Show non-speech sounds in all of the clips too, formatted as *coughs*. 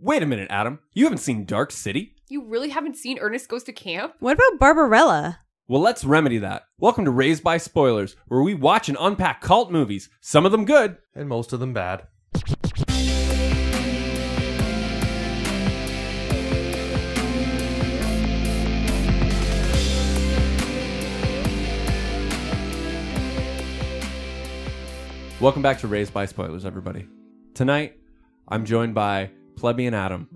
Wait a minute, Adam. You haven't seen Dark City? You really haven't seen Ernest Goes to Camp? What about Barbarella? Well, let's remedy that. Welcome to Raised by Spoilers, where we watch and unpack cult movies, some of them good. and most of them bad. Welcome back to Raised by Spoilers, everybody. Tonight, I'm joined by Plebeian Adam,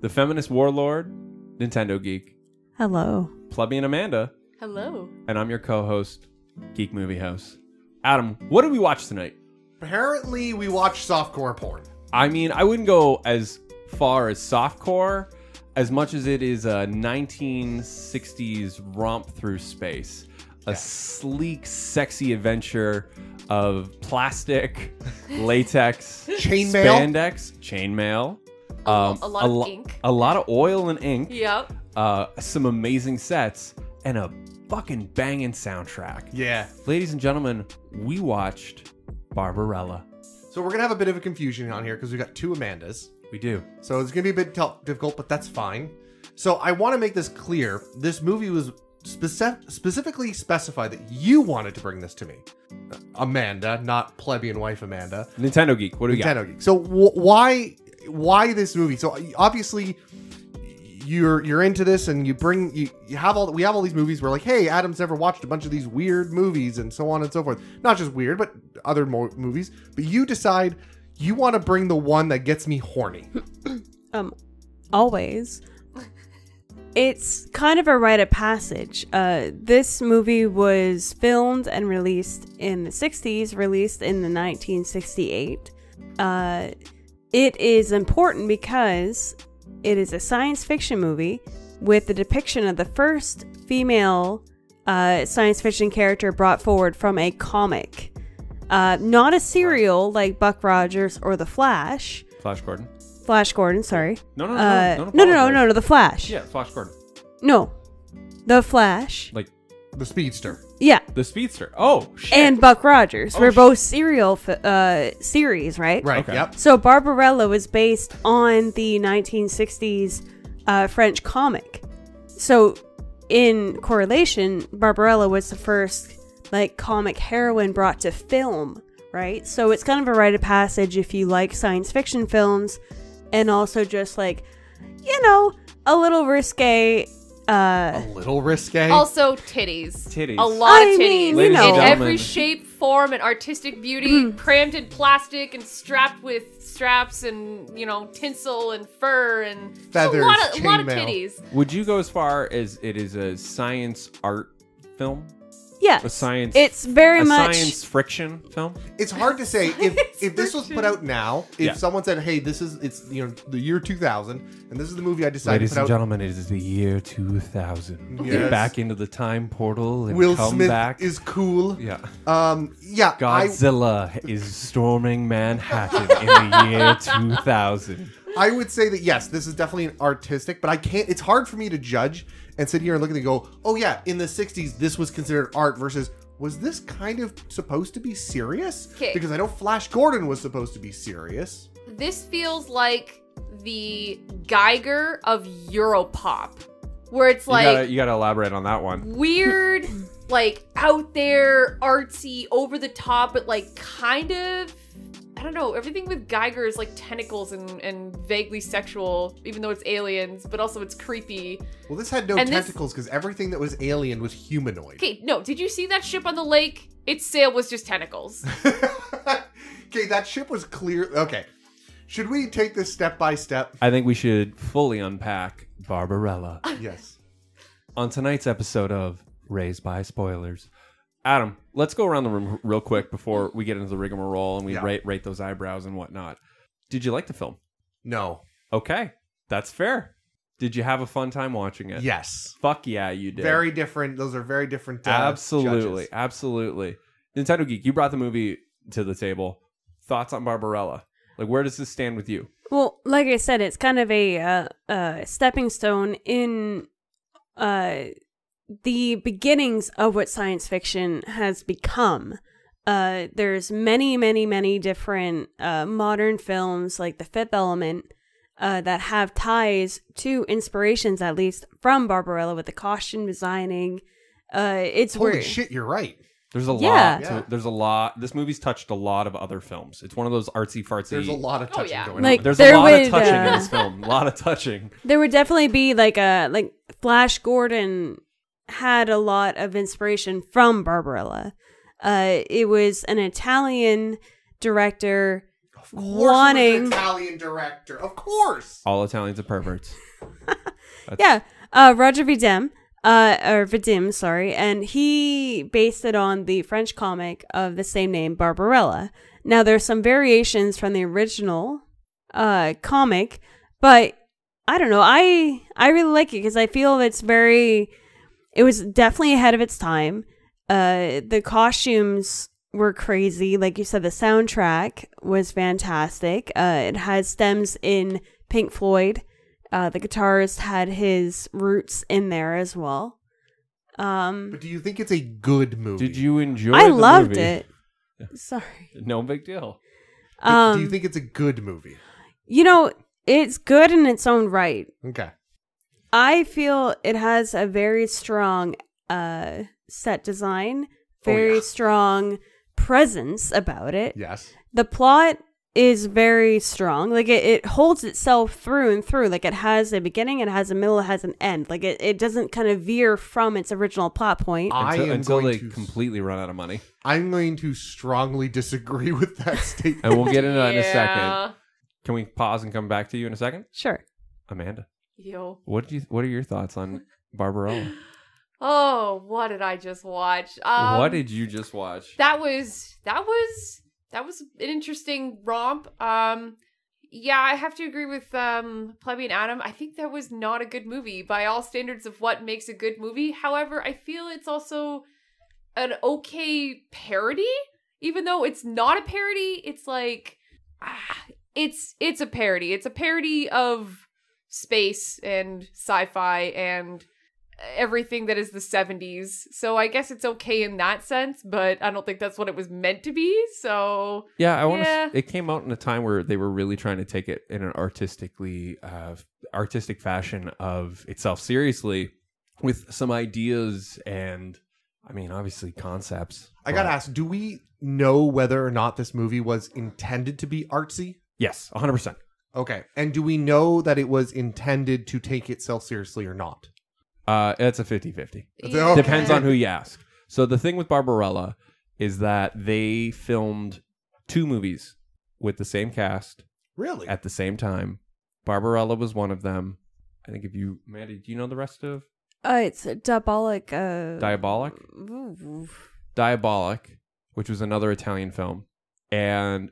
the feminist warlord, Nintendo geek, Hello. Plebeian Amanda, Hello. and I'm your co-host, Geek Movie House. Adam, what did we watch tonight? Apparently, we watched softcore porn. I mean, I wouldn't go as far as softcore as much as it is a 1960s romp through space. A sleek, sexy adventure of plastic, *laughs* latex, Chainmail? spandex, chainmail, um, a lot of lo- ink. a lot of oil and ink, Yep. uh, some amazing sets, and a fucking banging soundtrack. Yeah. Ladies and gentlemen, we watched Barbarella. So we're gonna have a bit of a confusion on here because we got two Amandas. We do. So it's gonna be a bit tel- difficult, but that's fine. So I want to make this clear. This movie was speci- specifically specify that you wanted to bring this to me, Amanda, not plebeian wife Amanda. Nintendo Geek, what do we got? Nintendo geek. So wh- why why this movie? So obviously you're you're into this and you bring you, you have all we have all these movies where like hey Adam's never watched a bunch of these weird movies and so on and so forth. Not just weird but other mo- movies. But you decide you want to bring the one that gets me horny. *clears throat* Um, always. It's kind of a rite of passage. Uh, this movie was filmed and released in the 60s, released in the 1968. Uh, it is important because it is a science fiction movie with the depiction of the first female uh, science fiction character brought forward from a comic. Uh, not a serial like Buck Rogers or The Flash. Flash Gordon. Flash Gordon, sorry. No, no, no, Uh, no, no, no, no, apologize. no, no, the Flash. Yeah, Flash Gordon. No, the Flash. Like The speedster. Yeah, the Speedster. Oh, shit. and Buck Rogers. Oh, We're sh- both serial fi- uh, series, right? Right. Okay. Yep. So Barbarella was based on the 1960s uh, French comic. So in correlation, Barbarella was the first like comic heroine brought to film, right? So it's kind of a rite of passage if you like science fiction films and also just like, you know, a little risque uh A little risque. Also, titties. Titties. A lot I of titties. mean, you in know. every shape, form, and artistic beauty, crammed in plastic and strapped with straps and, you know, tinsel and fur and just Feathers, a lot of, a lot of chainmail. titties. Would you go as far as it is a science art film? Yes. A science. It's very much a much science friction film. it's hard to say if if this was put out now. If Yeah. someone said, "Hey, this is it's you know the year 2000, and this is the movie I decided Ladies to put and out." gentlemen, it is the year 2000. Yes. Get back into the time portal and Will come Smith back. is cool. yeah. Um, yeah, I, Godzilla is storming Manhattan in the year *laughs* 2000. I would say that yes, this is definitely an artistic, but I can't. It's hard for me to judge and sit here and look at it and go, "Oh yeah, in the '60s, this was considered art." Versus, was this kind of supposed to be serious? 'Kay. Because I know Flash Gordon was supposed to be serious. This feels like the Giger of Europop, where it's You like gotta, you gotta elaborate on that one. weird, *laughs* like out there, artsy, over the top, but like kind of. I don't know. Everything with Giger is like tentacles and, and vaguely sexual, even though it's aliens, but also it's creepy. Well, this had no And tentacles because everything that was alien was humanoid. Okay, no, did you see that ship on the lake? Its sail was just tentacles. *laughs* okay, that ship was clear. Okay, should we take this step by step? I think we should fully unpack Barbarella Yes. on tonight's episode of Raised by Spoilers. Adam, let's go around the room real quick before we get into the rigmarole and we Yeah. rate rate those eyebrows and whatnot. Did you like the film? No. Okay, that's fair. Did you have a fun time watching it? Yes. Fuck yeah, you did. Very different. Those are very different. Uh, absolutely, judges. absolutely. Nintendo Geek, you brought the movie to the table. Thoughts on Barbarella? Like, where does this stand with you? Well, like I said, it's kind of a uh, uh, stepping stone in uh, the beginnings of what science fiction has become. Uh, there's many, many, many different uh, modern films like The Fifth Element, uh, that have ties to inspirations, at least from Barbarella, with the costume designing. Uh, it's Holy where shit, you're right. There's a Yeah. lot. Yeah. To, there's a lot. This movie's touched a lot of other films. It's one of those artsy fartsy. There's a lot of Oh, touching yeah. going Like- on. There's There a lot would, of touching uh, in this film. A lot of touching. *laughs* there would definitely be like a like Flash Gordon had a lot of inspiration from Barbarella. Uh, it was an Italian director Of course, it was an wanting Italian director. Of course. All Italians are perverts. *laughs* Yeah, uh, Roger Vadim, uh, or Vadim, sorry, and he based it on the French comic of the same name, Barbarella. Now, there's some variations from the original uh, comic, but I don't know. I I really like it because I feel it's very. It was definitely ahead of its time. Uh, the costumes were crazy, like you said. The soundtrack was fantastic. Uh, it has stems in Pink Floyd. Uh, the guitarist had his roots in there as well. Um, But do you think it's a good movie? Did you enjoy? I the loved movie? it. *laughs* Sorry. No big deal. Um, do you think it's a good movie? you know, it's good in its own right. Okay. I feel it has a very strong uh, set design, very Oh, yeah. strong presence about it. Yes. The plot is very strong. Like it, it holds itself through and through. Like it has a beginning, it has a middle, it has an end. Like it, it doesn't kind of veer from its original plot point. I Until, am until going they to completely run out of money, I'm going to strongly disagree *laughs* with that *laughs* statement. and we'll get into that in a second. Can we pause and come back to you in a second, Sure. Amanda? Yo. What do you? What are your thoughts on *laughs* Barbarella? Oh, what did I just watch? Um, what did you just watch? that was that was that was an interesting romp. Um yeah, I have to agree with um Plebby and Adam. I think that was not a good movie by all standards of what makes a good movie. However, I feel it's also an okay parody. Even though it's not a parody, it's like ah, it's it's a parody. It's a parody of space and sci-fi and everything that is the 70s. So I guess it's okay in that sense, but I don't think that's what it was meant to be. So Yeah, I want to. Yeah. It came out in a time where they were really trying to take it in an artistically, uh, artistic fashion of itself seriously, with some ideas and, I mean, obviously concepts. I gotta ask: Do we know whether or not this movie was intended to be artsy? Yes, one hundred percent. Okay, and do we know that it was intended to take itself seriously or not? Uh, it's a 50-50. Yeah. Okay. Depends on who you ask. So the thing with Barbarella is that they filmed two movies with the same cast Really? at the same time. Barbarella was one of them. I think if you, Mandy, do you know the rest of Uh, it's a diabolik. Uh, Diabolik? Diabolik, which was another Italian film. And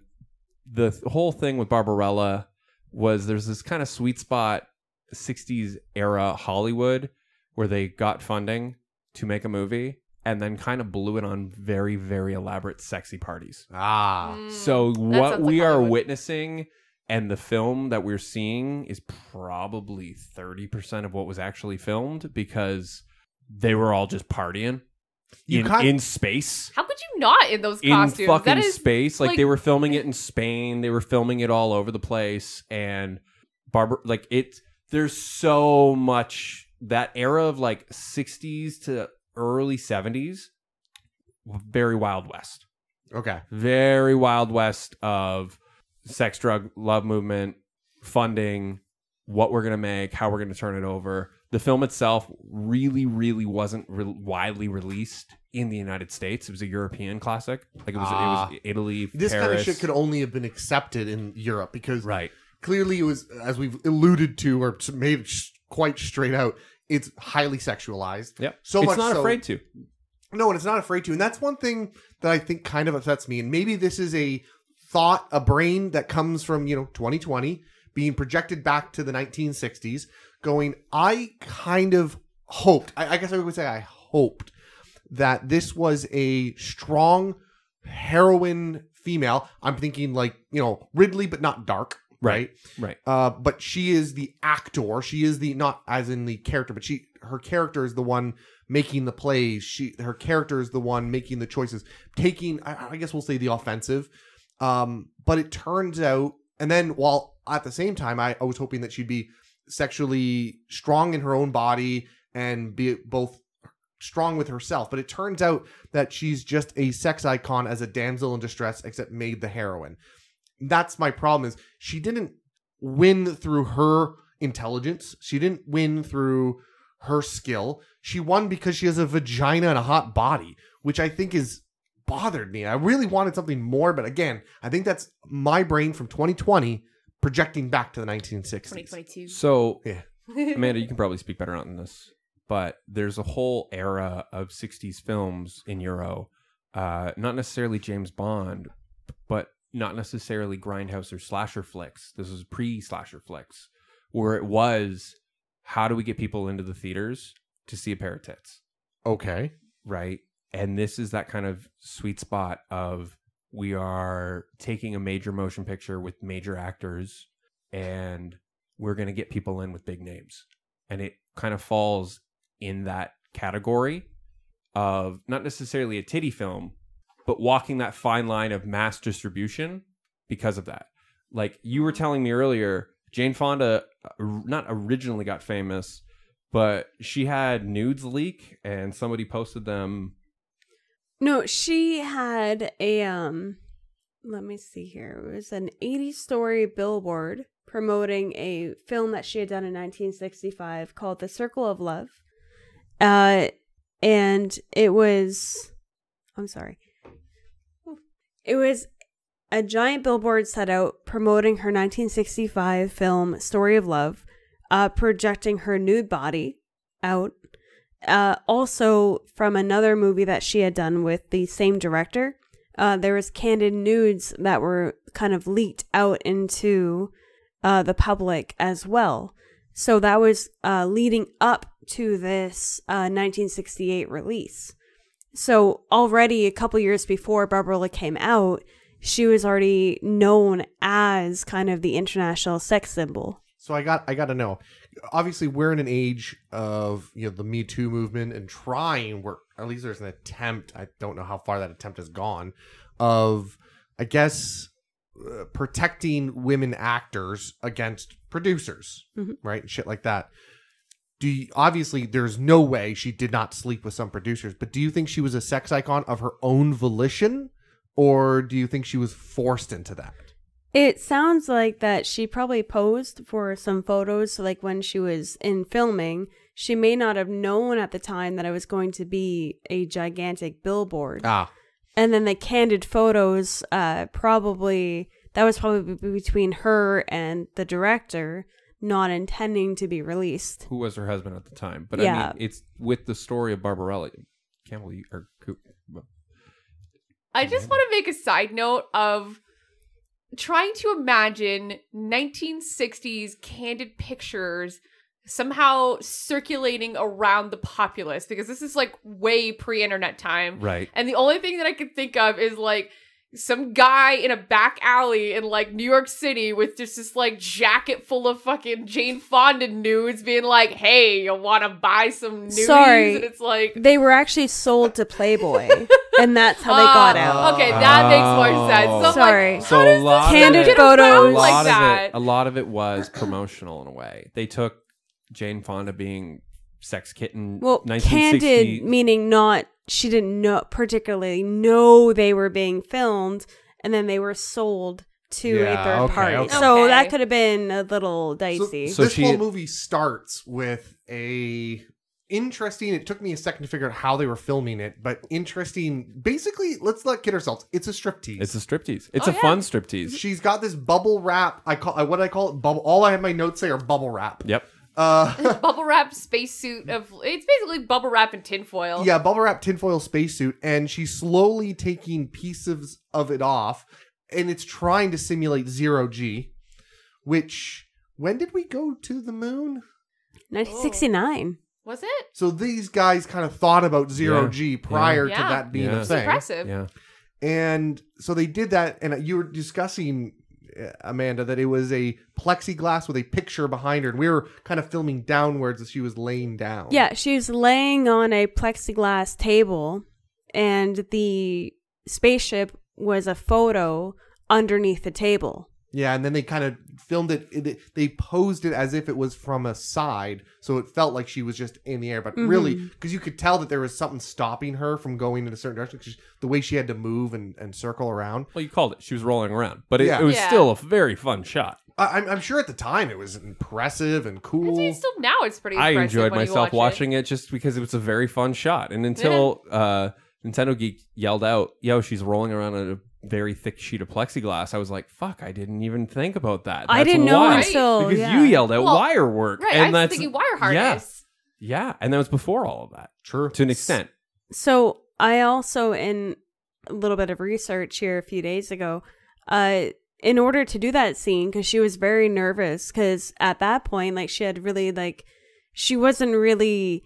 the th- whole thing with Barbarella was there's this kind of sweet spot 60s era Hollywood where they got funding to make a movie and then kind of blew it on very very elaborate sexy parties. ah, Mm, So what we like are witnessing and the film that we're seeing is probably 30% of what was actually filmed because they were all just partying you in, kind in space? How could you not in those in costumes? fucking that is space? Like, like- they were filming it in spain. They were filming it all over the place. And Barbara, like it there's so much that era of like 60s to early 70s very wild west. Okay. very wild west of sex drug love movement funding what we're going to make how we're going to turn it over the film itself really really wasn't re- widely released in the united states it was a european classic like it was Ah. it was italy This kind of Paris. shit could only have been accepted in Europe because right clearly it was, as we've alluded to or made sh- quite straight out, it's highly sexualized. yep So it's much not so- afraid to No, and it's not afraid to. And that's one thing that I think kind of upsets me. And maybe this is a thought, a brain that comes from, you know, 2020 being projected back to the 1960s, going, I kind of hoped, I, I guess I would say I hoped that this was a strong heroine female. I'm thinking like, you know, Ripley, but not dark. Right. right Uh, but she is the actor. She is the not as in the character, but she her character is the one making the plays. She her character is the one making the choices, taking I, I guess we'll say the offensive. Um, but it turns out, And then while at the same time, I, I was hoping that she'd be sexually strong in her own body and be both strong with herself. But it turns out that she's just a sex icon as a damsel in distress, except made the heroine. That's my problem is she didn't win through her intelligence. She didn't win through her skill. She won because she has a vagina and a hot body, which I think is bothered me. I really wanted something more, but again, I think that's my brain from 2020 projecting back to the 1960s. 2022. So, Yeah. Amanda, you can probably speak better on this, but there's a whole era of 60s films in Euro, uh, not necessarily James Bond, but not necessarily grindhouse or slasher flicks. This was pre slasher flicks, where it was how do we get people into the theaters to see a pair of tits? Okay. right? And this is that kind of sweet spot of we are taking a major motion picture with major actors and we're going to get people in with big names. And it kind of falls in that category of not necessarily a titty film, but walking that fine line of mass distribution because of that. Like you were telling me earlier, Jane Fonda uh, not originally got famous, but she had nudes leak and somebody posted them No, she had a um let me see here. It was an 80 story billboard promoting a film that she had done in 1965 called The Circle of Love. Uh and it was I'm sorry. It was a giant billboard set out promoting her 1965 film Story of Love, uh projecting her nude body out uh, also from another movie that she had done with the same director. Uh, there was candid nudes that were kind of leaked out into uh, the public as well. So that was uh, leading up to this uh, 1968 release. So already a couple years before Barbarella came out, she was already known as kind of the international sex symbol. So I got I got to know. Obviously, we're in an age of you know the Me Too movement and trying. We're at least there's an attempt. I don't know how far that attempt has gone. Of I guess uh, protecting women actors against producers, Mhm. right? Shit like that. Do you, obviously there's no way she did not sleep with some producers, but do you think she was a sex icon of her own volition, or do you think she was forced into that? It sounds like that she probably posed for some photos. Like when she was in filming, she may not have known at the time that it was going to be a gigantic billboard. Ah, And then the candid photos, uh, probably that was probably between her and the director, not intending to be released. who was her husband at the time. But I Yeah. mean, it's with the story of Barbarella. Campbell or Coop. I just want to make a side note of trying to imagine 1960s candid pictures somehow circulating around the populace because this is like way pre-internet time. Right. And the only thing that I could think of is like some guy in a back alley in like New York City with just this like jacket full of fucking Jane Fonda nudes being like, hey, you want to buy some nudes? Sorry. And it's like, They were actually sold to Playboy, *laughs* and that's how they got Oh, out. Okay, that makes more sense. So I'm like, Sorry. So how a does lot this Candid of get it, around photos. a like lot that? of it, a lot of it was promotional in a way. They took Jane Fonda being sex kitten. Well, 1960 candid meaning not she didn't know particularly know they were being filmed, and then they were sold to Yeah, a third okay, party. okay. So Okay. that could have been a little dicey. So this she- whole movie starts with a interesting. It took me a second to figure out how they were filming it, but interesting. Basically, let's not kid ourselves. It's a striptease. It's a striptease. It's Oh, a yeah. fun striptease. She's got this bubble wrap. I call what do I call it bubble. All I have my notes say are bubble wrap. Yep. Uh, *laughs* bubble wrap spacesuit of it's basically bubble wrap and tinfoil. yeah, bubble wrap tinfoil spacesuit, and she's slowly taking pieces of it off, and it's trying to simulate zero g. Which when did we go to the moon? 1969. Was it? So these guys kind of thought about zero Yeah. G prior Yeah. to that being Yeah. a It's thing. impressive. Yeah. And so they did that, and you were discussing, uh, Amanda, that it was a plexiglass with a picture behind her, and we were kind of filming downwards as she was laying down. Yeah, she was laying on a plexiglass table, and the spaceship was a photo underneath the table. Yeah, and then they kind of filmed it, it. They posed it as if it was from a side, so it felt like she was just in the air. But really, because you could tell that there was something stopping her from going in a certain direction, 'cause the way she had to move and, and circle around. Well, you called it. She was rolling around, but it, Yeah. it was Yeah. still a very fun shot. I, I'm, I'm sure at the time it was impressive and I cool. think still now it's pretty. I enjoyed when you myself watch watching it. just because it was a very fun shot. And until uh, Nintendo Geek yelled out, "Yo, she's rolling around on a very thick sheet of plexiglass," I was like, "Fuck! I didn't even think about that." I didn't know wild. until because yeah. you yelled out Well, wire work, Right, and I was that's thinking wire yeah, harness. yeah, yeah, and that was before all of that True. to an extent. So I also, in a little bit of research here a few days ago, uh, in order to do that scene, because she was very nervous, because at that point, like she had really like, she wasn't really.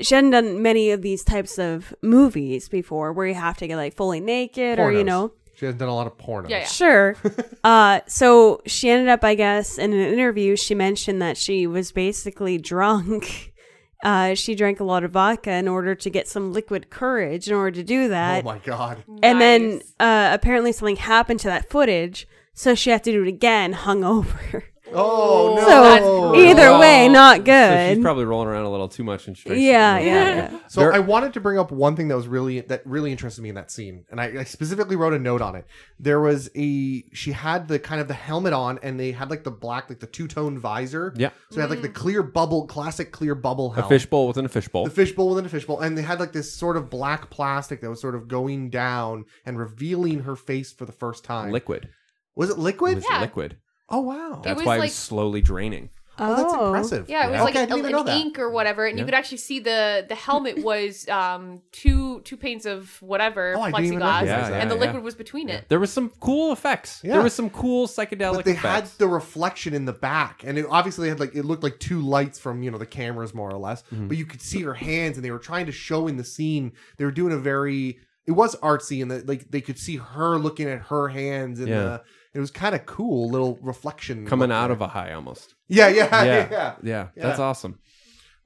She hadn't done many of these types of movies before, where you have to get like fully naked, or you know, She has done a lot of porno. Yeah, yeah. Sure. *laughs* uh, so she ended up, I guess, in an interview, she mentioned that she was basically drunk. *laughs* Uh, she drank a lot of vodka in order to get some liquid courage in order to do that. Oh my god. and then Nice. uh, apparently something happened to that footage, so she had to do it again, hungover. *laughs* Oh, no. So, that's brutal. either way, Well, not So good. she's probably rolling around a little too much in straight. yeah, yeah, yeah. So There- I wanted to bring up one thing that was really that really interested me in that scene, and I, I specifically wrote a note on it. There was a she had the kind of the helmet on, and they had like the black, like the two tone visor. Yeah. So they had like the mm. clear bubble, classic clear bubble A fishbowl within a fishbowl. The fishbowl within a fishbowl, and they had like this sort of black plastic that was sort of going down and revealing her face for the first time. liquid. was it It liquid? was Yeah. liquid. Oh wow. That's was why it like- was slowly draining. oh, that's impressive. Yeah, it was Yeah. like Okay, I a- didn't even an that. ink or whatever, and Yeah. you could actually see the the helmet *laughs* was um two two panes of whatever Oh, I didn't even plexiglass, recognize that. and the Yeah, liquid yeah. was between it. There was some cool effects. Yeah. There was some cool psychedelic But they had effects. the reflection in the back, and it obviously had like it looked like two lights from you know the cameras more or less. Mhm. But you could see her hands, and they were trying to show in the scene. They were doing a very it was artsy, and the, like they could see her looking at her hands, and Yeah. the, it was kind of cool little reflection coming out there. of a high almost. yeah, yeah, yeah, *laughs* Yeah. yeah. Yeah, Yeah. that's awesome.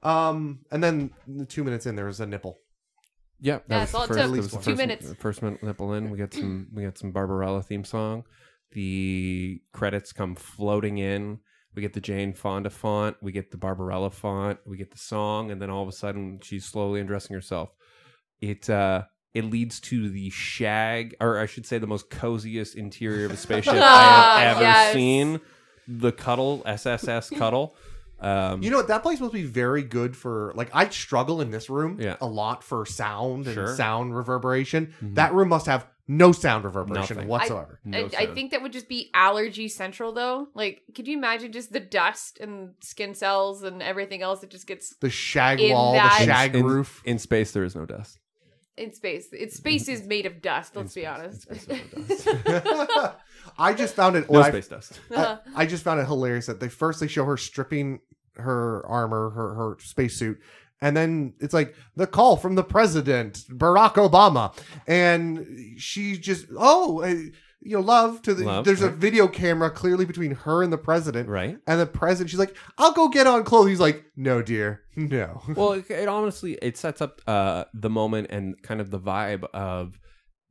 Um, and then two minutes in, there was a nipple. Yeah, that Yeah, was that's all it the first, took. that was the Two first, minutes. First min- nipple in, we get some we get some Barbarella theme song. The credits come floating in. We get the Jane Fonda font. We get the Barbarella font. We get the song, and then all of a sudden, she's slowly undressing herself. It uh, it leads to the shag, or I should say, the most coziest interior of a *laughs* spaceship I Ah, have ever yes. seen. The Cuddle SSS *laughs* Cuddle. Um, You know what? That place must be very good for like I struggle in this room Yeah. a lot for sound and Sure. sound reverberation. Mhm. That room must have no sound reverberation Nothing. whatsoever. no I, I think that would just be allergy central though. Like, could you imagine just the dust and skin cells and everything else that just gets the shag wall, that- the shag in, roof. in space, there is no dust. In space? Its mm-hmm. space is made of dust. Let's In be honest. in space, there's no dust. *laughs* *laughs* I just found it. No what I- space dust. I, I just found it hilarious that they first they show her stripping her armor, her her spacesuit, and then it's like the call from the president, Barack Obama, and she just oh. Eh, you know, love to the. Love, there's a video camera clearly between her and the president, Right. and the president. She's like, "I'll go get on clothes." He's like, "No, dear, *laughs* no." Well, *laughs* it, it honestly it sets up uh, the moment and kind of the vibe of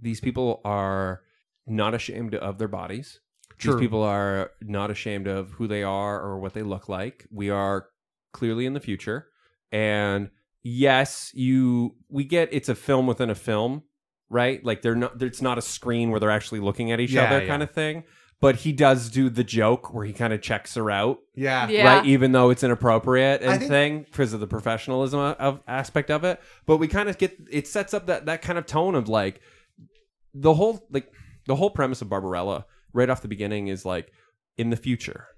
these people are not ashamed of their bodies. True. These people are not ashamed of who they are or what they look like. We are clearly in the future, and yes, you we get it's a film within a film, right? Like they're not. It's not a screen where they're actually looking at each Yeah, other, yeah. kind of thing. But he does do the joke where he kind of checks her out Yeah, Yeah. right? Even though it's inappropriate and think- thing because of the professionalism of, of aspect of it. But we kind of get it sets up that that kind of tone of like the whole like the whole premise of Barbarella right off the beginning is like in the future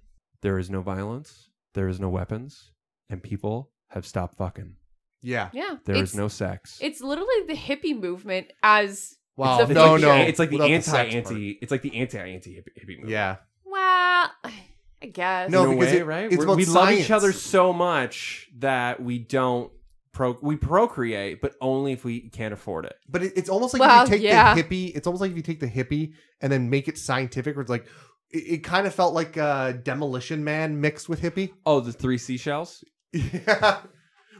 there is no violence, there is no weapons, and people have stopped fucking. Yeah. yeah. There is it's, no sex. It's literally the hippie movement as Wow, It's It's the no, like the- no, it's like the without anti sex anti. It's like the anti anti hippie hippie movement. Yeah, well. *sighs* I guess. No, in a because way, it- right? it's We're- about we love each science. other so much that we don't pro we procreate, but only if we can't afford it. but it, it's almost like Well, if you take yeah. the hippie. It's almost like if you take the hippie and then make it scientific, where it's like it, it kind of felt like uh, Demolition Man mixed with hippie. Oh, the three seashells. Yeah. *laughs* *laughs*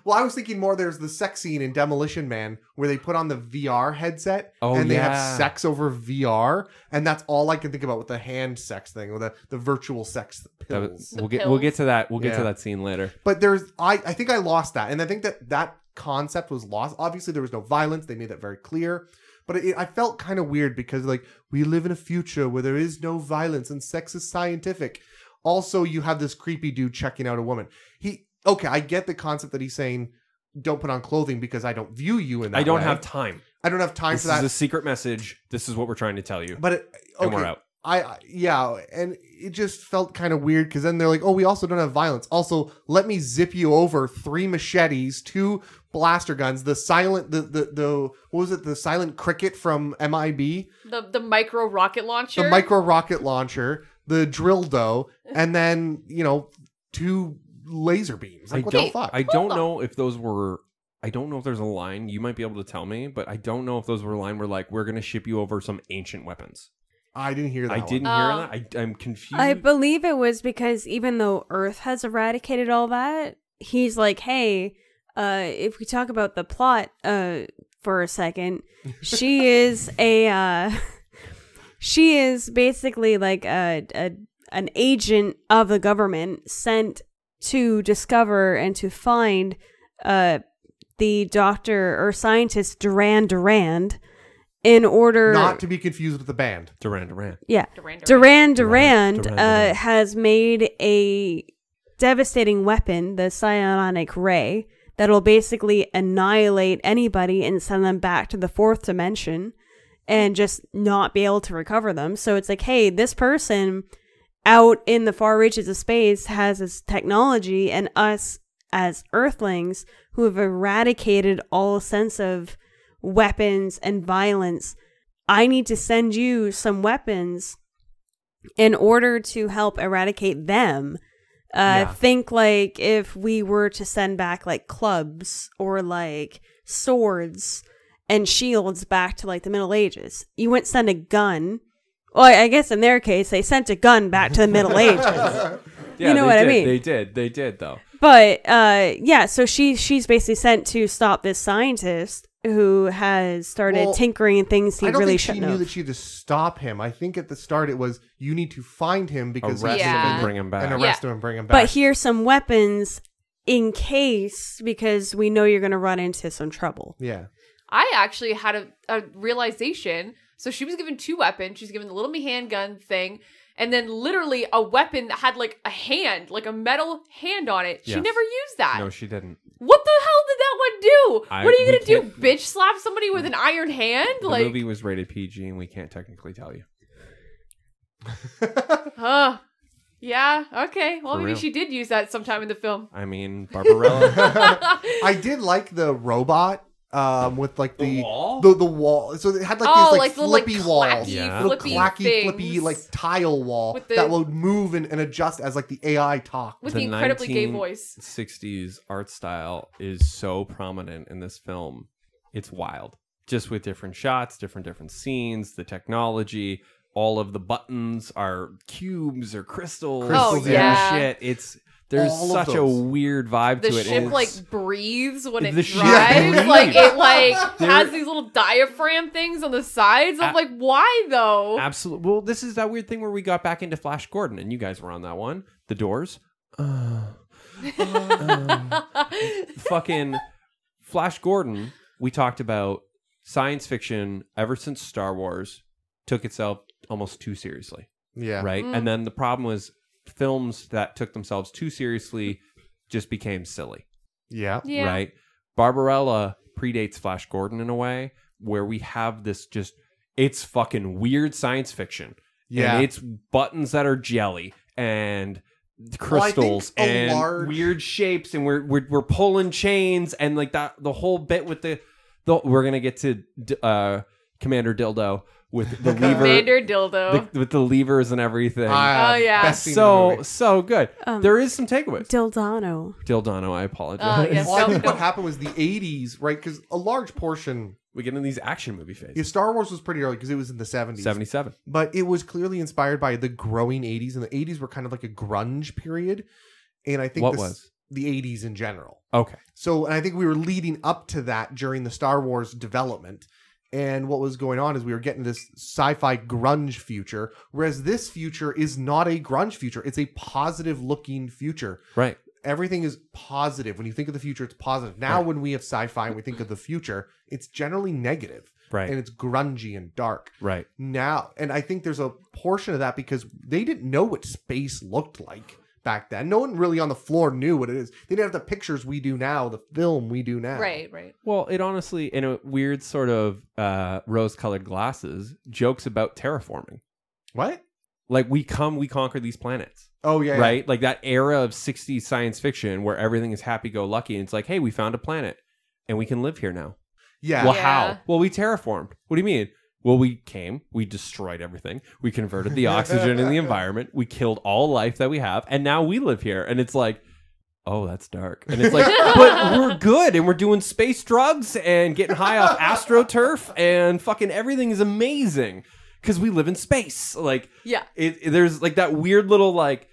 Well, I was thinking more. There's the sex scene in Demolition Man where they put on the VR headset Oh, and they yeah. have sex over VR, and that's all I can think about with the hand sex thing or the the virtual sex pills. The we'll get we'll get to that. We'll get to that scene later. But there's I I think I lost that, and I think that that concept was lost. Obviously, there was no violence. They made that very clear. But it, I felt kind of weird because like we live in a future where there is no violence and sex is scientific. Also, you have this creepy dude checking out a woman. He okay, I get the concept that he's saying don't put on clothing because I don't view you in that I don't way. have time. I don't have time for that. This is a secret message. This is what we're trying to tell you. but it, and okay, we're out. I I- yeah, and it just felt kind of weird because then they're like, oh, we also don't have violence. Also, let me zip you over three machetes, two blaster guns, the silent the the the what was it? The silent cricket from MIB, The the micro rocket launcher. the micro rocket launcher, the drill dough, *laughs* and then you know two laser beams. Like I what don't. the fuck? I don't know if those were. I don't know if there's a line. You might be able to tell me, but I don't know if those were a line where like we're gonna ship you over some ancient weapons. I didn't hear that. I one. didn't Oh. hear that. I, I'm confused. I believe it was because even though Earth has eradicated all that, he's like, hey, uh, if we talk about the plot uh, for a second, *laughs* she is a. Uh, *laughs* she is basically like a, a an agent of the government sent to discover and to find uh, the doctor or scientist Durand Durand in order Not to be confused with the band. Duran Duran. yeah Duran Duran. Duran Duran- Durand Duran uh, has made a devastating weapon, the psionic ray, that'll basically annihilate anybody and send them back to the fourth dimension and just not be able to recover them. So it's like, hey, this person out in the far reaches of space has this technology, and us as Earthlings who have eradicated all sense of weapons and violence, I need to send you some weapons in order to help eradicate them. Uh, Yeah. Think like if we were to send back like clubs or like swords and shields back to like the Middle Ages. You wouldn't send a gun. Well, I guess in their case, they sent a gun back to the Middle *laughs* Ages. Yeah, You know they what I mean. They did. They did though. But uh, yeah, so she she's basically sent to stop this scientist who has started Well, tinkering in things he I don't really think she shouldn't knew have. that she had to stop him. I think at the start it was you need to find him because Arrest he's him and bring him back. and Yeah. arrest him and bring him back. but here's some weapons in case because we know you're going to run into some trouble. yeah, I actually had a, a realization. So she was given two weapons. She's given the little me handgun thing, and then literally a weapon that had like a hand, like a metal hand on it. She Yes. never used that. No, she didn't. what the hell did that one do? I- what are you we gonna do? can't- Bitch slap somebody with an iron hand? The like, movie was rated PG, and we can't technically tell you. *laughs* huh? Yeah. Okay. Well, For maybe real. she did use that sometime in the film. I mean, Barbarella. *laughs* *laughs* I did like the robot um, with like the The wall? the, the wall. So it had like oh, these like, like, the like flippy walls. Yeah. Little flippy, clacky, things flippy, like tile wall the- that would move and, and adjust as like the AI talked. with The the incredibly gay voice. 60s art style is so prominent in this film. It's wild. Just with different shots, different different scenes, the technology, all of the buttons are cubes or crystals. Crystals, and yeah. shit. It's there's All of such a those. weird vibe The to it. ship and like breathes when it The ship drives. breathes. Like it like *laughs* There- has these little diaphragm things on the sides. I'm A- like, why though? Absolutely. Well, this is that weird thing where we got back into Flash Gordon, and you guys were on that one. The Doors. Uh, um, *laughs* fucking Flash Gordon. We talked about science fiction ever since Star Wars took itself almost too seriously, Yeah, right? Mm. And then the problem was films that took themselves too seriously just became silly, Yeah, yeah. right? Barbarella predates Flash Gordon in a way where we have this just it's fucking weird science fiction. yeah. And it's buttons that are jelly and Well, I think crystals a and large- weird shapes and we're, we're we're pulling chains and like that the whole bit with the, the we're gonna get to uh Commander Dildo with *laughs* the lever Commander dildo. the, with the levers and everything. Ah, Oh, yeah. best scene so so good. Um, there is some takeaways. Dildano. Dildano, I apologize. Oh, yes. Well, I think what happened was the '80s, right? Because a large portion, we get in these action movie yeah. Star Wars was pretty early because it was in the '70s. Seventy-seven. but it was clearly inspired by the growing 80s and the 80s were kind of like a grunge period and i think What this- was? the 80s in general. Okay. So, and I think we were leading up to that during the Star Wars development. And what was going on is we were getting this sci-fi grunge future, whereas this future is not a grunge future. It's a positive looking future. Right. Everything is positive. When you think of the future, it's positive. Now, Right. when we have sci-fi and we think of the future, it's generally negative Right. and it's grungy and dark. right. Now, and I think there's a portion of that because they didn't know what space looked like back then. No one really on the floor knew what it is. They didn't have the pictures we do now, the film we do now. Right, right. Well, it honestly, in a weird sort of uh, rose-colored glasses, jokes about terraforming. What? Like we come, we conquer these planets, Oh yeah. yeah. right? Like that era of '60s science fiction where everything is happy-go-lucky, and it's like, hey, we found a planet, and we can live here now. Yeah. Well, Yeah. how? Well, we terraformed. What do you mean? Well, we came, we destroyed everything, we converted the *laughs* oxygen in the environment, we killed all life that we have, and now we live here. And it's like, oh, that's dark. And it's like, *laughs* but we're good, and we're doing space drugs and getting high off *laughs* astroturf, and fucking everything is amazing because we live in space. Like, Yeah. it, it- there's like that weird little like,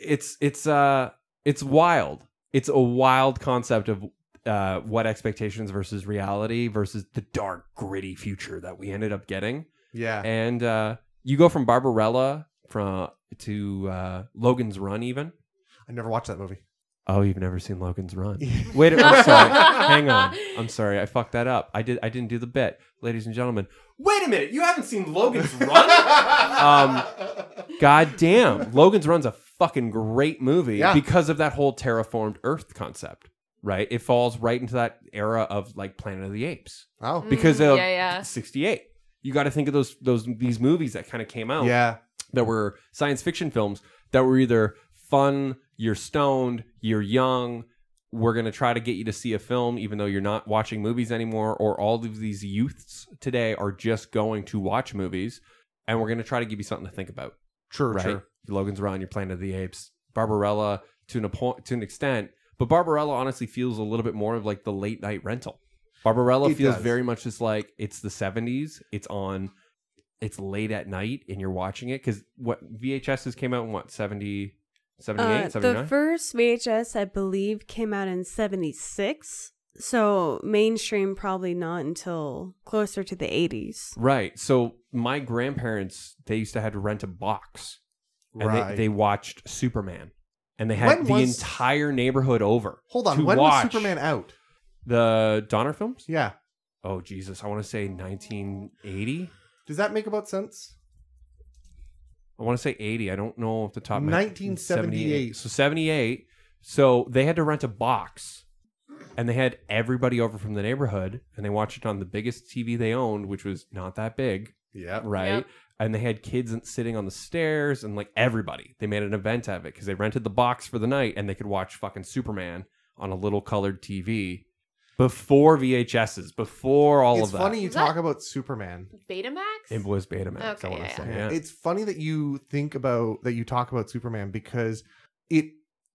it's it's uh it's wild. It's a wild concept of uh, what expectations versus reality versus the dark, gritty future that we ended up getting. Yeah. And uh, you go from Barbarella from to uh, Logan's Run, even. I never watched that movie. Oh, you've never seen Logan's Run? *laughs* Wait, I'm sorry. Hang on. *laughs* I'm sorry. I fucked that up. I did. I didn't do the bit, ladies and gentlemen. Wait a minute. You haven't seen Logan's Run? *laughs* um, God damn. Logan's Run's a fucking great movie Yeah. because of that whole terraformed Earth concept. Right? It falls right into that era of like Planet of the Apes oh. because Mm, of yeah, yeah. 68. You got to think of those those these movies that kind of came out Yeah. that were science fiction films that were either fun, you're stoned, you're young, we're going to try to get you to see a film even though you're not watching movies anymore or all of these youths today are just going to watch movies and we're going to try to give you something to think about, True. right? True. Logan's Run, your Planet of the Apes, Barbarella to an appo- to an extent, but Barbarella honestly feels a little bit more of like the late night rental. Barbarella It feels does. very much just like it's the 70s, it's on it's late at night and you're watching it cuz what VHSs came out in what 70 78 Uh, 79 the first VHS, I believe, came out in 76. So mainstream probably not until closer to the 80s. Right. So my grandparents they used to have to rent a box and Right. they, they watched Superman and they had When the was- entire neighborhood over. Hold on. to When watch was Superman out? The Donner films? Yeah. Oh Jesus, I want to say 1980. Does that make about sense? I want to say 80. I don't know if the top. 1978. So 78. So they had to rent a box, and they had everybody over from the neighborhood, and they watched it on the biggest TV they owned, which was not that big, Yeah. right? Yep. And they had kids sitting on the stairs, and like everybody, they made an event of it because they rented the box for the night, and they could watch fucking Superman on a little colored TV before VHSs, before all It's of that. funny you Was talk about Superman. Betamax? It was Betamax. I want to yeah, say, yeah. yeah. It's funny that you think about that you talk about Superman because it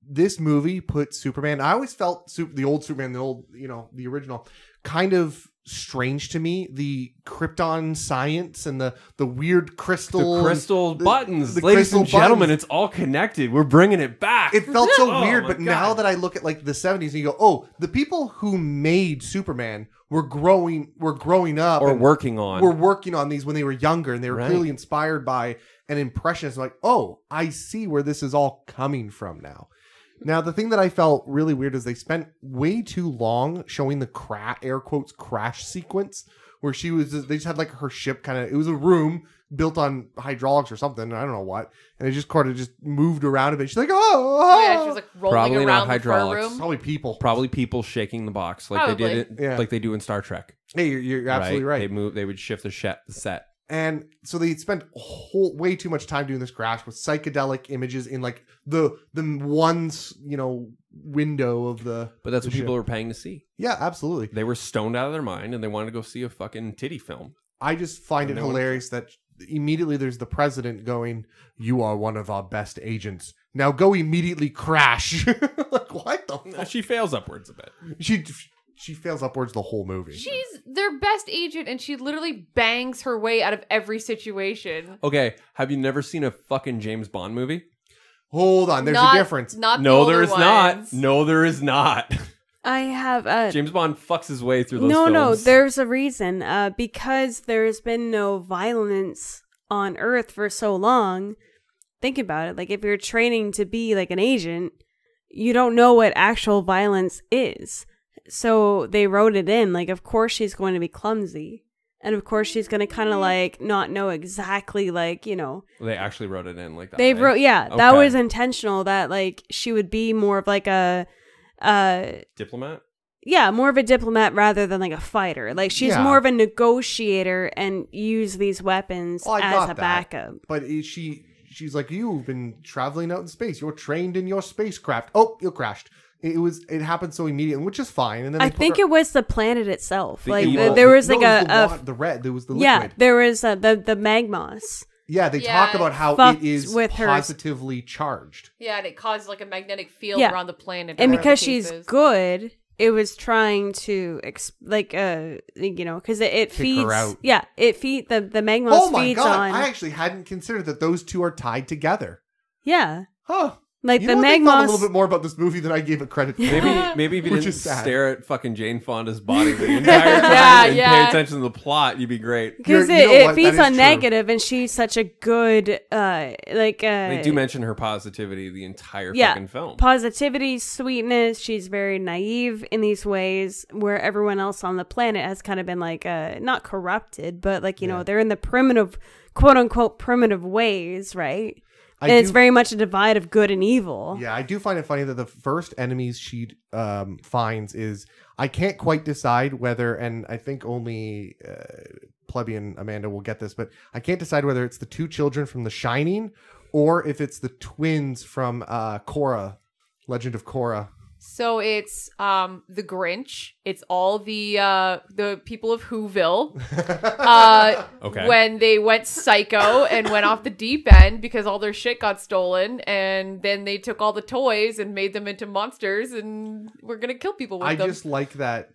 this movie put Superman. I always felt super, the old Superman, the old you know the original, kind of strange to me. The Krypton science and the the weird crystal. the crystal the- buttons, the ladies crystal and gentlemen, buttons. it's all connected. We're bringing it back. It felt so *laughs* Oh weird, but now that I look at like the seventies and you go, oh, the people who made Superman were growing, were growing up or working on. were working on these when they were younger and they were Right. clearly inspired by an impressionist. Like, oh, I see where this is all coming from now. Now, the thing that I felt really weird is they spent way too long showing the cra- air quotes crash sequence where she was Just, they just had like her ship kind of it was a room built on hydraulics or something I don't know what and it just kind of just moved around a bit she's like oh, Oh, yeah, oh. she was like rolling Probably not around the hydraulics. room. probably people Probably people shaking the box like they did it, Yeah. like they do in Star Trek. hey you're, you're absolutely right, They move. They would shift the, shet, the set. And so they spent a whole way too much time doing this crash with psychedelic images in like the the one you know window of the But that's the what people were paying to see. yeah absolutely They were stoned out of their mind and they wanted to go see a fucking titty film. i just find And it hilarious that immediately there's the president going you are one of our best agents now go immediately crash *laughs* like what the fuck? She fails upwards a bit. she she fails upwards the whole movie She's their best agent, and she literally bangs her way out of every situation. Okay, have you never seen a fucking James Bond movie? Hold on, there's not, a difference. Not the No, older there is not. ones. No, there is not. I have uh, James Bond fucks his way through those no, films. no. There's a reason. Uh, because there's been no violence on Earth for so long. Think about it. Like if you're training to be like an agent, you don't know what actual violence is. So they wrote it in. Like, of course she's going to be clumsy, and of course she's going to kind of like not know exactly like you know They actually wrote it in like that. they wrote yeah that was intentional that like she would be more of like a uh diplomat. yeah, more of a diplomat rather than like a fighter. Like she's Yeah. more of a negotiator and use these weapons Well, as a that. backup. But is she she's like, you've been traveling out in space. You're trained in your spacecraft. Oh, you crashed. It was it happened so immediately, which is fine. And then I think her- it was the planet itself. The like evil- the- there was no, like it a, the, a wa- the red. There was the yeah, there was a, the the Mathmos. Yeah, they Yeah, talk about how it is with her- positively charged. Yeah, and it caused like a magnetic field Yeah. around the planet. and because she's cases. good it was trying to ex- like uh you know because it, it Kick her feeds out. yeah it feed the the Mathmos Oh my feeds god! on I actually hadn't considered that those two are tied together. yeah Huh? Like you the know, they thought a little bit more about this movie than I gave it credit for. Maybe maybe if you *laughs* Which didn't stare at fucking Jane Fonda's body the *laughs* entire time Yeah, and yeah. pay attention to the plot, you'd be great. because You're- you it, know it feeds on true. negative and she's such a good uh like uh They do mention her positivity the entire Yeah. fucking film. positivity, sweetness. She's very naive in these ways where everyone else on the planet has kind of been like uh not corrupted, but like, you know, they're in the primitive quote unquote primitive ways, right? I and it's do- very much a divide of good and evil. Yeah, I do find it funny that the first enemies she um, finds is I can't quite decide whether, and I think only uh, plebeian Amanda will get this, but I can't decide whether it's the two children from The Shining or if it's the twins from uh, Korra, Legend of Korra. So it's um the Grinch. It's all the uh the people of Whoville. *laughs* Uh Okay. when they went psycho and went off the deep end because all their shit got stolen and then they took all the toys and made them into monsters and we're gonna kill people with I them. just like that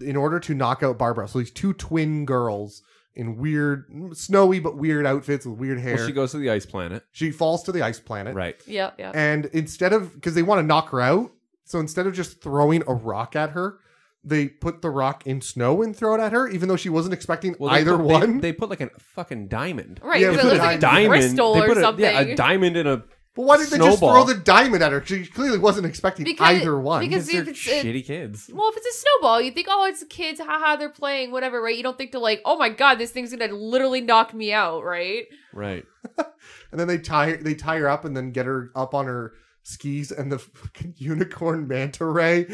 in order to knock out Barbara, so these two twin girls in weird, snowy but weird outfits with weird hair. Well, she goes to the ice planet. she falls to the ice planet. Right. Yeah, yeah. And instead of because they want to knock her out, so instead of just throwing a rock at her, they put the rock in snow and throw it at her, even though she wasn't expecting Well, either put, one. They, they put like a fucking diamond. Right, Yeah, they it put a like a diamond. crystal they or put a, something. Yeah, a diamond in a but why did they just throw the diamond at her? She clearly wasn't expecting Because- either one. because they're if it's a- shitty kids. Well, if it's a snowball, you think, oh, it's the kids, haha, they're playing, whatever, right? You don't think to like, oh my god, this thing's gonna literally knock me out, right? Right. *laughs* and then they tie they tie her up and then get her up on her skis and the fucking *laughs* unicorn manta ray.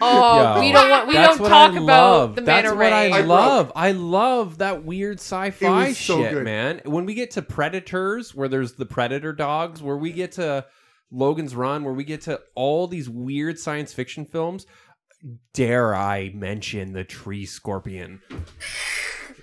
Oh, *laughs* Yeah. we don't want, we don't what talk about love. the That's manta what I. I love. I love that weird sci-fi It was so shit, good. man. When we get to Predators, where there's the Predator dogs, where we get to Logan's Run, where we get to all these weird science fiction films. Dare I mention the tree scorpion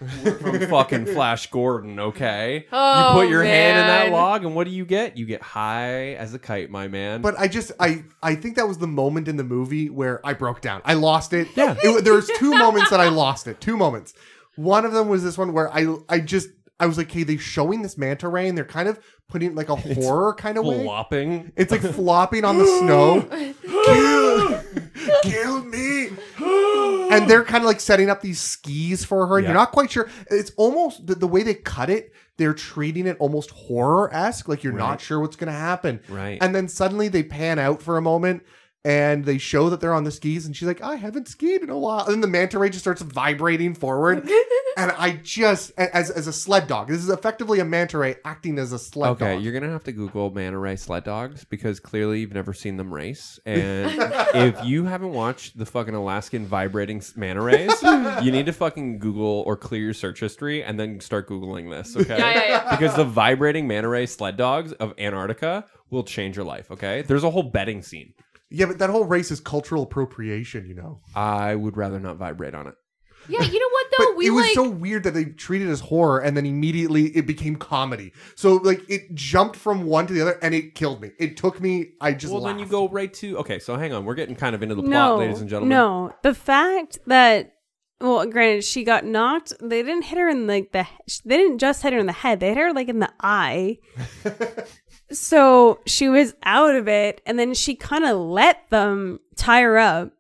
*laughs* from fucking Flash Gordon? Okay, Oh, you put oh, your hand in that log, and what do you get? You get high as a kite, my man. But I just I I think that was the moment in the movie where I broke down. I lost it. Yeah. It, there was two moments that I lost it. Two moments. One of them was this one where I I just I was like, hey, they're showing this manta ray and they're kind of putting it like a horror kind of way. flopping. It's like flopping on the snow. *gasps* kill, kill me. *gasps* *gasps* and oh. they're kind of like setting up these skis for her. And Yeah. You're not quite sure. It's almost the, the way they cut it. They're treating it almost horror esque, like you're Right. not sure what's going to happen. Right. And then suddenly they pan out for a moment and they show that they're on the skis. And she's like, I haven't skied in a while. And then the manta ray just starts vibrating forward. *laughs* and I just, as, as a sled dog, this is effectively a manta ray acting as a sled Okay, dog. you're gonna have to Google manta ray sled dogs because clearly you've never seen them race. *laughs* And if you haven't watched the fucking Alaskan vibrating s- manta rays, *laughs* you need to fucking Google or clear your search history and then start googling this. Okay, Yeah, yeah, yeah. because the vibrating manta ray sled dogs of Antarctica will change your life. Okay, there's a whole betting scene. Yeah, but that whole race is cultural appropriation, you know. I would rather not vibrate on it. Yeah, you know what *laughs* But though? we it was like so weird that they treated it as horror and then immediately it became comedy. So like it jumped from one to the other and it killed me. It took me. I just well, then you go right to okay. So hang on, we're getting kind of into the plot, no, ladies and gentlemen. No, the fact that well, granted, she got knocked. They didn't hit her in like the. They didn't just hit her in the head. They hit her like in the eye. *laughs* So she was out of it, and then she kind of let them tie her up,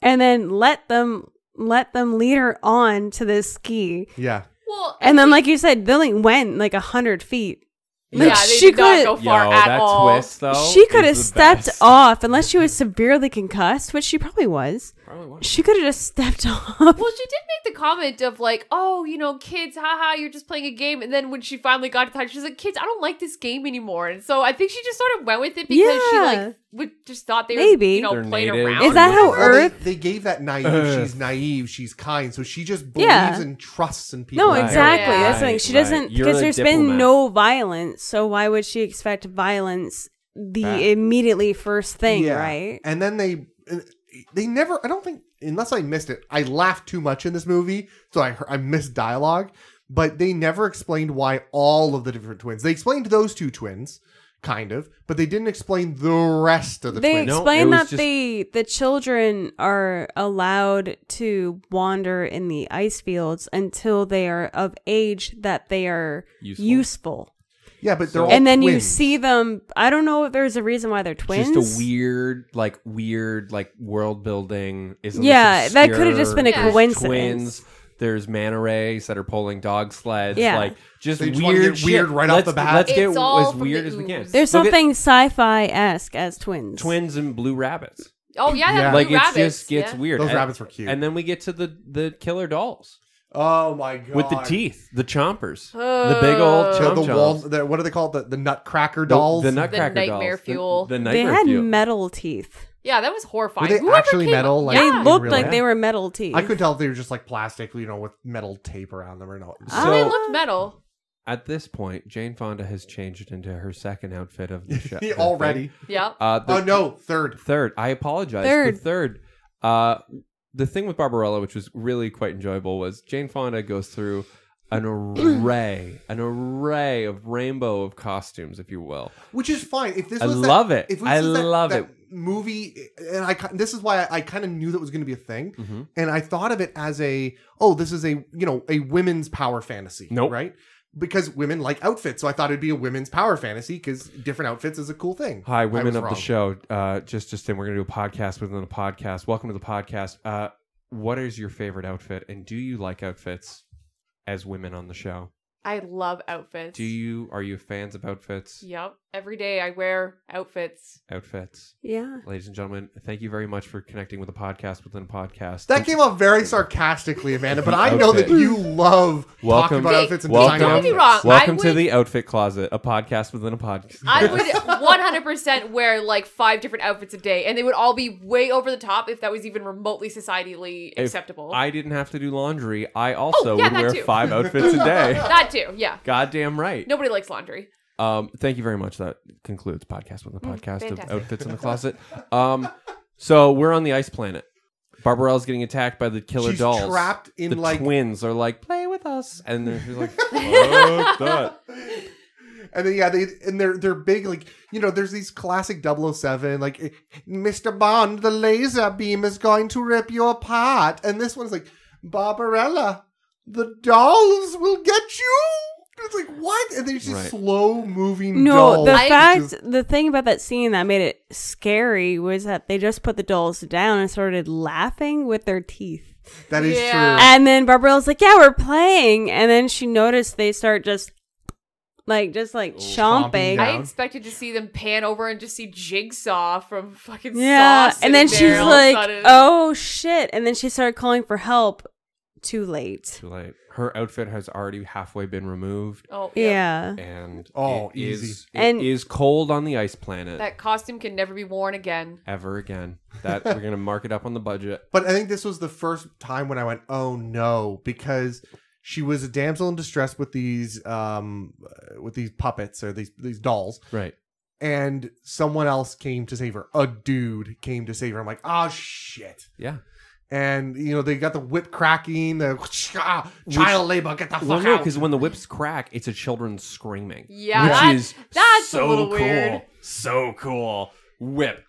and then let them let them lead her on to this ski. Yeah. Well, And then, like you said, they only went like a hundred feet. Like, yeah, they she did not could- go Yo, far at that all. twist though. she could have stepped best. off unless she was severely concussed, which she probably was. Probably was. She could have just stepped *laughs* off. Well, she did make the comment of like, "Oh, you know, kids, haha, you're just playing a game." And then when she finally got to time, she's like, "Kids, I don't like this game anymore." And so I think she just sort of went with it because she like would just thought they Maybe. were, you know, They're playing native. around. Is that how Well, Earth- They, they gave that naive. Ugh. she's naive. She's kind. So she just believes Yeah. and trusts in people. no, Right. exactly. Yeah. That's the thing. She right. doesn't because a there's diplomat. been no violence. So why would she expect violence the Back. immediately first thing, Yeah. right? And then they they never. I don't think unless I missed it. I laughed too much in this movie, so I heard- I missed dialogue. But they never explained why all of the different twins. They explained those two twins, kind of, but they didn't explain the rest of the They twins. No, explain it that just- the the children are allowed to wander in the ice fields until they are of age that they are Useful. useful. Yeah, but they're So- all and then you twins. see them. I don't know if there's a reason why they're twins. Just a weird, like weird, like world building. Isn't Yeah, this that coulda just been a? There's coincidence. Twins. There's manta rays that are pulling dog sleds. Yeah. like just They just weird, get weird right off let's, the bat. Let's get It's all as weird the as we can. There's Look at something sci-fi esque as twins. twins and blue rabbits. Oh yeah, Yeah. yeah. like it just gets yeah. weird. Those And- rabbits were cute. And then we get to the the killer dolls oh my god, with the teeth, the chompers, the big old Uh, The, the wall. chomps. The, what are they called? The, the Nutcracker dolls. the, nutcracker nightmare dolls. The- fuel. The, They nightmare had fuel. metal teeth. Yeah, that was horrifying. Were they Whoever actually came metal, like- They yeah. looked real like life? they were metal teeth. I couldn't tell if they were just like plastic, you know, with metal tape around them or not. Oh, they looked metal. At this point, Jane Fonda has changed into her second outfit of the *laughs* show. Already. Yeah. Uh, the Oh no, third. third. I apologize. Third. The third. Uh, the thing with Barbarella, which was really quite enjoyable, was Jane Fonda goes through an *clears throat* array, an array of rainbow of costumes, if you will. Which is fine. If this I was that- love it. If this I was love that it. Movie, and I this is why I, I kind of knew that was going to be a thing, Mhm. and I thought of it as a oh, this is a you know a women's power fantasy, Nope. right? Because women like outfits, so I thought it'd be a women's power fantasy because different outfits is a cool thing. Hi, women of wrong. the show. Uh, just, just in, we're gonna do a podcast within a podcast. Welcome to the podcast. Uh, what is your favorite outfit, and do you like outfits as women on the show? I love outfits. Do you? Are you fans of outfits? Yep. Every day I wear outfits. Outfits. yeah. Ladies and gentlemen, thank you very much for connecting with a podcast within a podcast. That came off very sarcastically, Amanda, but I know that Outfit. you love talking about Hey, outfits and welcome- designing Don't get me outfits. wrong. I Welcome to would- the Outfit Closet, a podcast within a podcast. I would 100% wear like five different outfits a day, and they would all be way over the top if that was even remotely societally If acceptable. I didn't have to do laundry. I oh, also Oh, yeah, would that wear too. five outfits a *laughs* day. that too, yeah. Goddamn right. Nobody likes laundry. Um, thank you very much. That concludes podcast with the podcast of Mm, fantastic. outfits in the closet. Um, so we're on the ice planet. Barbarella's getting attacked by the killer She's dolls. trapped in the like twins are like, play with us, and then she's like, *laughs* fuck that. And then yeah, they and they're they're big like you know. There's these classic 007 like eh, Mr. Bond, the laser beam is going to rip you apart, and this one's like Barbarella, the dolls will get you. It's like what? And there's just Right. slow moving No, dolls. the fact, Just- the thing about that scene that made it scary was that they just put the dolls down and started laughing with their teeth. that is Yeah. true. And then Barbarella's like, "Yeah, we're playing," and then she noticed they start just like just like Chomping chomping. I expected to see them pan over and just see Jigsaw from fucking Yeah, Saw and then she's all of a like, "Oh shit!" And then she started calling for help. Too late. Too late. Her outfit has already halfway been removed, oh yeah. Yeah. and Oh, it is- easy. it And- is cold on the ice planet That costume can never be worn again. ever again. That we're gonna *laughs* mark it up on the budget. But I think this was the first time when I went, "Oh no," because she was a damsel in distress with these um with these puppets or these these dolls, Right. and someone else came to save her. A dude came to save her. I'm like, "Oh shit!" Yeah. And you know they got the whip cracking, the child labor. Get the fuck Well, no, out! because when the whips crack, it's a children screaming. Yeah, which that- is that's a so little cool. weird. So cool. Whip.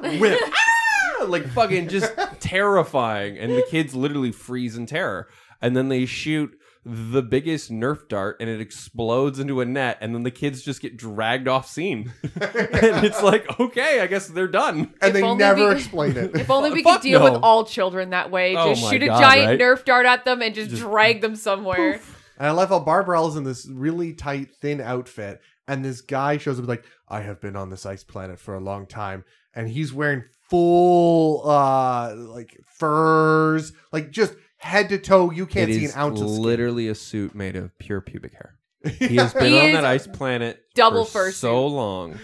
Ah! *laughs* Whip. ah! Like fucking just *laughs* terrifying, and the kids literally freeze in terror. And then they shoot the biggest Nerf dart and it explodes into a net, and then the kids just get dragged off scene. *laughs* and it's like, okay, I guess they're done. and If they only never we- explain it. If only we could deal no. with all children that way. Oh Just my shoot a God, giant right? Nerf dart at them and just, Just drag them somewhere. And I love how Barbarella's in this really tight, thin outfit, and this guy shows up like, I have been on this ice planet for a long time, and he's wearing full uh like furs, like just head to toe. You can't It see an ounce of skin. literally a suit made of pure pubic hair. *laughs* He has been He on is that ice planet double for fursuit. so long.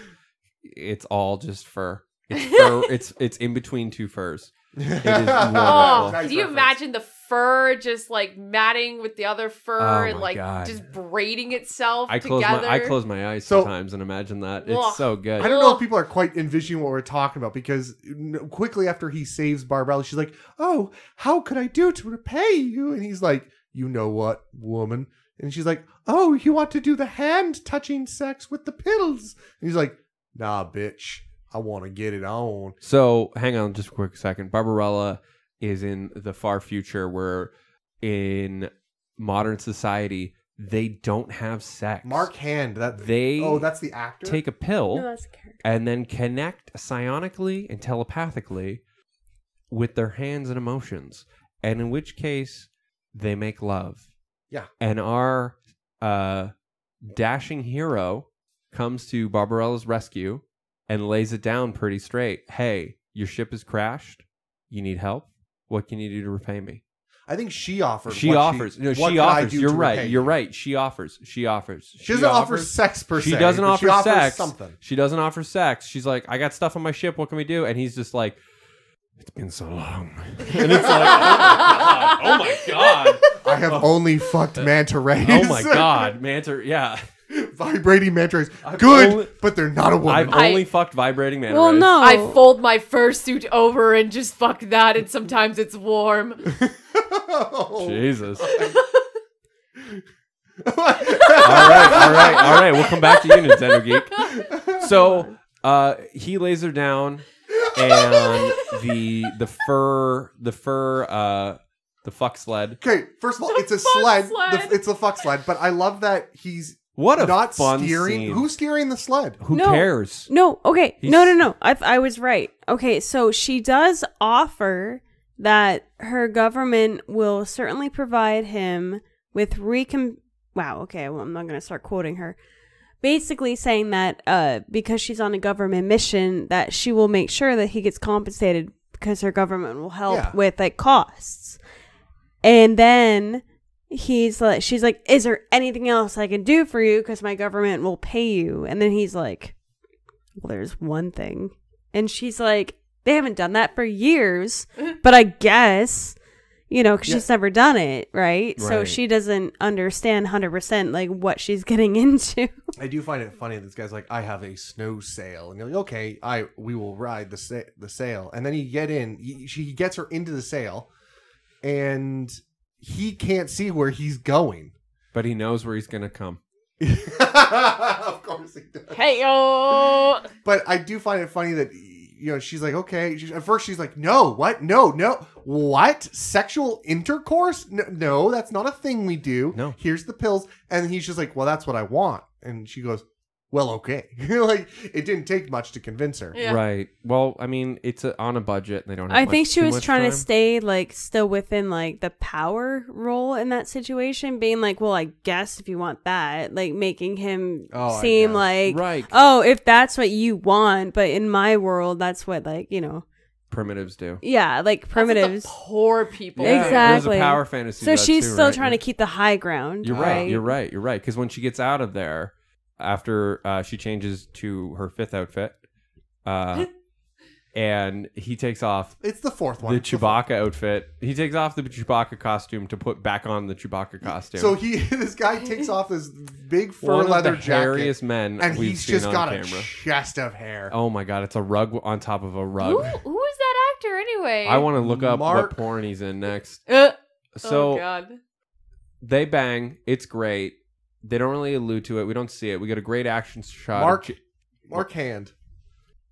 It's all just fur. It's *laughs* fur. it's it's in between two furs. it is *laughs* Oh, wonderful. Nice can you reference. imagine the fur just like matting with the other fur Oh and like God. just braiding itself I close together? my I close my eyes So- sometimes and imagine that. It's so good. I don't know if people are quite envisioning what we're talking about because quickly after he saves Barbarella, she's like, "Oh, how could I do to repay you?" And he's like, "You know what, woman?" And she's like, "Oh, you want to do the hand touching sex with the pills?" And he's like, "Nah, bitch, I want to get it on." So hang on just a quick second. Barbarella is in the far future where in modern society they don't have sex. Mark Hand, that They oh, that's the actor. take a pill No, that's a character. and then connect psionically and telepathically with their hands and emotions. And in which case they make love. Yeah. And our uh dashing hero comes to Barbarella's rescue and lays it down pretty straight. Hey, your ship has crashed. You need help? What can you do to repay me? I think she offers. She what offers. no, what she offers. You're right. You're you? right. She offers. She offers. She doesn't offer sex per se. She doesn't offer she offers sex. Something. She doesn't offer sex. She's like, I got stuff on my ship. What can we do? And he's just like, It's been so long. *laughs* and it's like, oh, oh my god. I have only fucked uh, manta rays. Oh my *laughs* god. Manta. Yeah. *laughs* Vibrating manta rays. I've Good, only- but they're not a woman. I've I- only fucked vibrating manta Well, rays. no. I fold my fursuit over and just fuck that, and sometimes it's warm. *laughs* Jesus. *laughs* all right, all right, all right. We'll come back to you, Nintendo Geek. So uh, he lays her down, and the the fur the fur uh, the fuck sled. Okay, first of all, it's a fuck sled. sled. The- it's a fuck sled, but I love that he's What a not fun steering. scene. Who's steering the sled? Who No. cares? No, okay. He's- No, no, no. I, I was right. Okay, so she does offer that her government will certainly provide him with recom. Wow, okay, well, I'm not going to start quoting her. Basically saying that uh, because she's on a government mission, that she will make sure that he gets compensated because her government will help Yeah. with like costs. And then he's like, she's like, "Is there anything else I can do for you? Because my government will pay you." And then he's like, "Well, there's one thing," and she's like, "They haven't done that for years, *laughs* but I guess." You know, 'cause Yeah. she's never done it, right? So she doesn't understand 100% like what she's *laughs* getting into. I do find it funny. This guy's like, I have a snow sail, and you're like, okay, I we will ride the sa- the sail, and then you get in. He, she gets her into the sail, and he can't see where he's going. But he knows where he's gonna come. *laughs* of course he does. Hey yo! But I do find it funny that you know she's like, okay. She, at first, she's like, no, what, no, no, what? Sexual intercourse? No, no, that's not a thing we do. No. Here's the pills, and he's just like, well, that's what I want. And she goes, well, okay. *laughs* like it didn't take much to convince her. Yeah. Right. Well, I mean, it's a, on a budget. and They don't. Have I much- think she was trying time. to stay like still within like the power role in that situation, being like, well, I guess if you want that, like making him Oh, seem like, Right. oh, if that's what you want, but in my world, that's what like you know, Primitives do. yeah, like That's what primitives. the poor people. Yeah. Exactly. There's a power fantasy. So she's too, still right? trying to keep the high ground. You're right. You're right. You're right. Because when she gets out of there, after uh, she changes to her fifth outfit, uh, *laughs* and he takes off It's the fourth one. the It's the fourth- Chewbacca outfit. He takes off the Chewbacca costume to put back on the Chewbacca costume. So he, *laughs* this guy takes off this big fur one leather of the jacket, hairiest men and we've he's seen just on got camera. a chest of hair. Oh my god, it's a rug on top of a Who, rug. who is that actor anyway? I want to look up Mark- what porn he's in next. Uh, So oh god. they bang. It's great. They don't really allude to it. We don't see it. We get a great action shot. of Mark, J- Mark Hand,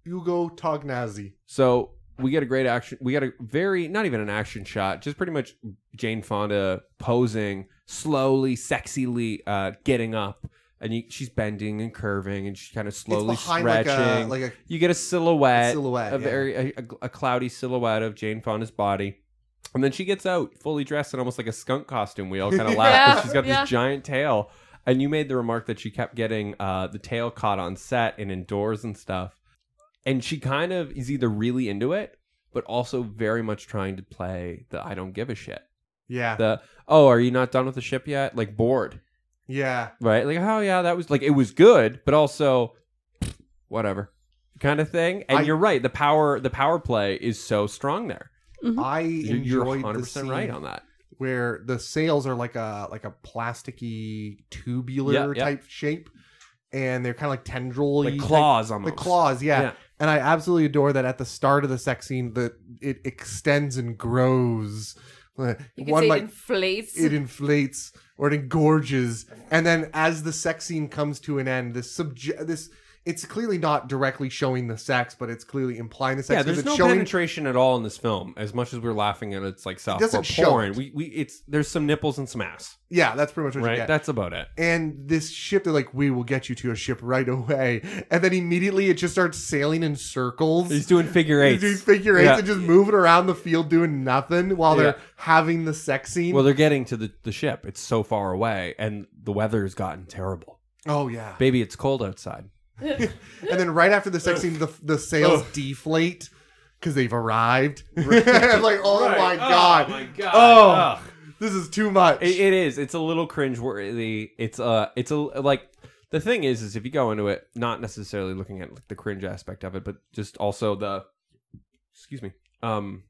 Hugo Tognazzi. So we get a great action. We get a very not even an action shot, just pretty much Jane Fonda posing slowly, sexily uh, getting up, and you, she's bending and curving, and she's kind of slowly it's behind like stretching. a like a you get a silhouette, silhouette, a yeah. very a, a, a cloudy silhouette of Jane Fonda's body. And then she gets out fully dressed in almost like a skunk costume. We all kind of laugh Yeah, because she's got yeah. this giant tail. And you made the remark that she kept getting uh, the tail caught on set and indoors and stuff. And she kind of is either really into it, but also very much trying to play the I don't give a shit. yeah The oh, are you not done with the ship yet? Like bored, yeah right? Like oh yeah, that was like it was good, but also whatever kind of thing. And I- you're right. The power the power play is so strong there. I You're, you're enjoyed 100 the percent right on that. Where the sails are like a like a plasticky tubular Yeah, yeah. type shape, and they're kind of like tendril Like claws almost. the claws, yeah. Yeah. And I absolutely adore that at the start of the sex scene that it extends and grows. Uh, You can One say might it inflates. it inflates or it engorges, and then as the sex scene comes to an end, this subject this it's clearly not directly showing the sex, but it's clearly implying the sex. Yeah, there's it's no showing penetration at all in this film. As much as we're laughing at it's like doesn't show porn, it. we, we it's there's some nipples and some ass, yeah, that's pretty much what you right? That's about it. and this ship they're like we will get you to a ship right away and then immediately it just starts sailing in circles He's doing figure He's eights. doing figure eights Yeah. and just moving around the field doing nothing while they're having the sex scene Well, they're getting to the, the ship. It's so far away, and the weather's gotten terrible. oh yeah Baby, it's cold outside. *laughs* and then right after the sex scene the, the sails deflate because they've arrived *laughs* I'm like oh my god my god! Oh. this is too much It, it is. It's a little cringeworthy. It's uh, it's a like the thing is, is if you go into it, not necessarily looking at like the cringe aspect of it, but just also the, excuse me, um,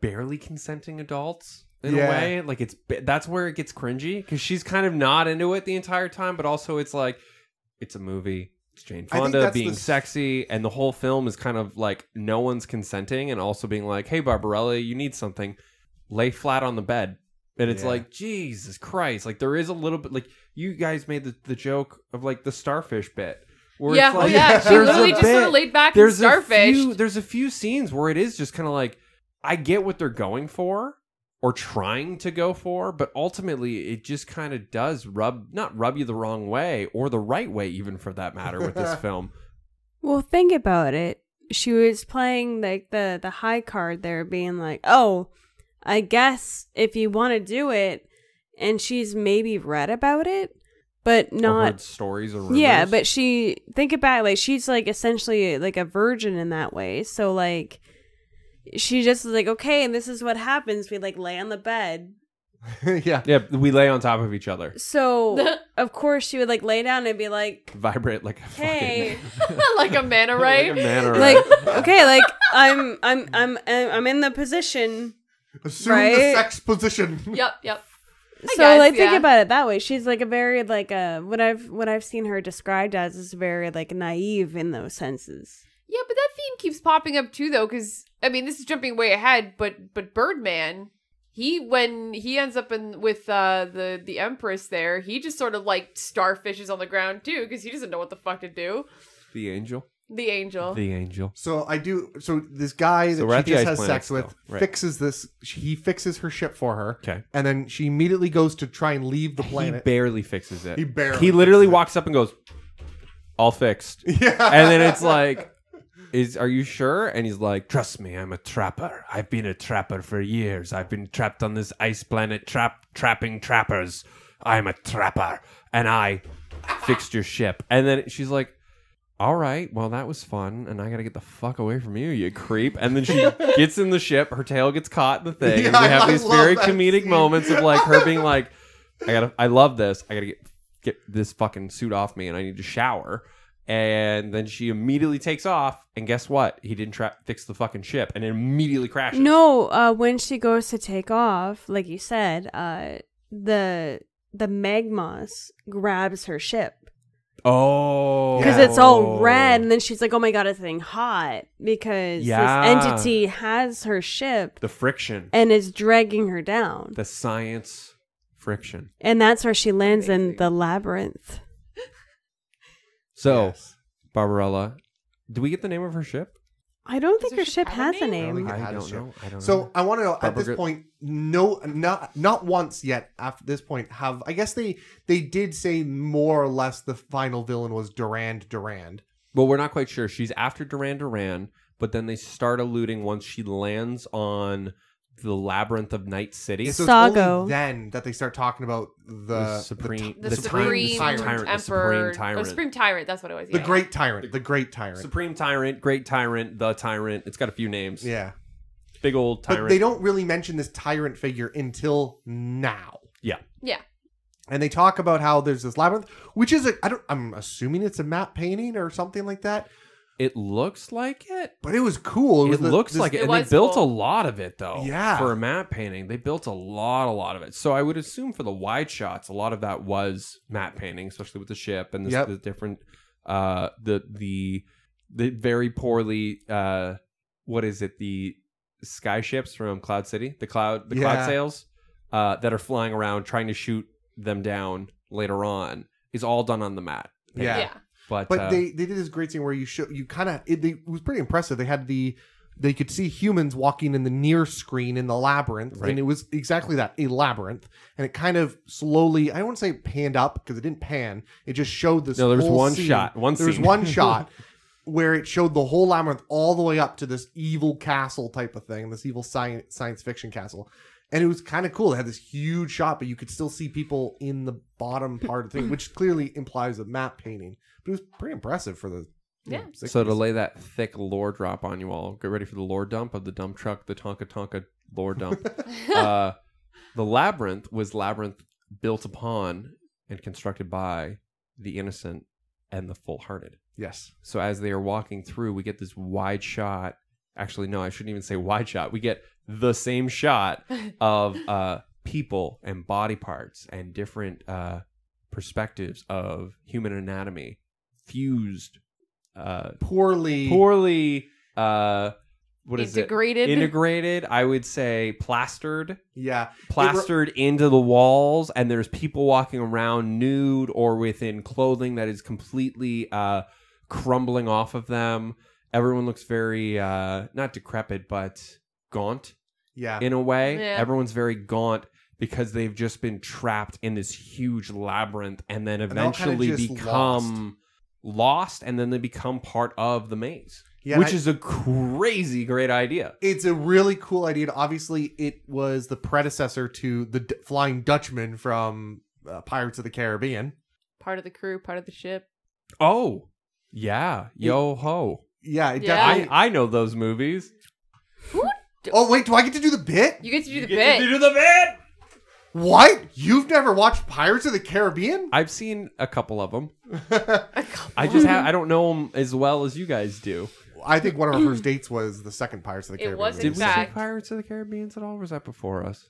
barely consenting adults in Yeah. a way. Like it's that's where it gets cringy because she's kind of not into it the entire time, but also it's like it's a movie. It's Jane I think Fonda that's being the s- sexy, and the whole film is kind of like no one's consenting, and also being like, "Hey, Barbarella, you need something." Lay flat on the bed, and it's Yeah. like Jesus Christ! Like there is a little bit like you guys made the, the joke of like the starfish bit. Where yeah, it's oh like, yeah. *laughs* She there's a literally just sort bit- of laid back there's and a few there's a few scenes where it is just kind of like I get what they're going for or trying to go for, but ultimately it just kind of does rub not rub you the wrong way or the right way even for that matter with this *laughs* film. Well, think about it. She was playing like the the high card there, being like, "Oh, I guess if you want to do it," and she's maybe read about it, but Or not. heard stories or rumors. Yeah, but she think about it, like she's like essentially like a virgin in that way. So like, she just was like, "Okay, and this is what happens. We like lay on the bed." *laughs* yeah yeah, we lay on top of each other, So *laughs* of course she would like lay down and be like, vibrate like a "Hey." fucking like a mana like a man or *laughs* like okay like i'm i'm i'm i'm in the position assume the sex position yep, yep. I so guess, like think yeah. about it that way she's like a very like uh what i've what i've seen her described as is very like naive in those senses Yeah, but that theme keeps popping up too, though, because I mean, this is jumping way ahead, but but Birdman, he when he ends up in with uh the the Empress there, he just sort of like starfishes on the ground too, because he doesn't know what the fuck to do. the angel. The angel. The angel. So I do. So this guy So that we're she the just ice has planet sex with still, right. fixes this. He fixes her ship for her, Okay. and then she immediately goes to try and leave the He planet. barely fixes it. He barely He literally fixes it. walks up and goes, "All fixed." *laughs* yeah, and then it's like is are you sure? And he's like trust me i'm a trapper. I've been a trapper for years. I've been trapped on this ice planet trap trapping trappers. I'm a trapper. And i fixed your ship. And then she's like all right well that was fun and i gotta get the fuck away from you you creep. And then she *laughs* gets in the ship. Her tail gets caught in the thing. And we have I these very comedic scene. moments of like her being *laughs* like i gotta i love this. I gotta get get this fucking suit off me and i need to shower and then she immediately takes off and guess what? He didn't tra- fix the fucking ship and it immediately crashes. No uh when she goes to take off like you said uh the the Mathmos grabs her ship. Oh. Because it's all red and then she's like oh my god it's getting hot because Yeah. this entity has her ship the friction. and is dragging her down. The science friction. And that's where she lands in the labyrinth so Yes. barbarella do we get the name of her ship I don't think her her ship ship have has a a name? I don't name. think it I had a don't ship. know. I don't So know. I want to know at Barbara this Gr- point, no, not not once yet. After this point, have I guess they they did say more or less the final villain was Durand Durand. Well, we're not quite sure. She's after Durand Durand, but then they start alluding once she lands on the labyrinth of Night City. So it's Sogo. only then that they start talking about the The supreme- The, The supreme, tyrant. emperor, The supreme or oh, tyrant. supreme tyrant. That's what it was. the yeah. great tyrant, the great tyrant. Supreme Tyrant, Great Tyrant, the Tyrant. It's got a few names. yeah, Big old but tyrant. they don't really mention this tyrant figure until now. Yeah. Yeah. And they talk about how there's this labyrinth, which is a I don't I'm assuming it's a map painting or something like that. It looks like it. But it was cool. It, was the- looks this- like it. It And they built cool. a lot of it though. Yeah. For a matte painting. They built a lot, a lot of it. So I would assume for the wide shots, a lot of that was matte painting, especially with the ship and the, Yep. the different uh the the the very poorly uh what is it? The sky ships from Cloud City, the cloud the Yeah. cloud sails uh that are flying around trying to shoot them down later on is all done on the mat. Yeah. Yeah. But, But uh, they they did this great thing where you show you kind of it, it was pretty impressive. They had the they could see humans walking in the near screen in the labyrinth, Right. and it was exactly that a labyrinth. And it kind of slowly I won't want to say panned up because it didn't pan. It just showed this. No, there was one scene. shot, one there was one *laughs* shot where it showed the whole labyrinth all the way up to this evil castle type of thing, this evil science science fiction castle. And it was kind of cool. It had this huge shot, but you could still see people in the bottom *laughs* part of the thing, which clearly implies a map painting. But it was pretty impressive for the you know, Yeah. So to lay that thick lore drop on you all, get ready for the lore dump of the dump truck, the Tonka Tonka lore dump. *laughs* uh, the labyrinth was labyrinth built upon and constructed by the innocent and the full-hearted. yes, So as they are walking through, we get this wide shot. Actually, no, I shouldn't even say wide shot. We get the same shot *laughs* of uh, people and body parts and different uh, perspectives of human anatomy fused uh, poorly. poorly uh what is Integrated. it integrated i would say plastered yeah, plastered into the walls and there's people walking around nude or within clothing that is completely uh crumbling off of them everyone looks very uh not decrepit but gaunt yeah. in a way Yeah. everyone's very gaunt because they've just been trapped in this huge labyrinth and then they're all kinda eventually just become lost. and then they become part of the maze yeah, which I- is a crazy great idea it's a really cool idea. Obviously, it was the predecessor to the D- Flying Dutchman from uh, Pirates of the Caribbean. part of the crew, part of the ship. oh yeah yo ho Yeah, it Yeah. definitely. I, I know those movies oh wait, do I get to do the bit? You get to do the You bit. get to do the bit What? You've never watched Pirates of the Caribbean? i've seen a couple of them A couple. i just have i don't know them as well as you guys do I think one of our first dates was the second Pirates of the It Caribbean. was, movie. in did we fact. see pirates of the caribbean at all or was that before us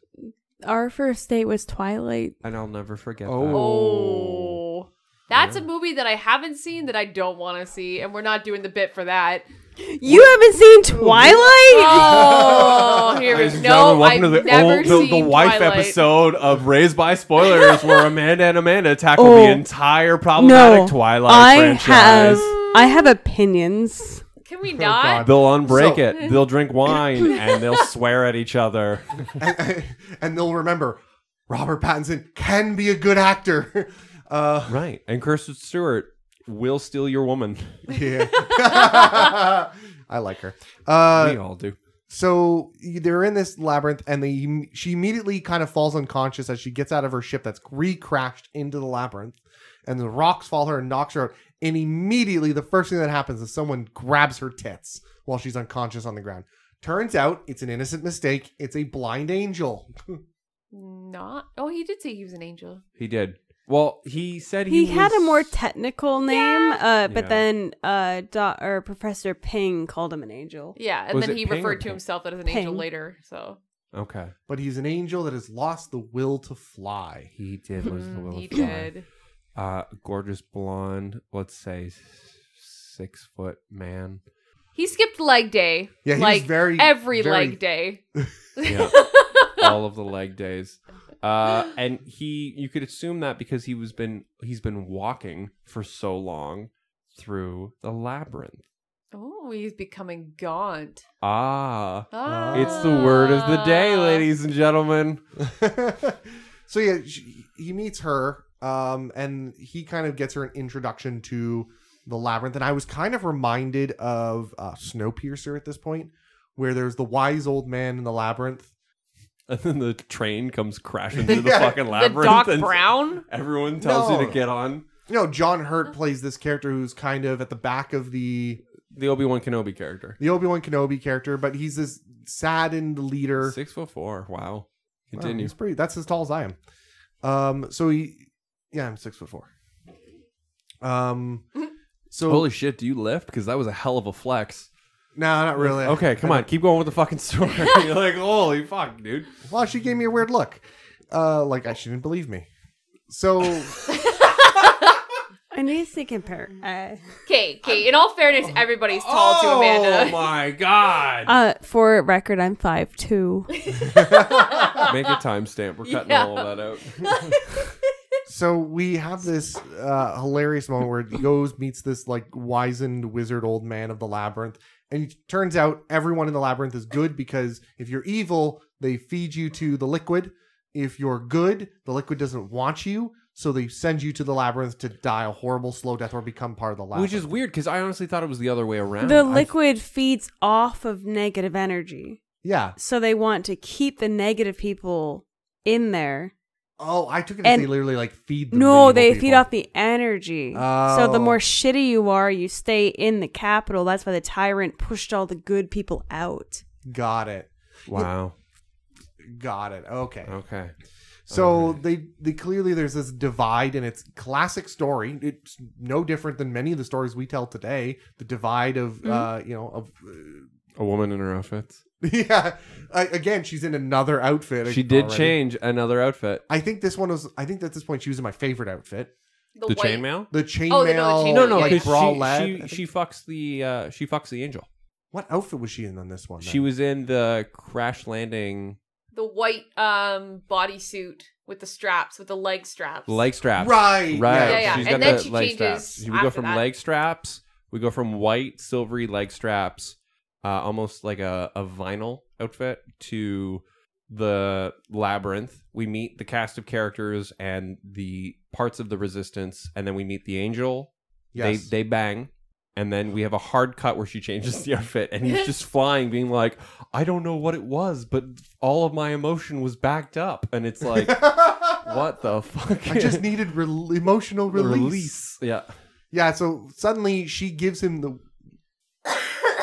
Our first date was Twilight. and i'll never forget Oh. that. Oh. That's Yeah. a movie that I haven't seen that I don't want to see, and we're not doing the bit for that. You haven't seen Twilight? Oh, *laughs* here we go. No, welcome I've to the, never old, the, the wife Twilight. episode of Raised by Spoilers, where Amanda and Amanda tackle Oh. the entire problematic No, Twilight I franchise. have I have opinions. Can we God. not? They'll unbreak So- it. They'll drink wine and they'll *laughs* swear at each other. *laughs* and, and they'll remember Robert Pattinson can be a good actor. Uh, Right. And Kirsten Stewart will steal your woman. yeah. *laughs* I like her. Uh, we all do. so they're in this labyrinth and they she immediately kind of falls unconscious as she gets out of her ship that's re-crashed into the labyrinth and the rocks fall her and knocks her out and immediately the first thing that happens is someone grabs her tits while she's unconscious on the ground turns out it's an innocent mistake it's a blind angel *laughs* Not. Oh, he did say he was an angel. He did. Well, he said he, He had a more technical name, uh, but Yeah. then uh, Do- or Professor Ping called him an angel. Yeah, and Was then he Ping referred to himself as an angel later. So Okay. but he's an angel that has lost the will to fly He did lose the Mm, will he of fly. did. Uh, gorgeous blonde, let's say six foot man. He skipped leg day. yeah he like was very every very- leg day. *laughs* Yeah. *laughs* all of the leg days. Uh, and he, you could assume that because he was been he's been walking for so long through the labyrinth. Oh, he's becoming gaunt. Ah. Ah. It's the word of the day, ladies and gentlemen. *laughs* so yeah, she, he meets her, um, and he kind of gets her an introduction to the labyrinth. And I was kind of reminded of uh, Snowpiercer at this point, where there's the wise old man in the labyrinth. *laughs* And then the train comes crashing *laughs* through the Yeah. fucking The labyrinth. Doc and Brown? Everyone tells you to get on. You know, John Hurt plays this character who's kind of at the back of the The Obi Wan Kenobi character. the Obi Wan Kenobi character, but he's this saddened leader. Six foot four. Wow. Wow, Continue. he's pretty. That's as tall as I am. Um. So he, yeah, I'm six foot four. Um. *laughs* So Holy shit, do you lift? Because that was a hell of a flex. No, not really. Okay, come on, keep going with the fucking story. *laughs* *laughs* You're like, holy fuck, dude. Well, she gave me a weird look. Uh, like I she didn't believe me. So *laughs* I need to compare. Uh, Okay, okay. In all fairness, everybody's tall to Amanda. Oh my god. uh, for record, I'm five two. Make a timestamp. We're cutting Yeah. all of that out. so we have this uh, hilarious moment where he goes meets this like wizened wizard old man of the labyrinth, and it turns out everyone in the labyrinth is good because if you're evil, they feed you to the liquid. If you're good, the liquid doesn't want you, so they send you to the labyrinth to die a horrible slow death or become part of the labyrinth. Which is weird because I honestly thought it was the other way around. The I- liquid feeds off of negative energy, yeah. so they want to keep the negative people in there. Oh, I took it as And- they literally like feed. The No, they people. feed off the energy. Oh. So the Oh. more shitty you are, you stay in the capital. That's why the tyrant pushed all the good people out. Got it. wow. Got it. Okay. Okay. So they they clearly there's this divide and it's classic story. It's no different than many of the stories we tell today. The divide of Mm-hmm. uh you know of A woman in her outfits. *laughs* yeah. I, again, she's in another outfit. She did already. change another outfit. I think this one was. I think at this point she was in my favorite outfit. The, The chainmail? The chainmail. Oh, the- no, the No, no, like yeah. because bralette. I she, she she fucks the uh she fucks the angel. what outfit was she in on this one? She was in the crash landing The white um bodysuit with the straps, with the leg straps. leg straps. right. Right. Yeah, yeah. She's And got then the she leg changes straps. We go from that. leg straps. We go from white silvery leg straps, uh, almost like a, a vinyl outfit, to the labyrinth. We meet the cast of characters and the parts of the resistance, and then we meet the angel. Yes. They they bang. And then we have a hard cut where she changes the outfit, and he's just *laughs* flying, being like, "I don't know what it was, but all of my emotion was backed up." And it's like, *laughs* what the fuck? I just needed rel emotional *laughs* The release. Yeah. Yeah. So suddenly she gives him the I did cough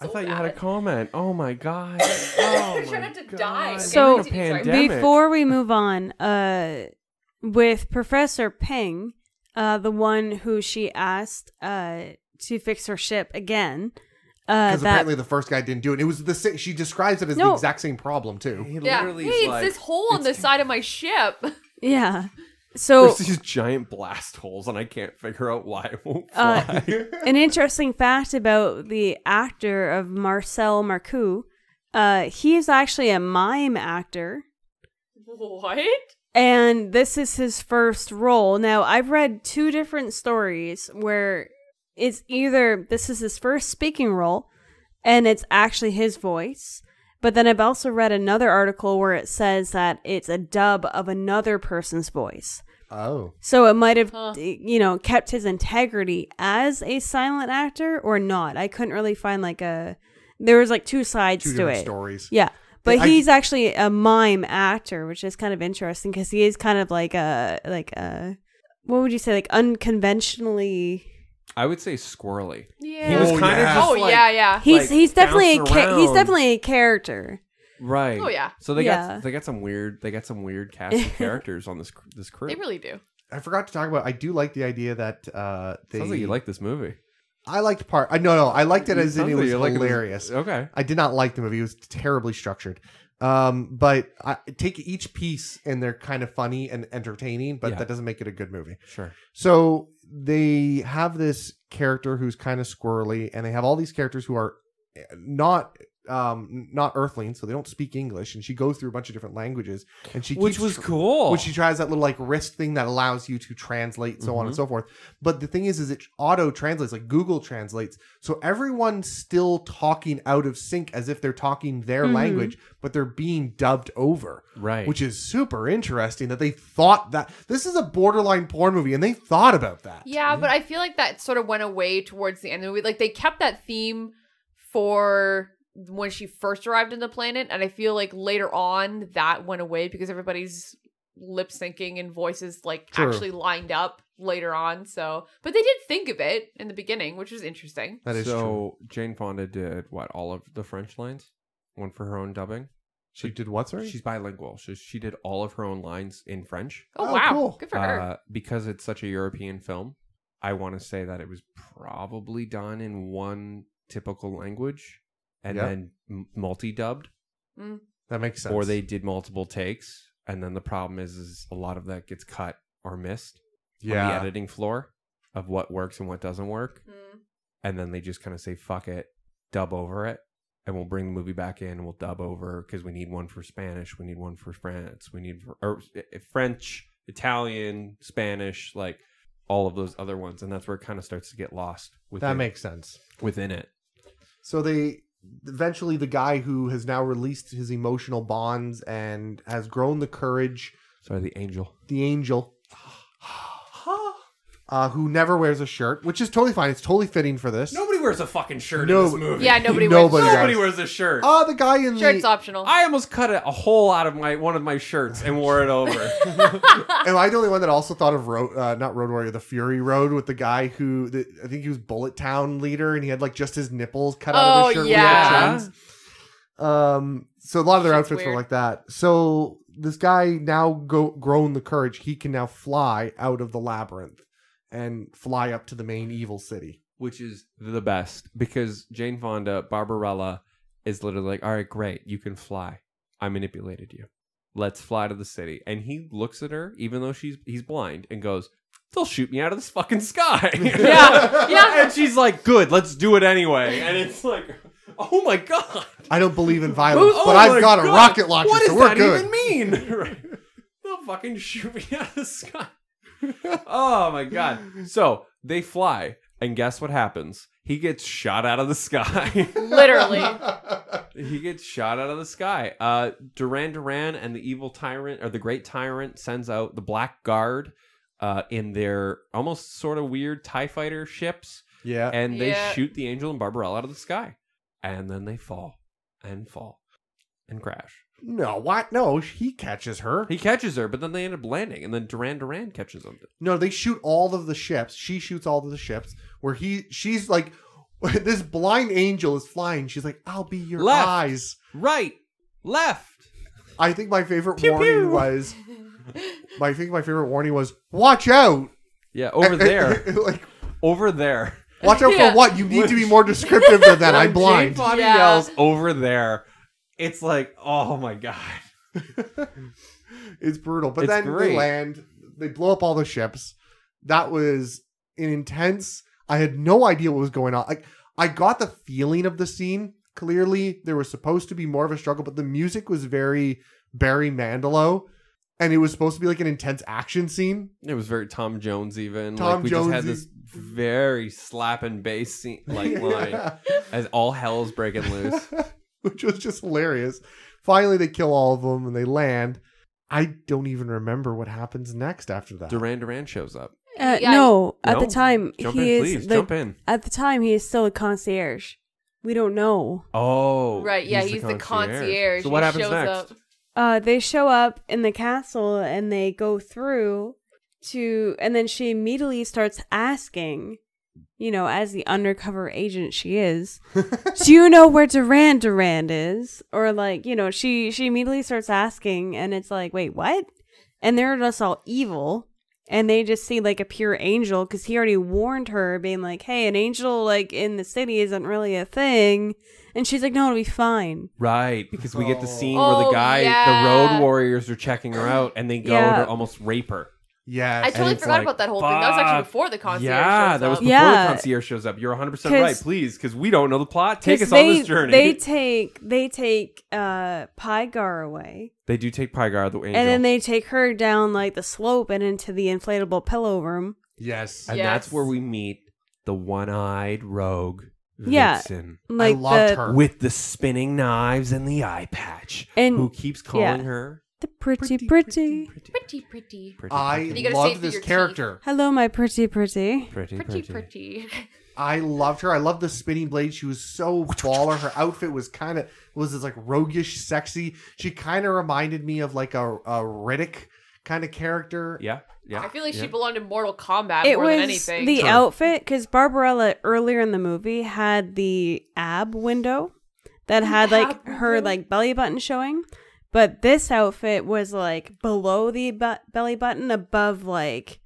so I thought you had a comment. Oh my *laughs* god. Oh I'm trying my not to God. die. Okay, So- We're in a continue, sorry. pandemic. Before we move on, uh, with Professor Ping, uh, the one who she asked uh, to fix her ship again, uh, because that apparently the first guy didn't do it. It was the same. She describes it as the No. exact same problem too. He Yeah. literally Hey, is it's like, this hole on the side of my ship. yeah. So There's these giant blast holes, and I can't figure out why it won't Uh, fly. *laughs* *laughs* an interesting fact about the actor of Marcel Marceau, uh, he is actually a mime actor. what? and this is his first role. Now, I've read two different stories where it's either this is his first speaking role and it's actually his voice, but then I've also read another article where it says that it's a dub of another person's voice. Oh, So it might have, Huh. you know, kept his integrity as a silent actor or not. I couldn't really find like a. There was like two sides two to different it. stories. Yeah. But I- he's actually a mime actor, which is kind of interesting because he is kind of like a like a what would you say like unconventionally. I would say squirrely. Yeah. He was Oh, kind yeah. of just oh like, yeah, yeah. He's Like, he's definitely a ca- he's definitely a character. Right. Oh, yeah. So they Yeah. got they got some weird they got some weird cast of *laughs* characters on this cr- this crew. They really do. I forgot to talk about. I do like the idea that uh, they. Sounds like you like this movie. I liked part. I no no. I liked it You as in sounds it like was you like it as- hilarious. Okay. I did not like the movie. It was terribly structured. Um, but I take each piece and they're kind of funny and entertaining, but Yeah. that doesn't make it a good movie. Sure. So they have this character who's kind of squirrely, and they have all these characters who are not um not Earthlings, so they don't speak English, and she goes through a bunch of different languages, and she Which keeps was tr- cool. Which she tries that little like wrist thing that allows you to translate, so on and Mhm. so forth. But the thing is, is it auto translates, like Google translates, so everyone's still talking out of sync as if they're talking their Mhm. language, but they're being dubbed over right. which is super interesting that they thought that this is a borderline porn movie and they thought about that. Yeah, but I feel like that sort of went away towards the end of the movie. Like they kept that theme for when she first arrived in the planet, and I feel like later on that went away because everybody's lip syncing and voices like True. actually lined up later on. So, but they did think of it in the beginning, which was interesting. That is so true. Jane Fonda did what? All of the French lines, one for her own dubbing. She did what, sorry? She's bilingual. She she did all of her own lines in French. Oh, Oh, wow, cool. good for her. Uh, because it's such a European film, I want to say that it was probably done in one typical language and Yeah. then m- multi-dubbed, that makes sense. or they did multiple takes. And then the problem is, is a lot of that gets cut or missed on the yeah. editing floor of what works and what doesn't work. Mm. And then they just kind of say, fuck it, dub over it. And we'll bring the movie back in and we'll dub over because we need one for Spanish, we need one for France, we need for, or, uh, French, Italian, Spanish, like all of those other ones. And that's where it kind of starts to get lost within, That makes sense. within it. So they eventually the guy who has now released his emotional bonds and has grown the courage, Sorry, the angel. the angel *sighs* uh, who never wears a shirt, which is totally fine. It's totally fitting for this. Nobody wears a fucking shirt No- in this movie. Yeah, nobody, Nobody wears. does. Nobody wears a shirt. Uh, the guy in the Shirt's the optional. I almost cut a, a hole out of my one of my shirts and wore it over. *laughs* Am I the only one that also thought of road, uh, not Road Warrior, the Fury Road with the guy who the, I think he was Bullet Town leader, and he had like just his nipples cut out of Oh, his shirt. yeah. With the chains. Um. So a lot of their Shit's outfits were weird. like that. So this guy now go grown the courage. He can now fly out of the labyrinth and fly up to the main evil city. Which is the best because Jane Fonda, Barbarella, is literally like, "All right, great, you can fly. I manipulated you. Let's fly to the city." And he looks at her, even though she's he's blind, and goes, "They'll shoot me out of this fucking sky." *laughs* Yeah, *laughs* yeah. And she's like, "Good, let's do it anyway." And it's like, "Oh my god." I don't believe in violence, Oh, oh but my I've got a rocket launcher, What does so we're that good. even mean? Right. *laughs* They'll fucking shoot me out of the sky. oh my god. So they fly, and guess what happens? He gets shot out of the *laughs* sky. Literally. he gets shot out of the sky. Uh Durand Durand and the evil tyrant or the great tyrant sends out the black guard uh in their almost sort of weird TIE fighter ships yeah. and they Yeah. shoot the angel and Barbarella out of the sky. And then they fall and fall and crash. No, what? No, he catches her. He catches her, but then they end up landing, and then Durand Durand catches them. No, they shoot all of the ships. She shoots all of the ships. Where he, she's like, *laughs* this blind angel is flying. She's like, "I'll be your Left. eyes." Right, left. I think my favorite Pew, warning pew. was, I think my favorite warning was, "Watch out!" Yeah, over *laughs* there, like, over there. watch out Yeah. for what? You need to be more descriptive than that. I'm *laughs* When Jane blind. Fonda Yeah. yells over there. It's like, oh my god. *laughs* it's brutal. But It's then great. they land, they blow up all the ships. That was an intense. I had no idea what was going on. Like I got the feeling of the scene. Clearly, there was supposed to be more of a struggle, but the music was very Barry Manilow, and it was supposed to be like an intense action scene. It was very Tom Jones even. Tom like we just had Jonesy. this very slapping bass scene like *laughs* line as all hell's breaking loose. *laughs* *laughs* which was just hilarious. Finally, they kill all of them and they land. I don't even remember what happens next after that. Durand Durand shows up. Uh, Yeah. no, at No? the time Jump he in, is please. the, Jump in. at the time he is still a concierge. We don't know. Oh, Right, yeah, he's the concierge. So what He happens shows next? up. Uh, they show up in the castle and they go through to, and then she immediately starts asking, you know, as the undercover agent she is, *laughs* do you know where Durand Durand is? Or like, you know, she she immediately starts asking, and it's like, wait, what? And they're just all evil. And they just see like a pure angel because he already warned her, being like, "Hey, an angel like in the city isn't really a thing." And she's like, "No, it'll be fine." Right, because we get the Oh. scene where the Oh, guy, the road warriors are checking her out and they go Yeah. to almost rape her. Yes. I totally forgot like, about that whole thing. That was actually before the concierge. Yeah, shows that was before Yeah. the concierge shows up. You're 100 percent 'Cause- right. Please, because we don't know the plot. Take us on this journey. They take they take uh Pygar away. They do take Pygar the angel, And then they take her down like the slope and into the inflatable pillow room. yes. and Yes. that's where we meet the one-eyed rogue Yeah. Vixen Like loved the her. with the spinning knives and the eye patch, And- who keeps calling yeah. her the pretty pretty. pretty, Pretty, pretty. pretty, I You gotta say it loved through this your teeth. character. Hello, my pretty pretty. pretty, Pretty, pretty. I loved her. I loved the spinning blade. She was so baller. Her outfit was kind of was this like roguish, sexy. She kind of reminded me of like a, a Riddick kind of character. Yeah, yeah. I feel like yeah. she belonged in Mortal Kombat It more was than anything. the Sure. outfit because Barbarella earlier in the movie had the ab window that had like ab her window? like belly button showing, but this outfit was like below the bu- belly button, above like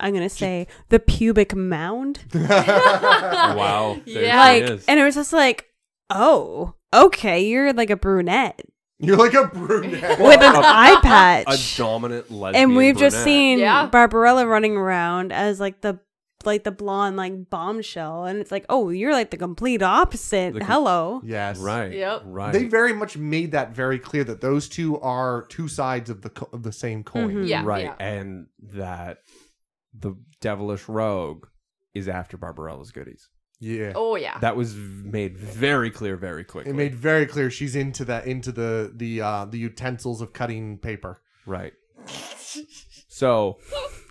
I'm gonna say the pubic mound, *laughs* wow. *laughs* Yeah. like, is. and it was just like, oh, okay, you're like a brunette You're like a brunette. with an *laughs* eye patch, a dominant lesbian. and we've just seen Yeah. Barbarella running around as like the like the blonde like bombshell, and it's like, oh, you're like the complete opposite. The com- Hello. yes. right. Yep. Right. They very much made that very clear that those two are two sides of the co- of the same coin. Mhm. Yeah, right, yeah. and that the devilish rogue is after Barbarella's goodies. Yeah. oh yeah. That was made very clear very quickly. It made very clear she's into that into the the uh the utensils of cutting paper. right. So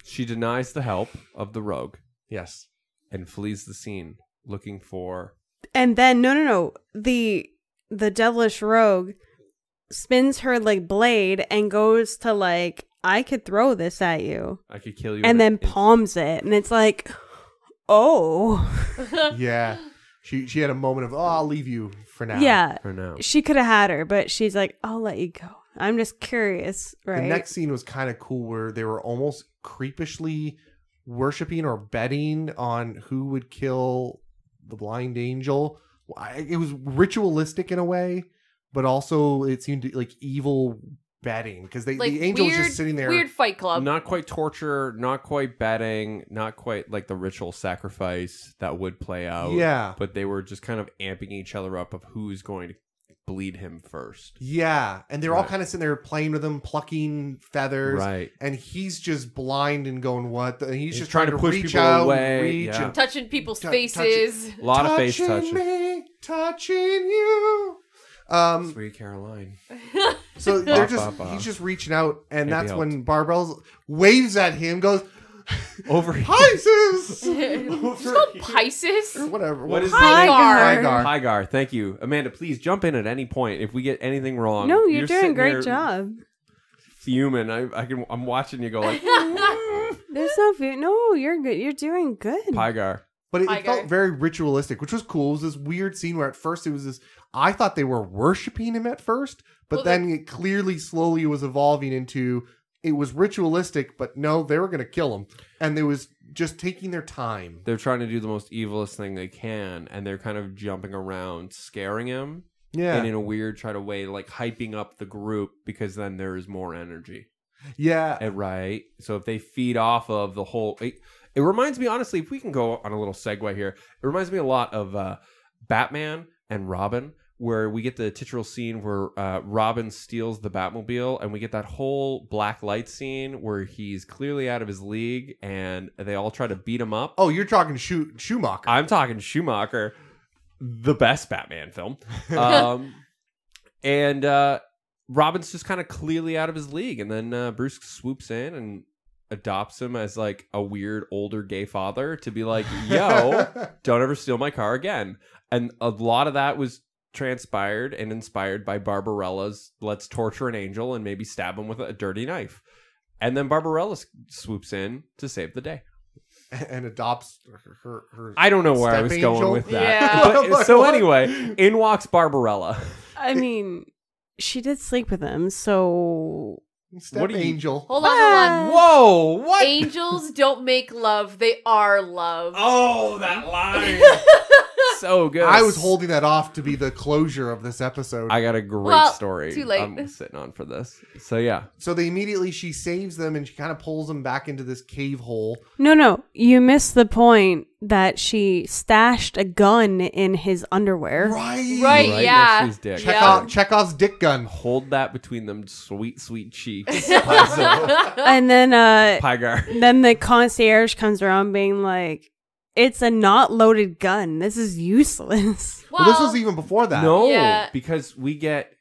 she denies the help of the rogue Yes. and flees the scene looking for. And then no, no, no. The the devilish rogue spins her like blade and goes to like, I could throw this at you, I could kill you. and then an palms it, and it's like, oh, *laughs* Yeah. She she had a moment of oh I'll leave you for now. yeah. for now. She could have had her, but she's like, I'll let you go. I'm just curious, right? The next scene was kind of cool where they were almost creepishly worshiping or betting on who would kill the blind angel. I- It was ritualistic in a way, but also it seemed like evil betting because they like the angel weird, was just sitting there. Weird Fight Club. Not quite torture, not quite betting, not quite like the ritual sacrifice that would play out. Yeah. But they were just kind of amping each other up of who's going to bleed him first. Yeah, and they're all kind of sitting there playing with him, plucking feathers, Right. and he's just blind and going, "What?" the-" And he's, He's just trying trying, to push reach people out, away, reach, yeah. and touching people's Tou- faces. A lot of face touching touching. me, touching you. Um, Sweet Caroline. so *laughs* they're Ba, just ba, ba. he's just reaching out, and Can't be that's when Barbell waves at him, goes, *laughs* Over here. "Pisces," *laughs* It's called Pisces. or whatever. What is Pygar. Pygar. Pygar, thank you. Amanda, please jump in at any point if we get anything wrong. no, you're, doing a great job. Fuming. I, I can I'm watching you go like *laughs* There's no fear. No, you're good. You're doing good. Pygar. But it, it felt very ritualistic, which was cool. It was this weird scene where at first it was this. I thought they were worshiping him at first, but Well, then it clearly, slowly was evolving into it was ritualistic. But no, they were going to kill him, and they was just taking their time. They're trying to do the most evilest thing they can, and they're kind of jumping around, scaring him, Yeah, and in a weird try to way, like hyping up the group because then there is more energy. yeah, Eh, Right. So if they feed off of the whole, it, it reminds me honestly. If we can go on a little segue here, it reminds me a lot of uh, Batman and Robin, where we get the titular scene where uh, Robin steals the Batmobile, and we get that whole black light scene where he's clearly out of his league, and they all try to beat him up. Oh, you're talking Schu- Schumacher. I'm talking Schumacher, the best Batman film. *laughs* Um, and uh, Robin's just kind of clearly out of his league, and then uh, Bruce swoops in and adopts him as like a weird older gay father to be like, "Yo, *laughs* don't ever steal my car again." And a lot of that was transpired and inspired by Barbarella's "Let's torture an angel and maybe stab him with a dirty knife." And then Barbarella swoops in to save the day. *laughs* and adopts her. her, her I don't know where I Step was angel? going with that. Yeah. *laughs* But, *laughs* so anyway, in walks Barbarella. I mean, she did sleep with him, so step what do you- angel. Hold on, hold on. Ah. Whoa! What? Angels don't make love; they are love. Oh, that line! So good. I was holding that off to be the closure of this episode. I got a great Well, story. too late. I'm sitting on for this. So yeah, so they immediately she saves them and she kind of pulls them back into this cave hole. No, no, you missed the point that she stashed a gun in his underwear. Right. Right, Right next yeah. to his dick. Check Yeah. off Chekhov's dick gun. hold that between them sweet, sweet cheeks. *laughs* Paizo. And then uh Pygar. then the concierge comes around being like it's a not loaded gun. This is useless. Well, this was even before that. No, Yeah. because we get.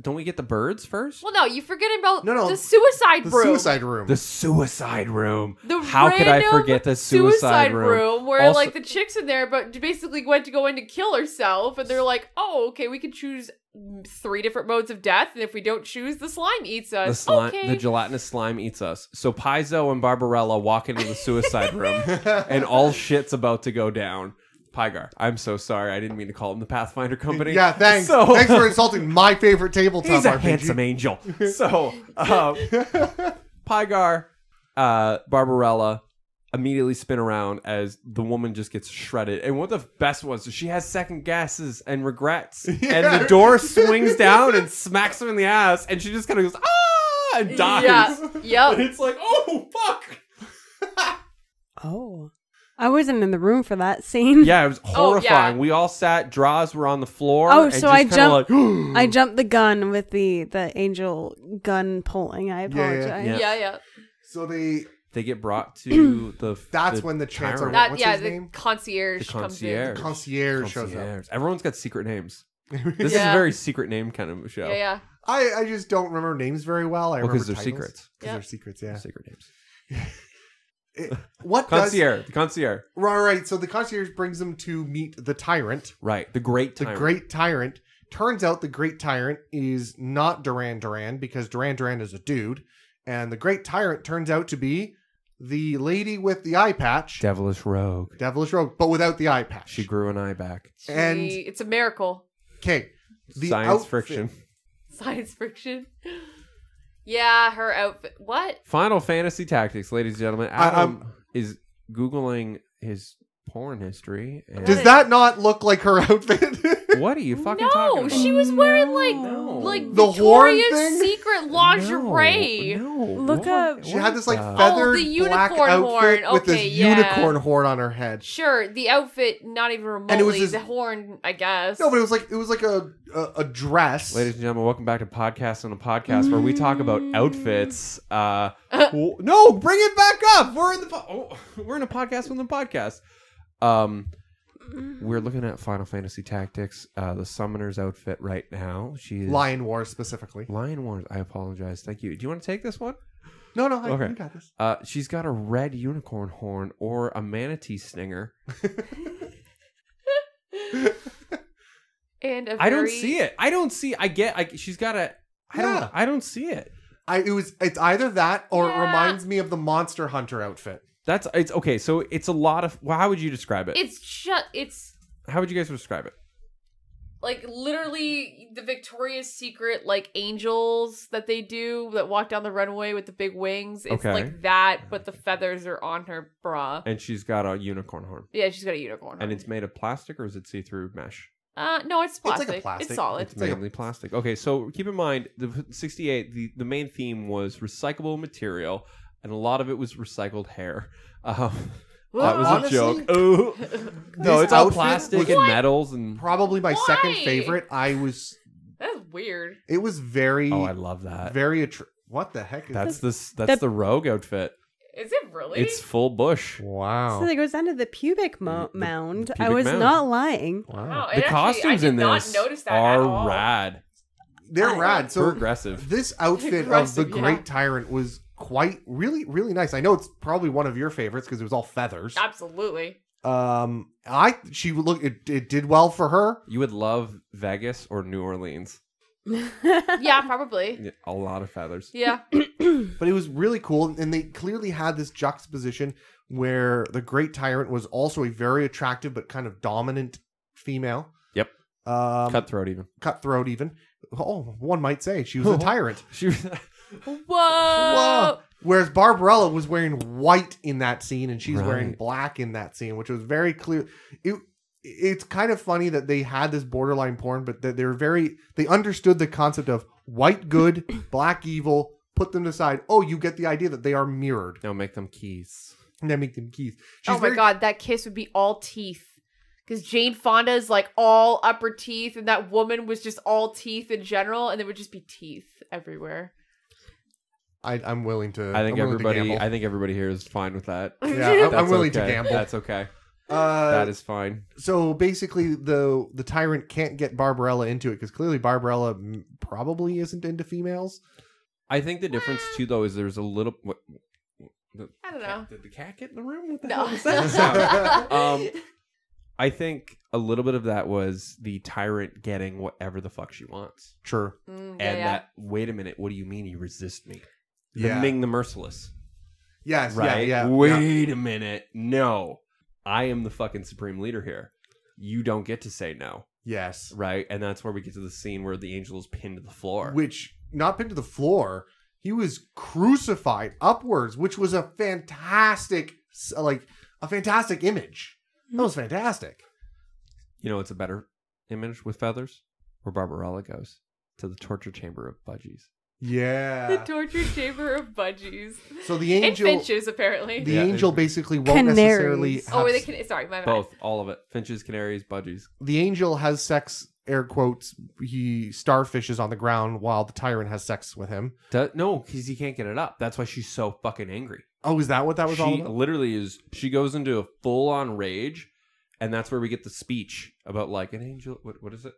Don't we get the birds first? Well, no, you forget about No, no, the suicide room. the room. suicide room. The suicide room. The How could I random forget the suicide, room? where Also- like the chick's in there, but basically went to go in to kill herself, and they're like, "Oh, okay, we can choose three different modes of death, and if we don't choose, the slime eats us." The slime, okay, the gelatinous slime eats us. So Paizo and Barbarella walk into the suicide room, *laughs* and all shit's about to go down. Pygar, I'm so sorry. I didn't mean to call him the Pathfinder Company. yeah, thanks. So- thanks for *laughs* insulting my favorite tabletop He's a RPG. handsome angel. *laughs* So, um, Pygar, uh, Barbarella immediately spin around as the woman just gets shredded. And what the best was, she has second guesses and regrets. *laughs* And the door swings down and smacks her in the ass, and she just kind of goes, ah, and dies. Yeah, And it's like, oh, fuck. Oh. I wasn't in the room for that scene. Yeah, it was Oh, horrifying. yeah. We all sat, draws were on the floor. Oh, and so just I kinda jumped- Like, *gasps* I jumped the gun with the the angel gun pulling. I Yeah, yeah, apologize. yeah. Yeah, yeah. So they they get brought to *clears throat* the. That's the when the chancellor- tyrant. That What's yeah, his the name? concierge, The comes concierge. concierge shows up. Concierge. Everyone's got secret names. *laughs* This is Yeah. a very secret name kind of show. in. Yeah, yeah. I, I just don't remember names very well. I Well, remember because they're titles. secrets. Because Yeah. they're secrets, yeah. Secret names. *laughs* It- what does Concierge. The concierge. right, right? So the concierge brings them to meet the tyrant, Right. The great the great tyrant. Turns out the great tyrant is not Durand Durand because Durand Durand is a dude, and the great tyrant turns out to be the lady with the eye patch, Devilish rogue. devilish rogue, but without the eye patch. She grew an eye back. She- And- it's a miracle. okay. The Science outfit- friction. Science fiction. Yeah, her outfit. What? Final Fantasy Tactics, ladies and gentlemen. I- Adam is googling his porn history. And Does that not look like her *laughs* outfit? what are you fucking no, talking about? she was wearing like No. like The horn Victoria's thing? Secret lingerie. No, no. Look What? up- she had this like What? feathered Oh, the black unicorn outfit horn. with this Okay, yeah. unicorn horn on her head. Sure, the outfit not even remotely it was this- the horn, I guess. No, but it was like it was like a a, a dress. Ladies and gentlemen, welcome back to Podcast on a Podcast where we talk about outfits. Uh, w- no, bring it back up. We're in the po- oh, we're in a podcast within a podcast. Um, we're looking at Final Fantasy Tactics, uh, the Summoner's outfit right now. She is Lion Wars specifically. Lion Wars. I apologize. Thank you. Do you want to take this one? No, no, I, Okay. you got this. Uh, she's got a red unicorn horn or a manatee stinger. *laughs* and a I don't very- see it. I don't see. I get. I, she's got a. I Yeah. don't. I don't see it. I it was it's either that or it Yeah. reminds me of the Monster Hunter outfit. That's it's okay. So it's a lot of. Well, how would you describe it? It's just it's how would you guys describe it? like literally the Victoria's Secret like angels that they do that walk down the runway with the big wings. It's Okay. like that, but the feathers are on her bra. And she's got a unicorn horn. Yeah, she's got a unicorn. And horn. it's made of plastic or is it see-through mesh? uh no, it's plastic. It's, like a plastic. It's, solid. It's like a- mainly plastic. Okay, so keep in mind the 68. The the main theme was recyclable material, and a lot of it was recycled hair. *laughs* Um, that was Honestly, a joke. *laughs* Oh. *laughs* no, this it's all outfit plastic was and metals and. Probably my second Why? favorite. I was That's weird. it was very Oh, I love that. very attr What the heck is That's the that's The- the rogue outfit. Is it really? It's full bush. Wow. So it goes down to the pubic mo- The- mound. the I pubic was mound. not lying. Wow, wow. it The actually- costumes I did in not this notice that at are rad. They're I- rad. So Progressive. this outfit of the Aggressive, yeah. Great Tyrant was quite really really nice. I know it's probably one of your favorites because it was all feathers. Absolutely. Um, I she would look it, it did well for her. You would love Vegas or New Orleans. *laughs* Yeah, probably. Yeah, A lot of feathers. Yeah. *clears throat* but it was really cool and they clearly had this juxtaposition where the great tyrant was also a very attractive but kind of dominant female Yep. um Cutthroat even. cutthroat even oh one might say she was a *laughs* tyrant She Whoa. Whoa. whereas barbarella was wearing white in that scene and she's wearing black in that scene which was very clear it it's kind of funny that they had this borderline porn, but that they're very they understood the concept of white good, *coughs* black evil. Put them aside. Oh, you get the idea that they are mirrored, No, make them keys. and then make them keys. She's oh my very- god, that kiss would be all teeth. Because Jane Fonda is like all upper teeth, and that woman was just all teeth in general, and there would just be teeth everywhere. I, I'm willing to. I think I'm willing to everybody. gamble. I think everybody here is fine with that. *laughs* yeah, I'm, I'm That's willing to okay. gamble. That's okay. uh, that is fine. so basically the the tyrant can't get Barbarella into it because clearly Barbarella probably isn't into females. I think the difference too, though, is there's a little. What, the, I don't cat- know. Did the cat get in the room? What the No. hell was that *laughs* sound? *laughs* um, I think a little bit of that was the tyrant getting whatever the fuck she wants, Sure. Mm, yeah, and yeah. that. Wait a minute. What do you mean you resist me? The Yeah. Ming the merciless. Yes. Right. Yeah. Yeah. yeah. Wait a minute. No, I am the fucking supreme leader here. You don't get to say no. Yes. Right, and that's where we get to the scene where the angel is pinned to the floor. Which not pinned to the floor. He was crucified upwards, which was a fantastic, like a fantastic image. That hmm. was fantastic. You know, it's a better image with feathers where Barbarella goes to the torture chamber of budgies. *laughs* the torture chamber of budgies. So the and angel, finches, apparently. the Yeah, angel it- basically won't Canaries. necessarily. oh, were they can- sorry, my bad. Both, all of it. Finches, canaries, budgies. the angel has sex air quotes he starfishes on the ground while the tyrant has sex with him Do- no, because he can't get it up. That's why she's so fucking angry. oh is that what that was all She about literally is. She goes into a full on rage, and that's where we get the speech about like an angel. What what is it?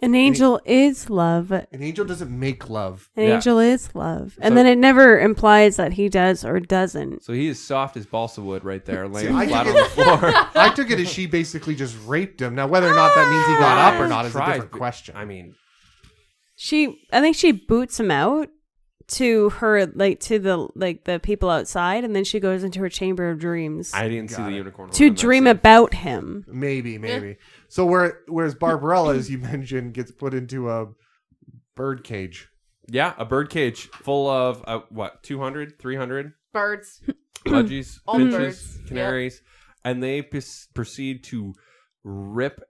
An angel is love. An an angel doesn't make love Yeah. angel is love. And So- then it never implies that he does or doesn't. So he is soft as balsa wood right there, laying I flat on took the floor. *laughs* i took it as she basically just raped him now whether or not that means he got up or not is a Tries, different but- question I mean, She I think she boots him out to her like to the like the people outside and then she goes into her chamber of dreams I didn't see Got the it. unicorn. to in that dream scene. about him. maybe maybe so where whereas *laughs* barbarella as you mentioned gets put into a bird cage Yeah, a bird cage full of uh, what 200, 300 Birds. *clears throat* budgies, All finches, birds, yep. canaries, and they pis- proceed to rip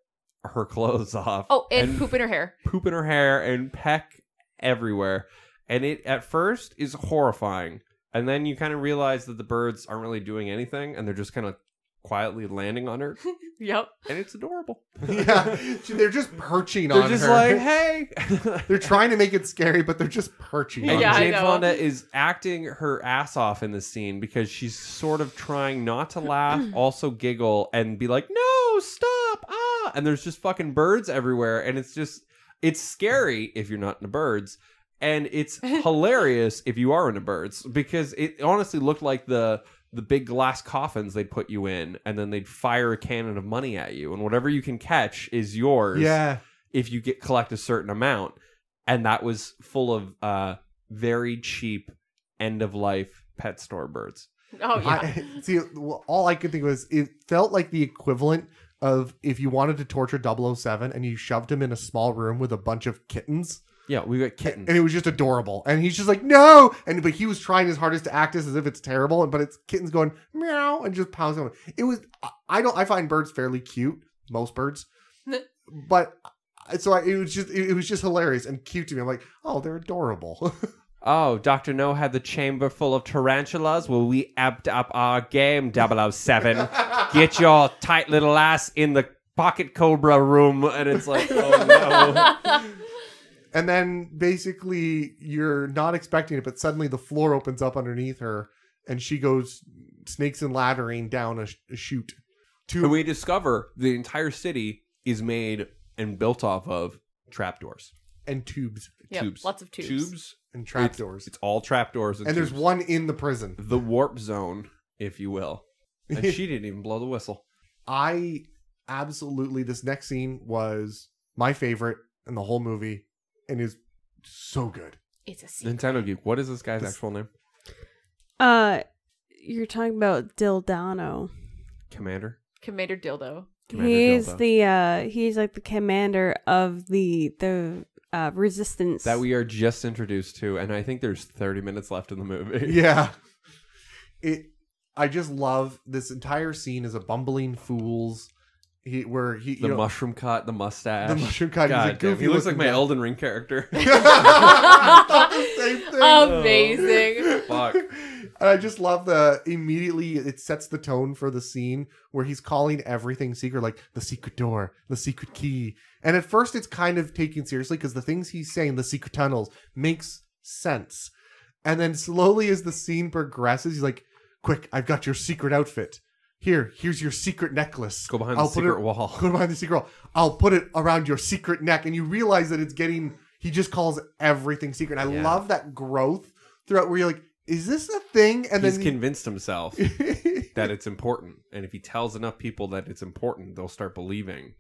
her clothes off. Oh, and, poop in her hair. poop in her hair and peck everywhere. And it at first is horrifying. And then you kind of realize that the birds aren't really doing anything and they're just kind of quietly landing on her. *laughs* Yep. And it's adorable. *laughs* yeah they're just perching They're on just her like, *laughs* hey. they're trying to make it scary but they're just perching And on Yeah, her. Jane. Fonda is acting her ass off in this scene because she's sort of trying not to laugh, *clears throat* also giggle, and be like, no, stop, ah. And there's just fucking birds everywhere. And it's just, it's scary if you're not into birds. And it's hilarious if you are into birds because it honestly looked like the the big glass coffins they'd put you in and then they'd fire a cannon of money at you and whatever you can catch is yours yeah. if you get collect a certain amount. And that was full of uh very cheap end of life pet store birds. Oh yeah. I, *laughs* see, all I could think was it felt like the equivalent of if you wanted to torture 007 and you shoved him in a small room with a bunch of kittens yeah we got kittens and it was just adorable. And he's just like no! And but he was trying his hardest to act as if it's terrible but it's kittens going meow and just pouncing on. It. it was I- I don't I find birds fairly cute most birds. *laughs* But uh, so I, it was just it, it was just hilarious and cute to me. I'm like oh they're adorable. *laughs* Oh dr no had the chamber full of tarantulas. Well we amped up our game 007 *laughs* get your tight little ass in the pocket cobra room. And it's like oh no And then basically you're not expecting it, but suddenly the floor opens up underneath her and she goes snakes and laddering down a, a chute. and To we discover the entire city is made and built off of trapdoors and tubes Yep, tubes lots of tubes. tubes and trapdoors. it's all trapdoors and, And there's one in the prison. the warp zone, if you will. And *laughs* she didn't even blow the whistle. I absolutely this next scene was my favorite in the whole movie and is so good. It's a secret. Nintendo Geek, what is this guy's This- actual name? Uh you're talking about Dildano. Commander? Commander Dildo. Commander he's Dildo. the uh he's like the commander of the the uh resistance. That we are just introduced to, and I think there's 30 minutes left in the movie. Yeah. *laughs* *laughs* It I just love this entire scene is a bumbling fools he where he The you know, mushroom cut, the mustache. the mushroom cut. God he's a goofy he looks like my guy. Elden Ring character. *laughs* Thought the same thing. Amazing. Fuck. And I just love the immediately it sets the tone for the scene where he's calling everything secret, like the secret door, the secret key. And at first it's kind of taken seriously because the things he's saying, the secret tunnels, makes sense. And then slowly as the scene progresses, he's like, Quick, I've got your secret outfit. Here, here's your secret necklace. Go behind I'll the put secret it, wall. *laughs* Go behind the secret wall. I'll put it around your secret neck. And you realize that it's getting he just calls everything secret. And I Yeah. love that growth throughout where you're like, is this a thing? And He's then convinced himself *laughs* that it's important, and if he tells enough people that it's important, they'll start believing.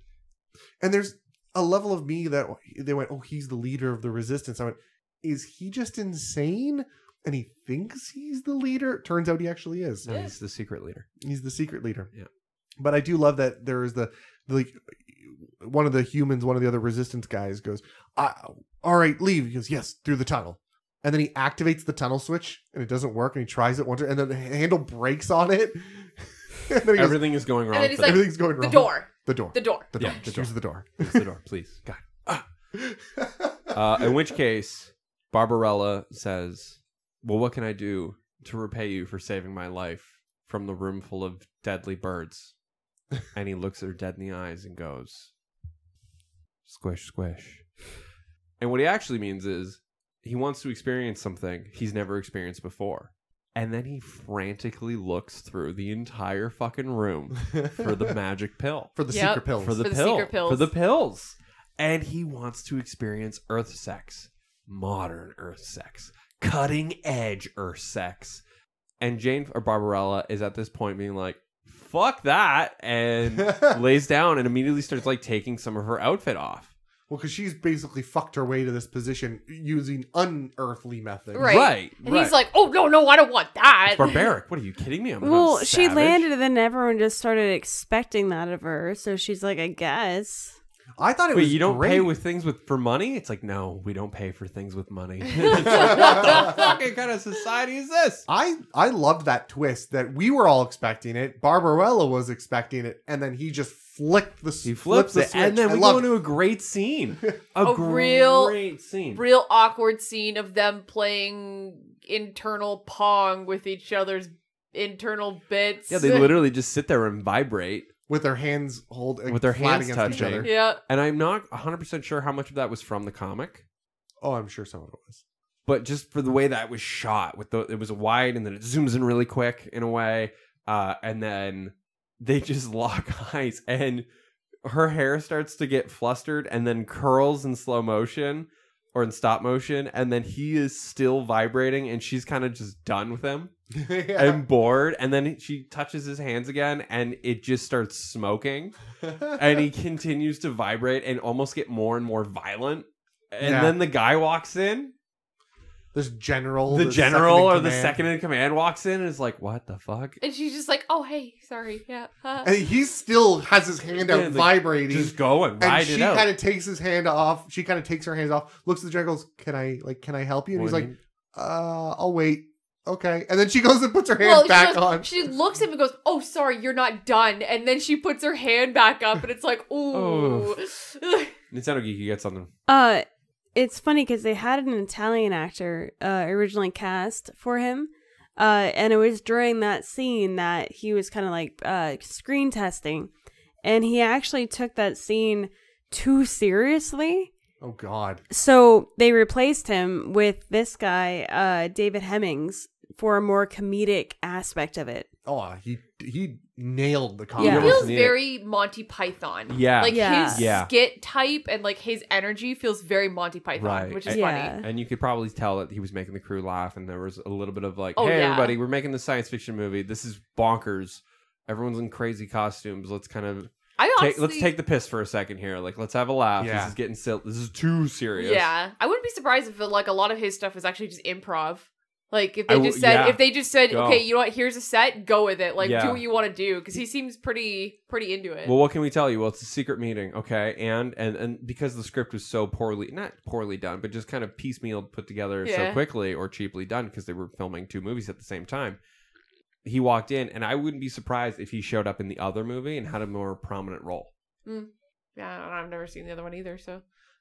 and there's a level of me that they went, oh, he's the leader of the resistance. I went, is he just insane? And he thinks he's the leader. Turns out he actually is. No, he's the secret leader. He's the secret leader. Yeah. But I do love that there is the like one of the humans, one of the other resistance guys goes, I, "All right, leave." He goes, "Yes, through the tunnel." And then he activates the tunnel switch, and it doesn't work. And he tries it once, and then the handle breaks on it. *laughs* and then he goes, Everything is going wrong. then he's like, everything's going wrong. The door. The door. The door. The door. Yeah, the Just door. use the door. Close the door, please. *laughs* God. Uh, in which case, Barbarella says, Well, what can I do to repay you for saving my life from the room full of deadly birds? *laughs* And he looks at her dead in the eyes and goes, Squish, squish. And what he actually means is he wants to experience something he's never experienced before. And then he frantically looks through the entire fucking room for the *laughs* magic pill for the Yep. secret pills. for the For the pill secret pills. for the pills and he wants to experience earth sex modern earth sex cutting edge earth sex and jane or barbarella is at this point being like fuck that and *laughs* lays down and immediately starts like taking some of her outfit off well, because she's basically fucked her way to this position using unearthly methods. Right. right And right. he's like, oh, no, no, I don't want that. it's barbaric what are you kidding me i'm Well, she landed, and then everyone just started expecting that of her. So she's like, I guess. I thought it Wait, was you don't great. pay with things with for money? It's like, no, we don't pay for things with money. It's *laughs* like, *laughs* what the fucking kind of society is this? I I loved that twist that we were all expecting it. Barbarella was expecting it, and then he just flicked the He flipped flips the it, and then I we go into a great scene. *laughs* A, A real- great scene. Real awkward scene of them playing internal pong with each other's internal bits. yeah, they literally just sit there and vibrate. With their hands hold With their flat hands against each other. Yeah. And I'm not 100% sure how much of that was from the comic, Oh, I'm sure some of it was. but just for the way that was shot, with the it was wide and then it zooms in really quick in a way, uh, and then they just *laughs* lock eyes and her hair starts to get flustered and then curls in slow motion or in stop motion and then he is still vibrating and she's kind of just done with him *laughs* yeah. and bored and then she touches his hands again and it just starts smoking *laughs* and he continues to vibrate and almost get more and more violent and Yeah. then the guy walks in This general, the, the general second in or the second in command walks in and is like what the fuck And she's just like, oh, hey, sorry. Yeah. uh." and he still has his hand out Yeah, like, vibrating. just going. and and she kind of takes his hand off. She kind of takes her hands off, looks at the general, goes, "Can I like? Can I help you?" And What he's do like, you "Uh, I'll wait." Okay, and then she goes and puts her hand Well, she, back goes- on. she looks at him and goes, "Oh, sorry, you're not done." And then she puts her hand back up, and it's like, *laughs* "Ooh." Nintendo Geek you get something Uh, it's funny because they had an Italian actor uh, originally cast for him. Uh, and it was during that scene that he was kind of like uh, screen testing. And he actually took that scene too seriously. Oh God, So they replaced him with this guy, uh, David Hemmings, for a more comedic aspect of it. oh he he nailed the He Yeah. comedy. almost feels very Monty Python. Yeah. Like Yeah. his Yeah. skit type and like his energy feels very Monty Python, Right. which is Yeah. funny. and you could probably tell that he was making the crew laugh and there was a little bit of like Oh, hey yeah. everybody we're making the science fiction movie this is bonkers everyone's in crazy costumes let's kind of I take, let's take the piss for a second here like let's have a laugh Yeah. this is getting silly this is too serious Yeah, I wouldn't be surprised if like a lot of his stuff is actually just improv. Like if I they w- just said, yeah. if they just said, Go. okay, you know what? Here's a set. Go with it. Like Yeah. do what you want to do because he seems pretty pretty into it. Well, what can we tell you? Well, it's a secret meeting, okay, and and and because the script was so poorly, not poorly done, but just kind of piecemeal put together so Yeah. quickly or cheaply done because they were filming two movies at the same time. He walked in, and I wouldn't be surprised if he showed up in the other movie and had a more prominent role. Mm. Yeah, I've never seen the other one either. So.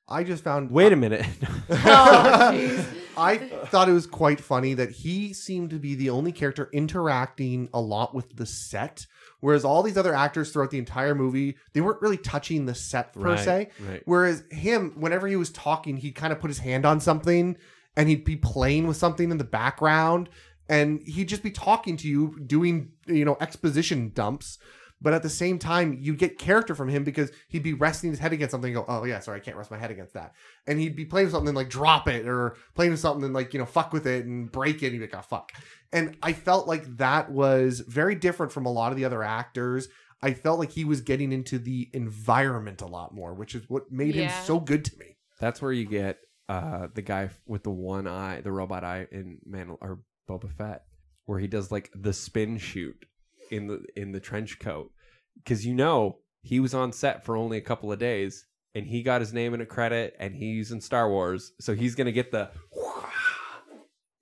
I just found. Wait a minute. *laughs* *laughs* Oh. I thought it was quite funny that he seemed to be the only character interacting a lot with the set, whereas all these other actors throughout the entire movie they weren't really touching the set per Right, se. right. Whereas him, whenever he was talking, he'd kind of put his hand on something and he'd be playing with something in the background, and he'd just be talking to you, doing you know exposition dumps. But at the same time, you'd get character from him because he'd be resting his head against something. And go, oh yeah, sorry, I can't rest my head against that. And he'd be playing with something and like drop it, or playing with something and like you know fuck with it and break it. And he'd be like, oh fuck. And I felt like that was very different from a lot of the other actors. I felt like he was getting into the environment a lot more, which is what made Yeah. him so good to me. That's where you get uh, the guy with the one eye, the robot eye in Man or Boba Fett, where he does like the spin shoot in the in the trench coat, because you know he was on set for only a couple of days, and he got his name in a credit, and he's in Star Wars, so he's gonna get the.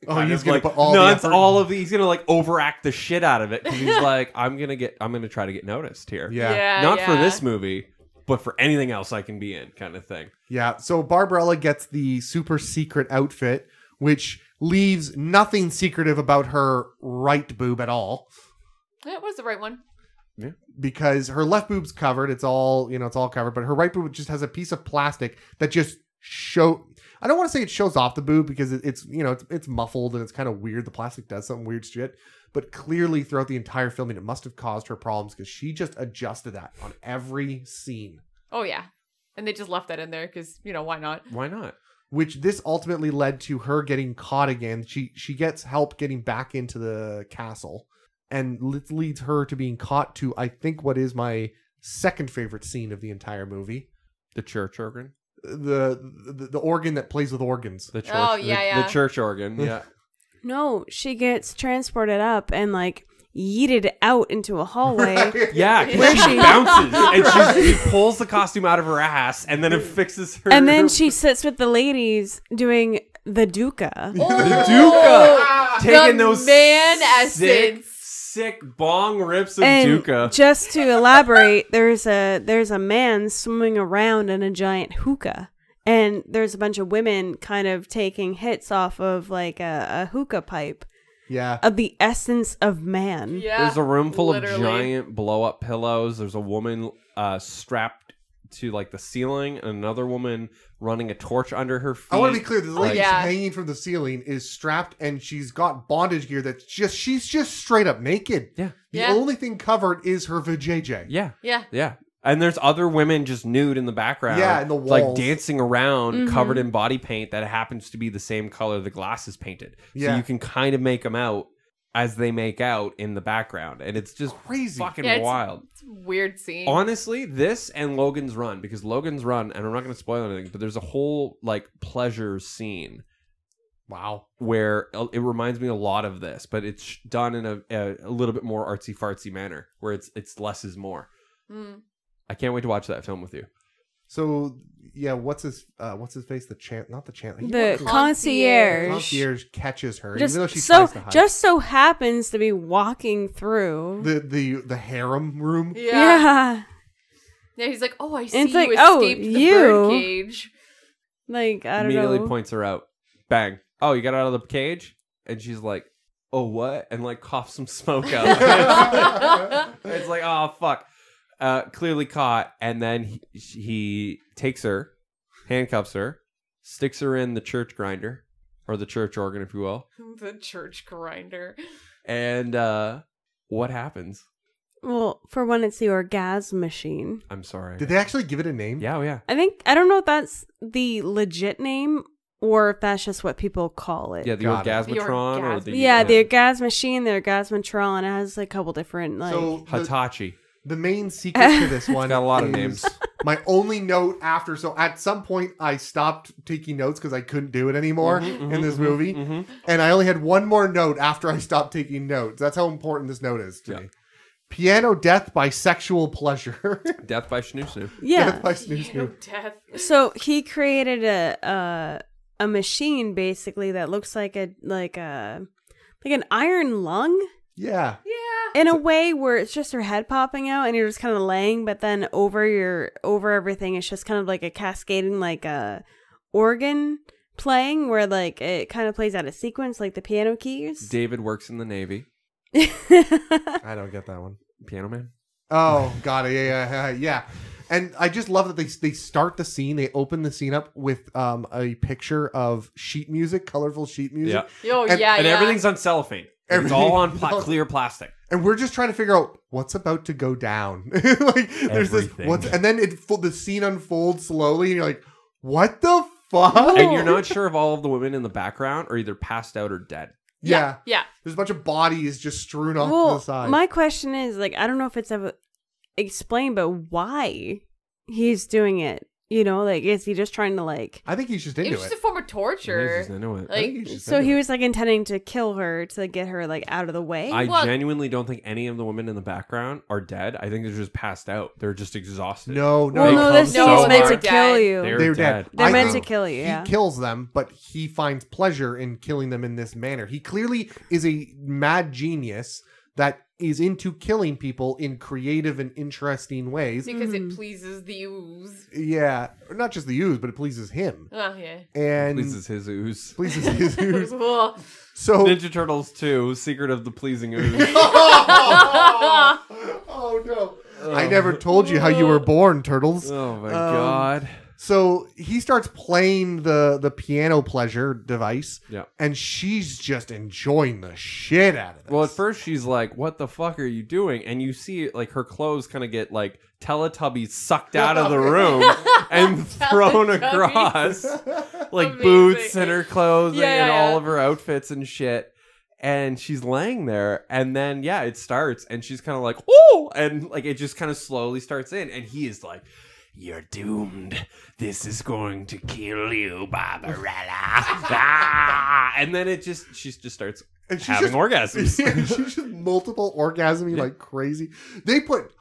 Oh, he's gonna like, put all the nuts, effort- all of the, he's gonna like overact the shit out of it because he's *laughs* like, I'm gonna get, I'm gonna try to get noticed here. Yeah. Yeah. not for this movie, but for anything else I can be in, kind of thing. Yeah. So Barbarella gets the super secret outfit, which leaves nothing secretive about her right boob at all. That was the right one. Yeah. Because her left boob's covered. It's all, you know, it's all covered, but her right boob just has a piece of plastic that just show I don't want to say it shows off the boob because it- it's, you know, it's, it's muffled and it's kind of weird. The plastic does some weird shit. But clearly throughout the entire filming, it must have caused her problems because she just adjusted that on every scene. Oh yeah, and they just left that in there because you know why not? Why not? which this ultimately led to her getting caught again. She she gets help getting back into the castle, and it leads her to being caught to I think what is my second favorite scene of the entire movie. The church organ. The the, the organ that plays with organs. The oh, church. Oh, the- yeah, the, church organ. *laughs* Yeah. No, she gets transported up and like yeeted out into a hallway. *laughs* yeah, Where she, she- *laughs* bounces and she, she pulls the costume out of her ass, and then it fixes her. and then she sits with the ladies doing the duca. the Duca taking The those man sick, essence. Sick bong rips of And Duca. just to elaborate, there's a there's a man swimming around in a giant hookah. And there's a bunch of women kind of taking hits off of like a, a hookah pipe Yeah. of the essence of man. Yeah, There's a room full literally. of giant blow up pillows. There's a woman uh, strapped to like the ceiling, and another woman running a torch under her feet. I want to be clear. The lady yeah. hanging from the ceiling is strapped, and she's got bondage gear that's just she's just straight up naked. Yeah. The Yeah. only thing covered is her vajayjay. Yeah, Yeah, yeah. And there's other women just nude in the background. Yeah, in the walls. like dancing around, Mhm. covered in body paint that happens to be the same color the glass is painted. So Yeah. you can kind of make them out as they make out in the background, and it's just Crazy. fucking Yeah, it's- wild. it's a weird scene. Honestly, this and Logan's Run, because Logan's Run, and I'm not going to spoil anything, but there's a whole like pleasure scene Wow. where it reminds me a lot of this, but it's done in a, a, a little bit more artsy fartsy manner, where it's it's less is more. Mm. I can't wait to watch that film with you. So yeah, what's his uh what's his face? The chant, not the chant. The wants- concierge, concierge catches her, just even though she so tries to hide. just so happens to be walking through. the the the harem room. Yeah. yeah. yeah, He's like, "Oh, I see it's you like, oh, escaped the you. bird cage." Like I don't Immediately know. points her out. Bang. Oh, you got out of the cage? And she's like, oh, what? And like coughs some smoke out. *laughs* it's like, oh, fuck. Uh, clearly caught. And then he, he takes her, handcuffs her, sticks her in the church grinder, or the church organ, if you will. *laughs* the church grinder. And uh, what happens? Well, for one, it's the orgasm machine. I'm sorry. Did they actually give it a name? yeah, oh, yeah. I think I don't know if that's the legit name or if that's just what people call it. Yeah, the Got it. orgasmatron or The the yeah, the orgasm machine, the orgasmatron. It has a couple different like. So the, Hitachi. The main secret to this *laughs* one got a lot of names. *laughs* My only note after, so at some point I stopped taking notes because I couldn't do it anymore Mhm, in mhm, this mhm, movie, mhm. and I only had one more note after I stopped taking notes. That's how important this note is to Yeah. me. Piano death by sexual pleasure. *laughs* Death by Snoo Snoo. yeah. death by snoo snoo. Death. so he created a a a machine basically that looks like a like a like an iron lung. Yeah. Yeah. in a way where it's just her head popping out and you're just kind of laying but then over your over everything it's just kind of like a cascading like a organ playing where like it kind of plays out a sequence like the piano keys David works in the Navy. *laughs* I don't get that one. Piano man. Oh, God. Yeah, yeah, yeah, yeah. And I just love that they they start the scene. They open the scene up with um a picture of sheet music, colorful sheet music, Yeah. Oh And- yeah, and yeah. everything's on cellophane. It's all on pla- *laughs* clear plastic. and we're just trying to figure out what's about to go down. *laughs* like there's this what's, and then it fo- the scene unfolds slowly, and you're like, what the fuck? And you're not sure if all of the women in the background are either passed out or dead. yeah. Yeah. There's a bunch of bodies just strewn off to the side. my question is like i don't know if it's ever explained but why he's doing it you know like is he just trying to like I think he's just It into was it. just a form of He's torture. just into it. I think Like, he's just so into he it. was like intending to kill her to get her like out of the way I Well- genuinely don't think any of the women in the background are dead. I think they're just passed out. They're just exhausted. No, no, well They no come this so is meant to hard. kill you They're, They're dead. dead. They're I meant think to kill you yeah He kills them, but he finds pleasure in killing them in this manner. He clearly is a mad genius that is into killing people in creative and interesting ways. because it pleases the ooze. Yeah, not just the ooze, but it pleases him Oh yeah. and Pleases his ooze. *laughs* pleases his *laughs* ooze. Ugh. So, Ninja Turtles 2, Secret of the Pleasing Ooze. *laughs* oh no! I never told you how you were born, turtles. Oh my Um, god. So he starts playing the the piano pleasure device, Yeah. and she's just enjoying the shit out of it. Well, at first she's like, "What the fuck are you doing?" And you see like her clothes kind of get like Teletubbies sucked out of the *laughs* room and *laughs* thrown across, *laughs* like Amazing. boots and her clothes Yeah, and yeah, all of her outfits and shit. And she's laying there, and then yeah, it starts, and she's kind of like, "Oh!" and like it just kind of slowly starts in, and he is like. You're doomed. This is going to kill you, Barbarella. *laughs* ah! And then it just, she just starts and she's having just orgasms. *laughs* Yeah, she's just multiple orgasming like crazy. They put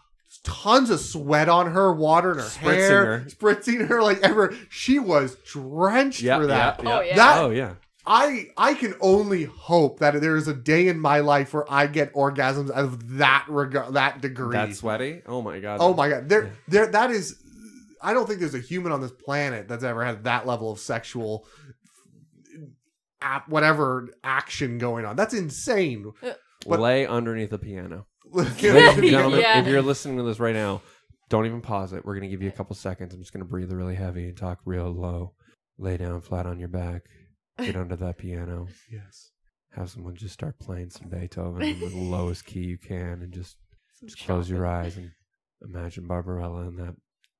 tons of sweat on her, water in her Spritzing hair, her. spritzing her like ever. She was drenched Yeah, for that. yeah, Oh, yeah. That oh yeah. I I can only hope that there is a day in my life where I get orgasms of that regard, that degree. That sweaty? Oh my god. oh my god, there there that is. I don't think there's a human on this planet that's ever had that level of sexual, app, whatever action going on. That's insane. Uh, but- Lay underneath the piano. *laughs* Ladies Ladies and gentlemen, Yeah. if you're listening to this right now, don't even pause it. We're gonna give you a couple seconds. I'm just gonna breathe really heavy and talk real low. Lay down flat on your back. Get under that piano. Yes. Have someone just start playing some Beethoven in the lowest key you can, and just just close your eyes and imagine Barbarella in that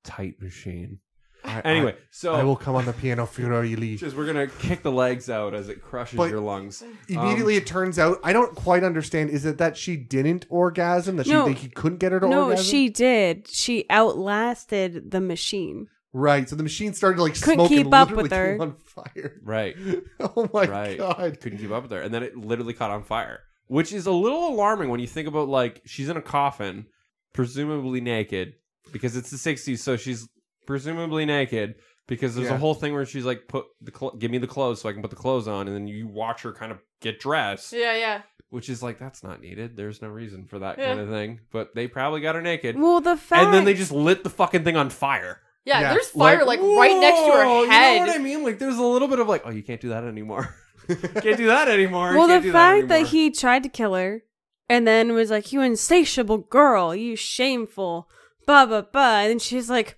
tight machine. I, Anyway, so I, I will come on the piano before you leave. just we're gonna kick the legs out as it crushes But- your lungs. Immediately, um, it turns out I don't quite understand. Is it that she didn't orgasm? That she No. that he couldn't get her to no orgasm? she did she outlasted the machine right. So the machine started like Couldn't smoking, keep up with her. on fire. Right. *laughs* Oh my right. god. Couldn't keep up with her. And then it literally caught on fire, which is a little alarming when you think about like she's in a coffin, presumably naked, because it's the 60s, so she's presumably naked because there's Yeah. a whole thing where she's like put the cl- give me the clothes so I can put the clothes on and then you watch her kind of get dressed, Yeah, yeah. which is like that's not needed. There's no reason for that Yeah. kind of thing, but they probably got her naked. well the fact And then they just lit the fucking thing on fire. Yeah, Yeah. there's fire like, right next to her head. You know what I mean? Like there's a little bit of like, oh, you can't do that anymore. *laughs* can't do that anymore. well the fact that, anymore. he tried to kill her and then was like you insatiable girl you shameful blah blah blah and then she's like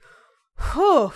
whew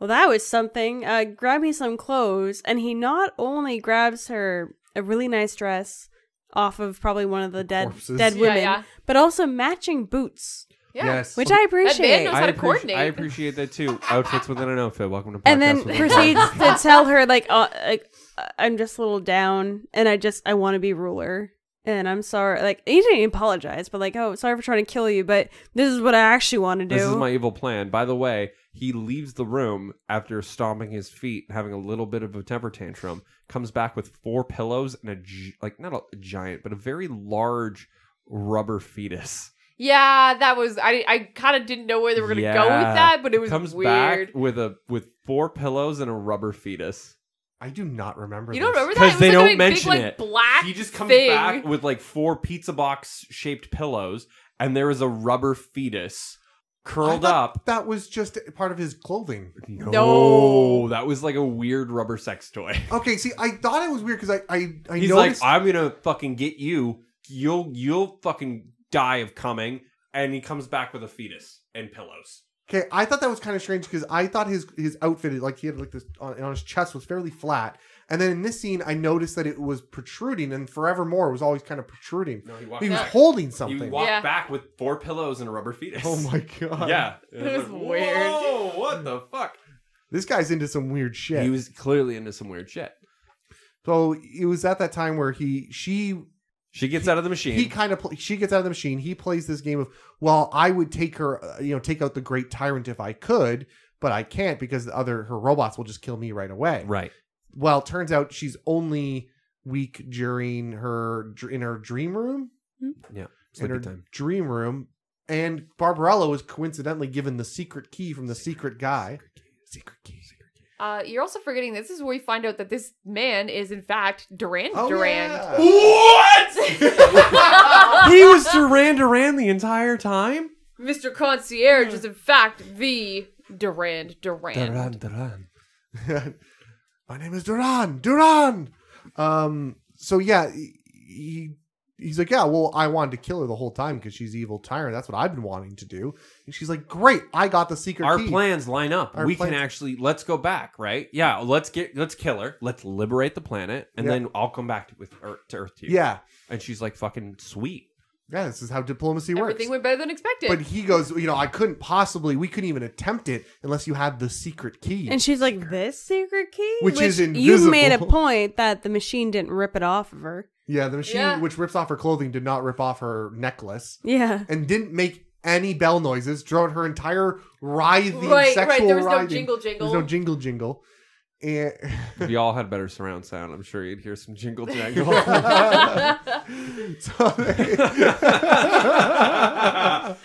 well that was something uh grab me some clothes and he not only grabs her a really nice dress off of probably one of the dead Corpses. dead women yeah. but also matching boots Yeah. Yes. which i appreciate knows I, how to appreci- coordinate. I appreciate that too. Outfits within an outfit. Welcome to podcast and then proceeds to tell her like, uh, like uh, I'm just a little down, and I just I want to be ruler, and I'm sorry. Like he didn't even apologize, but like, oh, sorry for trying to kill you, but this is what I actually want to do. This is my evil plan. By the way, he leaves the room after stomping his feet, having a little bit of a temper tantrum. Comes back with four pillows and a like not a giant, but a very large rubber fetus. Yeah, that was I. I kind of didn't know where they were gonna go with that, but it was Comes weird. back with a with four pillows and a rubber fetus. I do not remember. You don't this. remember that? Because they like don't big, mention like, it. Black he just comes thing. back with like four pizza box shaped pillows, and there is a rubber fetus curled I up. That was just part of his clothing. No. that was like a weird rubber sex toy. *laughs* Okay, see, I thought it was weird because I, I, I He's noticed. like, I'm gonna fucking get you. You'll you'll fucking die of coming. And he comes back with a fetus and pillows. Okay, I thought that was kind of strange because I thought his his outfit, like he had like this on, on his chest, was fairly flat, and then in this scene, I noticed that it was protruding, and forevermore it was always kind of protruding. No, he walked He was back. holding He walked Yeah. back with four pillows and a rubber fetus. Oh my god! Yeah, *laughs* It was weird. Whoa, what the fuck? this guy's into some weird shit. He was clearly into some weird shit. so it was at that time where he she She gets out of the machine. he kind of pl- she gets out of the machine. He plays this game of well, I would take her, uh, you know, take out the great tyrant if I could, but I can't because the other her robots will just kill me right away. right. Well, turns out she's only weak during her in her dream room. Yeah. in her Sleepy time. dream room, and Barbarella was coincidentally given the secret key from the secret guy. Secret key. Uh, you're also forgetting this is where we find out that this man is in fact Duran Oh, Duran. yeah. What? *laughs* he was Durand Durand the entire time? Mr. Concierge is in fact the Durand Durand. Duran. *laughs* Duran. My name is Duran. Duran. Um. So yeah, he, he he's like, yeah. Well, I wanted to kill her the whole time because she's evil tyrant. That's what I've been wanting to do. And she's like, great. I got the secret Our key. plans line up. Our we can actually let's go back, right? Yeah, let's get let's kill her. Let's liberate the planet, and Yeah. then I'll come back with Earth to Earth to you. Yeah. and she's like fucking sweet. Yeah. This is how diplomacy works. Everything went better than expected. But he goes, you know, I couldn't possibly, we couldn't even attempt it unless you had the secret key. And she's like, "This secret key, Which is invisible. You made a *laughs* point that the machine didn't rip it off of her. Yeah, the machine Yeah. which rips off her clothing did not rip off her necklace Yeah, and didn't make any bell noises throughout her entire writhing right, sexual right. There was no writhing. jingle jingle. There's no jingle jingle. And If y'all had better surround sound, I'm sure you'd hear some jingle jangle. *laughs* so they, *laughs*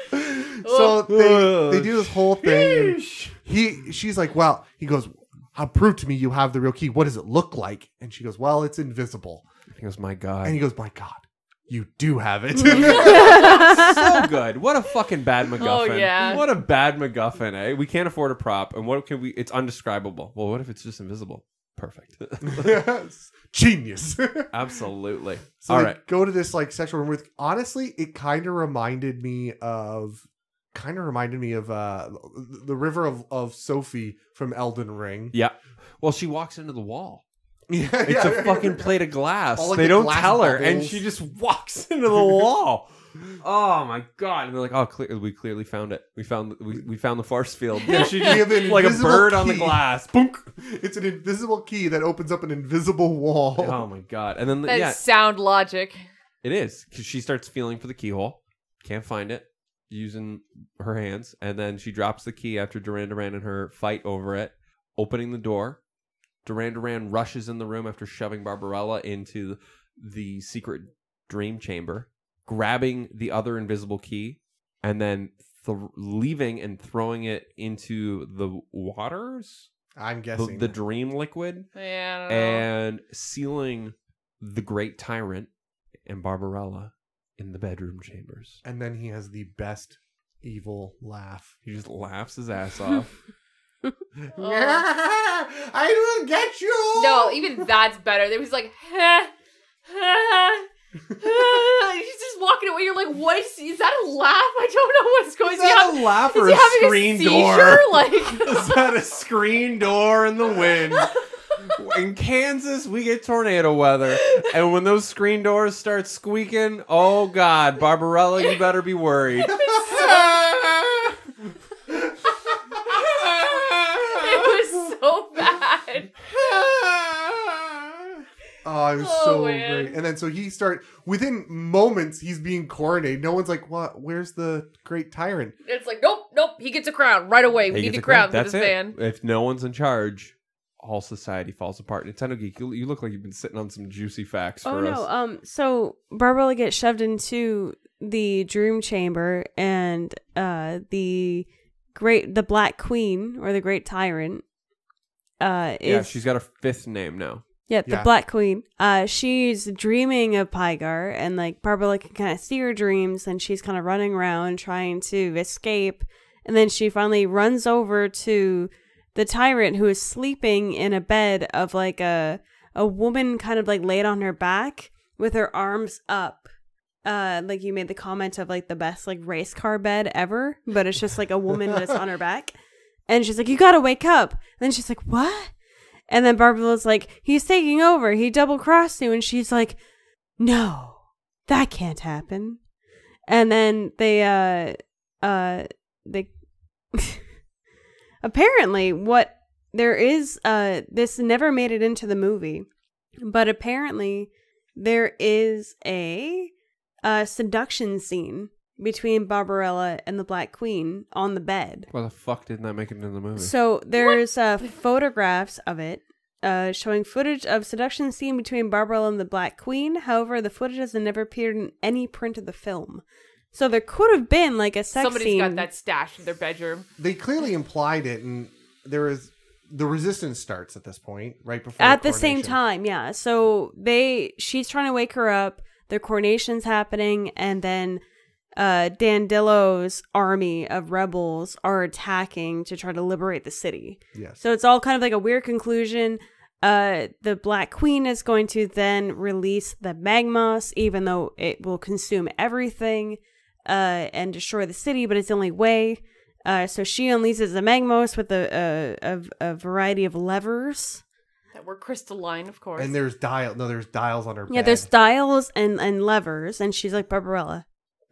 so they, they do this whole thing. He she's like, Well, he goes, uh, prove to me you have the real key. What does it look like? And she goes, Well, it's invisible. He goes, "My God, And he goes, My God, you do have it. *laughs* *laughs* so good. What a fucking bad MacGuffin. Oh, yeah. What a bad MacGuffin, eh? We can't afford a prop, and what can we? It's undescribable. Well, what if it's just invisible? Perfect. *laughs* Yes. Genius. Absolutely. So All they right. go to this like sexual room with honestly, it kind of reminded me of kind of reminded me of uh the river of, of Sophie from Elden Ring. Yeah. Well, she walks into the wall. Yeah, It's yeah. a fucking plate of glass. All, like, they the don't glass tell her, and she just walks *laughs* into the wall. Oh my god! And they're like, "Oh, cle- we clearly found it. We found we, we found the force field." Yeah, she just an *laughs* like a invisible bird on the glass. Boonk. It's an invisible key that opens up an invisible wall. Oh my god! And then That is yeah, sound logic. It is because she starts feeling for the keyhole, can't find it, using her hands, and then she drops the key after Durand Durand and her fight over it, opening the door. Durand Durand rushes in the room after shoving Barbarella into the secret dream chamber, grabbing the other invisible key, and then th- leaving and throwing it into the waters, I'm the, guessing. the dream liquid Yeah, I don't know. and sealing the great tyrant and Barbarella in the bedroom chambers. and then he has the best evil laugh. He just laughs his ass off. *laughs* *laughs* Oh. I will get you. No, even that's better. There was like, ha, ha, ha. he's just walking away. You're like, what is? Is that a laugh? I don't know what's going. Is Is that having, a laugh or a screen a door? *laughs* Like, *laughs* Is that a screen door in the wind? In Kansas, we get tornado weather, and when those screen doors start squeaking, oh God, Barbarella, you better be worried. it was so bad. Oh, it was Oh, so man. great. And then so he start within moments he's being coronated. No one's like, "What? Where's the great tyrant?" It's like, nope, nope. He gets a crown right away. We need a a crown for That's this it. man. If no one's in charge, all society falls apart. Nintendo Geek, you, you look like you've been sitting on some juicy facts for Oh us. no. Um. So Barbara gets shoved into the dream chamber, and uh, the great, the Black Queen or the Great Tyrant, uh, is Yeah, she's got her fifth name now. Yeah, the Yeah. Black Queen. Uh, she's dreaming of Pygar, and like Barbara can kind of see her dreams, and she's kind of running around trying to escape. And then she finally runs over to the tyrant who is sleeping in a bed of like a a woman, kind of like laid on her back with her arms up. Uh, like you made the comment of like the best like race car bed ever, but it's just like a woman that's on her *laughs* back, and she's like, "You gotta wake up." And then she's like, "What?" And then Barbara's like, he's taking over. He double crossed you. And she's like, no, that can't happen. And then they, uh, uh, they, *laughs* apparently, what there is, uh, this never made it into the movie, but apparently there is a, uh, seduction scene between Barbarella and the Black Queen on the bed. Why the fuck didn't that make it into the movie? So there's uh, photographs of it uh, showing footage of seduction scene between Barbarella and the Black Queen. However, the footage has never appeared in any print of the film. So there could have been like a sex Somebody's scene. got that stashed in their bedroom. They clearly implied it, and there is the resistance starts at this point, right before at the same time, yeah. So they she's trying to wake her up. Their coronation's happening, and then uh, Dandillo's army of rebels are attacking to try to liberate the city. Yes. So it's all kind of like a weird conclusion. Uh, the Black Queen is going to then release the Mathmos, even though it will consume everything uh, and destroy the city, but it's the only way. Uh, so she unleashes the Mathmos with a, a, a, a variety of levers. That were crystalline, of course. and there's dial. No, there's dials on her. Yeah, bed. there's dials and, and levers, and she's like Barbarella.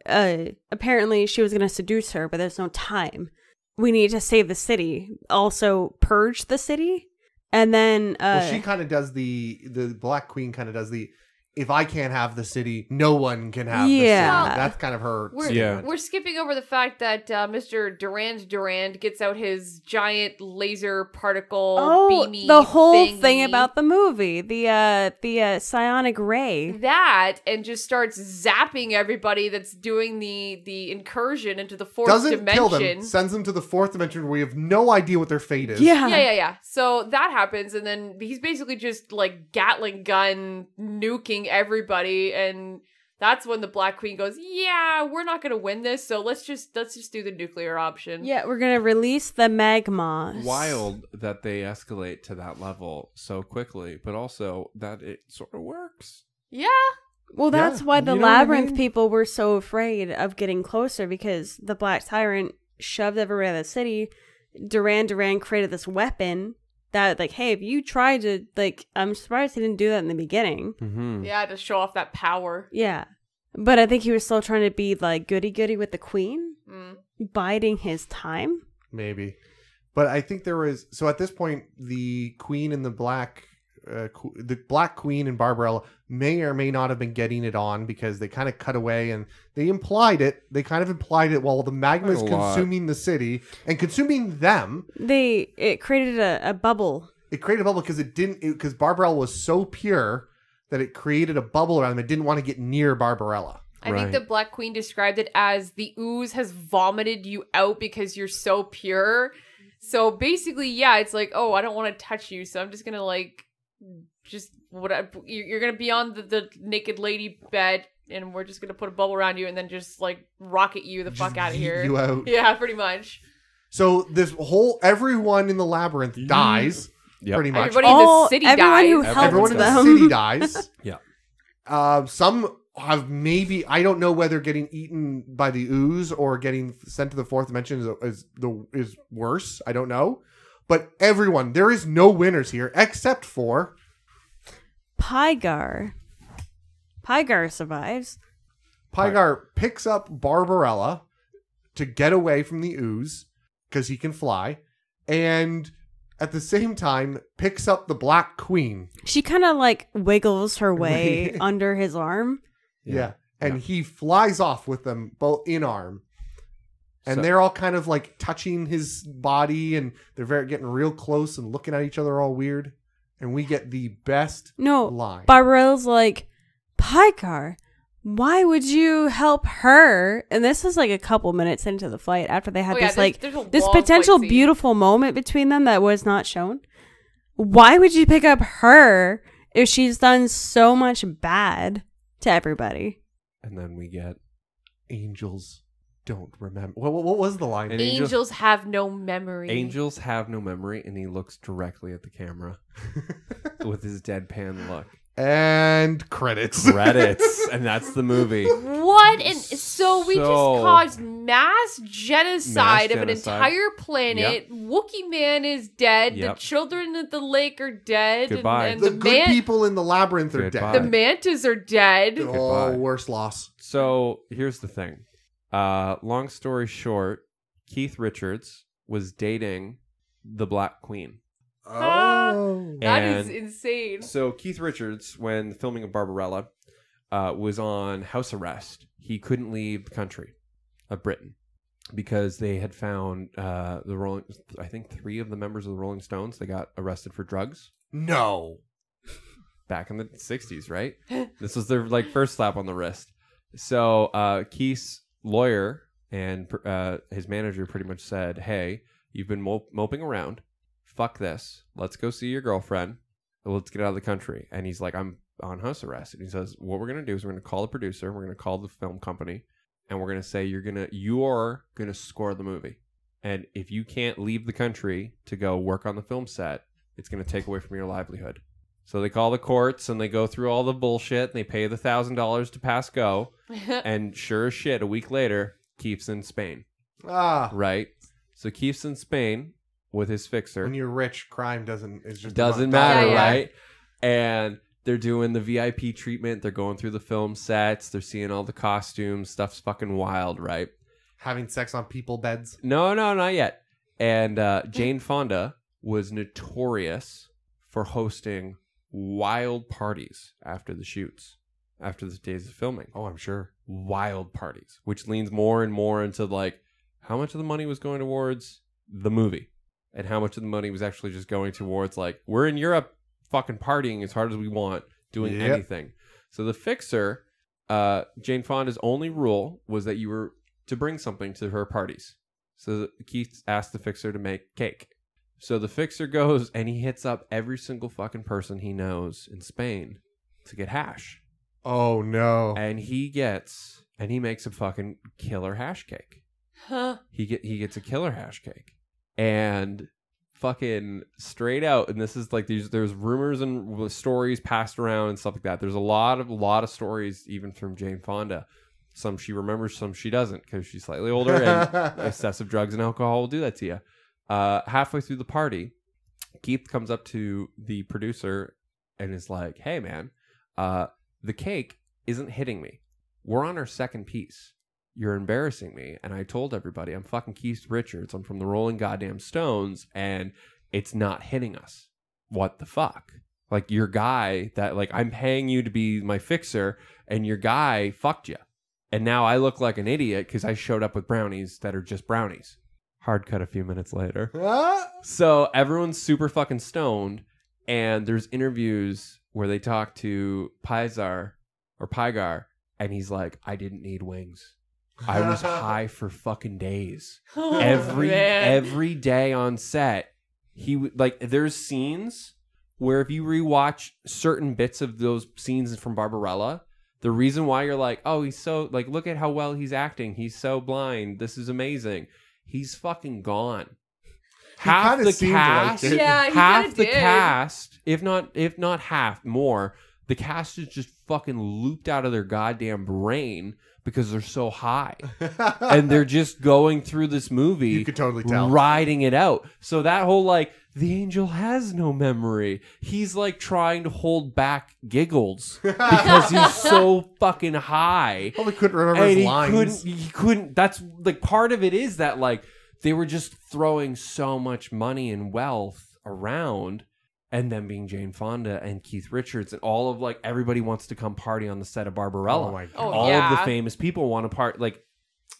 Uh, apparently, she was going to seduce her, but there's no time. We need to save the city. Also, purge the city, and then uh, well, she kind of does the the Black Queen kind of does the. If I can't have the city, no one can have Yeah. the city. That's kind of her. We're, Yeah. we're skipping over the fact that uh, Mr. Durand Durand gets out his giant laser particle oh, beamy. the whole thingy. thing about the movie, the uh, the uh, psionic ray. that and just starts zapping everybody that's doing the the incursion into the fourth doesn't dimension. kill them, sends them to the fourth dimension where we have no idea what their fate is. Yeah, yeah, yeah, yeah. So that happens, and then he's basically just like Gatling gun nuking everybody, and that's when the Black Queen goes, "Yeah, we're not gonna win this, so let's just let's just do the nuclear option." Yeah, we're gonna release the magma. Wild that they escalate to that level so quickly, but also that it sort of works. yeah. Well, Yeah, that's why the you know what I labyrinth mean? people were so afraid of getting closer because the Black Tyrant shoved everywhere in the city. Durand Durand created this weapon that, like, hey, if you tried to, like, I'm surprised he didn't do that in the beginning. Mm-hmm. Yeah, to show off that power. Yeah. But I think he was still trying to be, like, goody goody with the queen, Mm. biding his time. maybe. But I think there was so at this point the queen and the black, uh, the black queen and Barbarella may or may not have been getting it on because they kind of cut away and they implied it. They kind of implied it while the magma is Quite a lot. consuming the city and consuming them. They, it created a, a bubble. It created a bubble because it didn't because Barbarella was so pure that it created a bubble around them. It didn't want to get near Barbarella. I Right. think the Black Queen described it as the ooze has vomited you out because you're so pure. So basically, yeah, it's like, oh, I don't want to touch you, so I'm just gonna like, just what I, you're you're gonna be on the, the naked lady bed, and we're just gonna put a bubble around you, and then just like rocket you the fuck out of here. You out. *laughs* Yeah, pretty much. So this whole everyone in the labyrinth dies Yep. pretty much. Everybody in the city everyone dies. who helped Everyone in the city *laughs* dies. Yeah. Uh, some have maybe I don't know whether getting eaten by the ooze or getting sent to the fourth dimension is, is the is worse. I don't know. But everyone, there is no winners here except for Pygar. Pygar survives. Pygar picks up Barbarella to get away from the ooze because he can fly, and at the same time picks up the Black Queen. She kind of like wiggles her *laughs* way under his arm. Yeah. And he flies off with them both in arm. And So- they're all kind of like touching his body and they're very getting real close and looking at each other all weird. And we get the best No, line. Barbarella's like, Pygar, why would you help her? And this is like a couple minutes into the flight after they had Oh, yeah, this there's- like there's this potential fight scene. beautiful moment between them that was not shown. why would you pick up her if she's done so much bad to everybody? And then we get Angels don't remember. What, what, what was the line? And angel- Angels have no memory. angels have no memory, and he looks directly at the camera *laughs* with his deadpan look. and credits. Credits, *laughs* and that's the movie. What? And so we So- just caused mass genocide Mass of an entire planet. Wookie Man is dead. Yep. The children at the lake are dead. Goodbye. And, the the, good man- people in the labyrinth are Goodbye. the dead. mantas are dead. oh, Goodbye. worst loss. So here's the thing. Uh, long story short, Keith Richards was dating the Black Queen. Oh. That is And- insane. So Keith Richards, when the filming of Barbarella, uh, was on house arrest. He couldn't leave the country of Britain because they had found uh, the Rolling. I think three of the members of the Rolling Stones they got arrested for drugs No. back in the '60s. Right. *laughs* this was their like first slap on the wrist. So uh, Keith's lawyer and uh, his manager pretty much said, "Hey, you've been moping around. Fuck this. Let's go see your girlfriend. Let's get out of the country." And he's like, "I'm on house arrest." And he says, "What we're gonna do is we're gonna call the producer. We're gonna call the film company, and we're gonna say you're gonna you're gonna score the movie. And if you can't leave the country to go work on the film set, it's gonna take away from your livelihood." So they call the courts and they go through all the bullshit and they pay the thousand dollars to pass *laughs* go. And sure as shit, a week later, Keith's in Spain. Ah. Right? So Keith's in Spain with his fixer. When you're rich, crime doesn't. It's just Doesn't not- matter, Yeah, yeah. right? And they're doing the VIP treatment. They're going through the film sets. They're seeing all the costumes. Stuff's fucking wild, right? Having sex on people beds. No, no, not yet. And uh, *laughs* Jane Fonda was notorious for hosting wild parties after the shoots, after the days of filming. Oh, I'm sure. Wild parties, which leans more and more into like how much of the money was going towards the movie and how much of the money was actually just going towards like we're in Europe fucking partying as hard as we want, doing Yep. anything. So the fixer, uh, Jane Fonda's only rule was that you were to bring something to her parties. So Keith asked the fixer to make cake. So the fixer goes and he hits up every single fucking person he knows in Spain to get hash. Oh no. And he gets and he makes a fucking killer hash cake. Huh. He get he gets a killer hash cake. And fucking straight out and this is like there's there's rumors and stories passed around and stuff like that. There's a lot of a lot of stories even from Jane Fonda. Some she remembers, some she doesn't because she's slightly older and *laughs* excessive drugs and alcohol will do that to you. Uh, halfway through the party, Keith comes up to the producer and is like, "Hey, man, uh, the cake isn't hitting me. We're on our second piece. You're embarrassing me." And I told everybody, "I'm fucking Keith Richards. I'm from the Rolling Goddamn Stones, and it's not hitting us. What the fuck?" Like your guy that like I'm paying you to be my fixer, and your guy fucked you, and now I look like an idiot because I showed up with brownies that are just brownies. Hard cut a few minutes later. So everyone's super fucking stoned, and there's interviews where they talk to Pizar or Pygar, and he's like, "I didn't need wings. I was *laughs* high for fucking days. Oh, every Man. every day on set, he would like. There's scenes where if you rewatch certain bits of those scenes from Barbarella." The reason why you're like, oh, he's so like, look at how well he's acting. He's so blind. This is amazing. He's fucking gone. Half the seemed like cast. Yeah, half the did. cast, if not if not half more, the cast is just fucking looped out of their goddamn brain because they're so high, *laughs* and they're just going through this movie, You could totally tell. riding it out. So that whole like the angel has no memory. He's like trying to hold back giggles *laughs* because he's so fucking high Probably couldn't remember and his he lines. couldn't he couldn't that's like part of it is that like they were just throwing so much money and wealth around and then being Jane Fonda and Keith Richards and all of like everybody wants to come party on the set of Barbarella. Oh my god. Oh, all yeah. of the famous people want to part like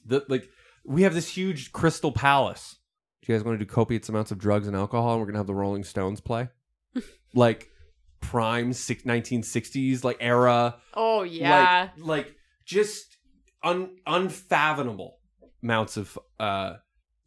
the like we have this huge crystal palace. Do you guys want to do copious amounts of drugs and alcohol and we're going to have the Rolling Stones play? *laughs* like prime six, 1960s like era Oh yeah. like, like just un, unfathomable amounts of uh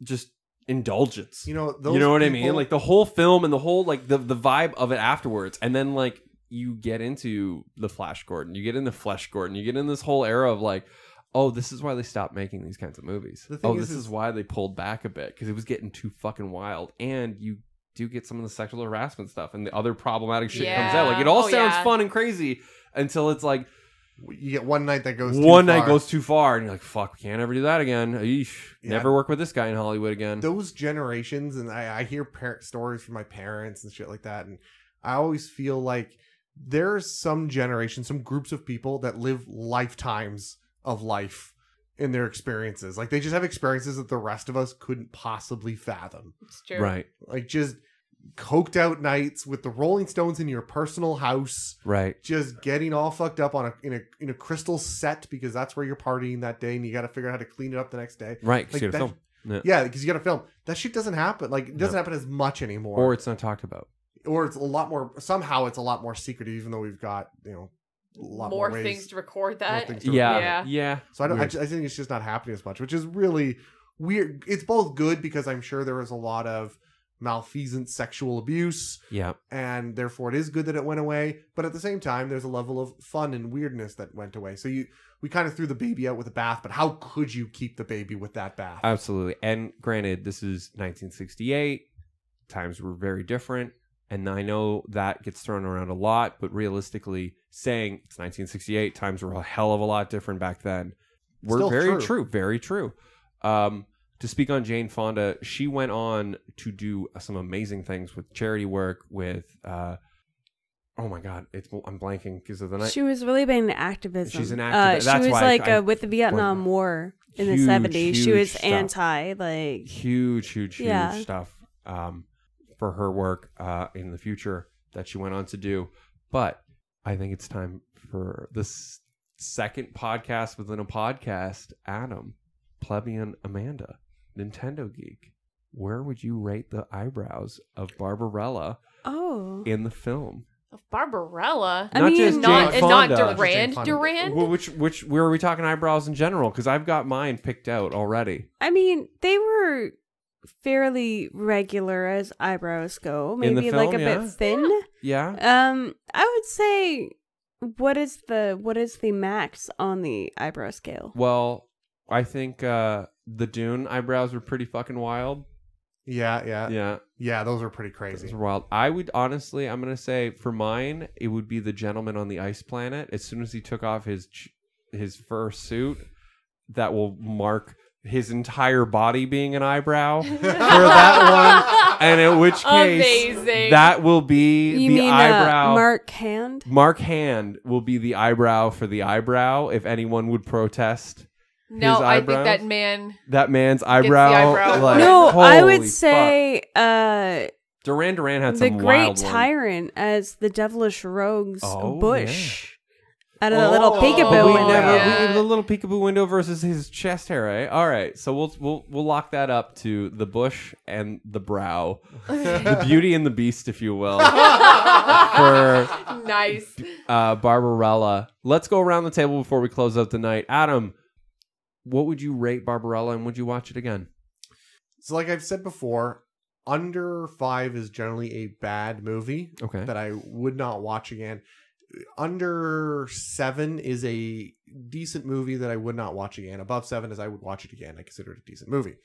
just indulgence. You know, those you know what I mean? Like the whole film and the whole like the the vibe of it afterwards, and then like you get into the Flash Gordon, you get into The Flesh Gordon, you get in this whole era of like. Oh, this is why they stopped making these kinds of movies. The thing Oh, is- this is, is- why they pulled back a bit because it was getting too fucking wild. And you do get some of the sexual harassment stuff and the other problematic shit comes out. Like it all Oh, sounds yeah. fun and crazy until it's like you get one night that goes. too one night far. goes too far, and you're like, "Fuck, we can't ever do that again." Eesh, Yeah. never work with this guy in Hollywood again. those generations and I, I hear parent stories from my parents and shit like that and i always feel like there's some generation some groups of people that live lifetimes of life in their experiences like they just have experiences that the rest of us couldn't possibly fathom It's true. right, like just coked out nights with the rolling stones in your personal house right. just getting all fucked up on a in a in a crystal set because that's where you're partying that day and you got to figure out how to clean it up the next day Right, 'cause Like you gotta that- film. Yeah. yeah, because you got to film. That shit doesn't happen. Like it doesn't No. happen as much anymore. Or it's not talked about. or it's a lot more. Somehow it's a lot more secretive, even though we've got you know a lot more, More ways- things to record that. to Yeah, record. yeah, Yeah. So I don't. I, Weird. ju- I think it's just not happening as much, which is really weird. It's both good because I'm sure there was a lot of malfeasant sexual abuse, yeah. and therefore it is good that it went away. But at the same time, there's a level of fun and weirdness that went away. So you we kind of threw the baby out with the bath, but how could you keep the baby with that bath? Absolutely. And granted, this is 1968. Times were very different. And I know that gets thrown around a lot, but realistically, saying it's 1968, times were a hell of a lot different back then. Were Still very true. true. very true. Um, to speak on Jane Fonda, she went on to do some amazing things with charity work. With uh, oh my god, it's I'm blanking because of the night. She was really big in activism. She's an Uh, activist. she That's was why I- like I- uh, with the Vietnam War in Huge, the seventies. She was stuff. anti like huge, huge, huge Yeah. stuff um, for her work uh, in the future that she went on to do. But I think it's time for this second podcast within a podcast. Adam, plebeian Amanda, Nintendo geek. Where would you rate the eyebrows of Barbarella oh. in the film? Of Barbarella. I Not mean, just not Jane and not Durand. Fonda. Durand. Well, which which where are we talking eyebrows in general? Because I've got mine picked out already. I mean, they were fairly regular as eyebrows go. In the Maybe like a yeah. bit thin. Yeah. Um, I would say, what is the what is the max on the eyebrow scale? Well, I think uh the Dune eyebrows were pretty fucking wild. yeah, yeah, yeah, Yeah, Those are pretty those crazy. were wild. I would honestly, I'm gonna say for mine, it would be the gentleman on the ice planet. As soon as he took off his his fur suit, that will mark his entire body being an eyebrow *laughs* for that one. And in which case, Amazing. that will be You the mean eyebrow. uh, Mark Hand? Mark Hand will be the eyebrow for the eyebrow. If anyone would protest no, his I think that man. that man's eyebrow, eyebrow. like, no, I would holy say uh. Durand Durand had the some Great wild ones. Tyrant as the Devilish Rogues Oh, Bush out of the little Oh, peekaboo we Oh, window. never yeah. we, the little peekaboo window versus his chest hair, eh? All right, so we'll we'll we'll lock that up to the bush and the brow, *laughs* the Beauty and the Beast, if you will, *laughs* for nice. uh, Barbarella. Let's go around the table before we close out the night. Adam, what would you rate Barbarella, and would you watch it again? So, like I've said before, under five is generally a bad movie Okay, that I would not watch again. Under seven is a decent movie that I would not watch again. Above seven is I would watch it again. I consider it a decent movie.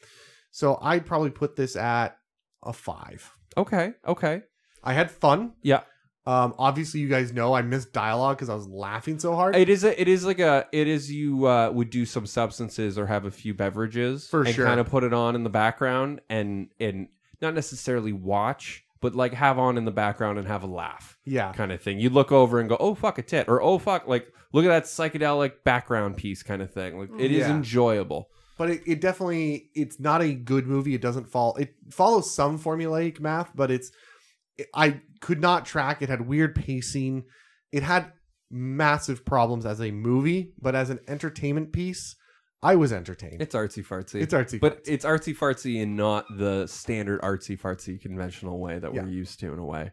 So I'd probably put this at a five. okay, okay. I had fun. Yeah. Um, obviously, you guys know I missed dialogue because I was laughing so hard. It is a, it is like a it is you uh, would do some substances or have a few beverages For and sure. kind of put it on in the background and and not necessarily watch but like have on in the background and have a laugh yeah. kind of thing. You look over and go, "Oh fuck a tit," or "Oh fuck," like look at that psychedelic background piece kind of thing. Like it is Yeah. enjoyable. but it, it definitely it's not a good movie it doesn't fall it follows some formulaic math but it's i could not track it had weird pacing it had massive problems as a movie but as an entertainment piece i was entertained It's artsy fartsy. it's artsy but it's artsy fartsy in not the standard artsy fartsy conventional way that Yeah. we're used to in a way.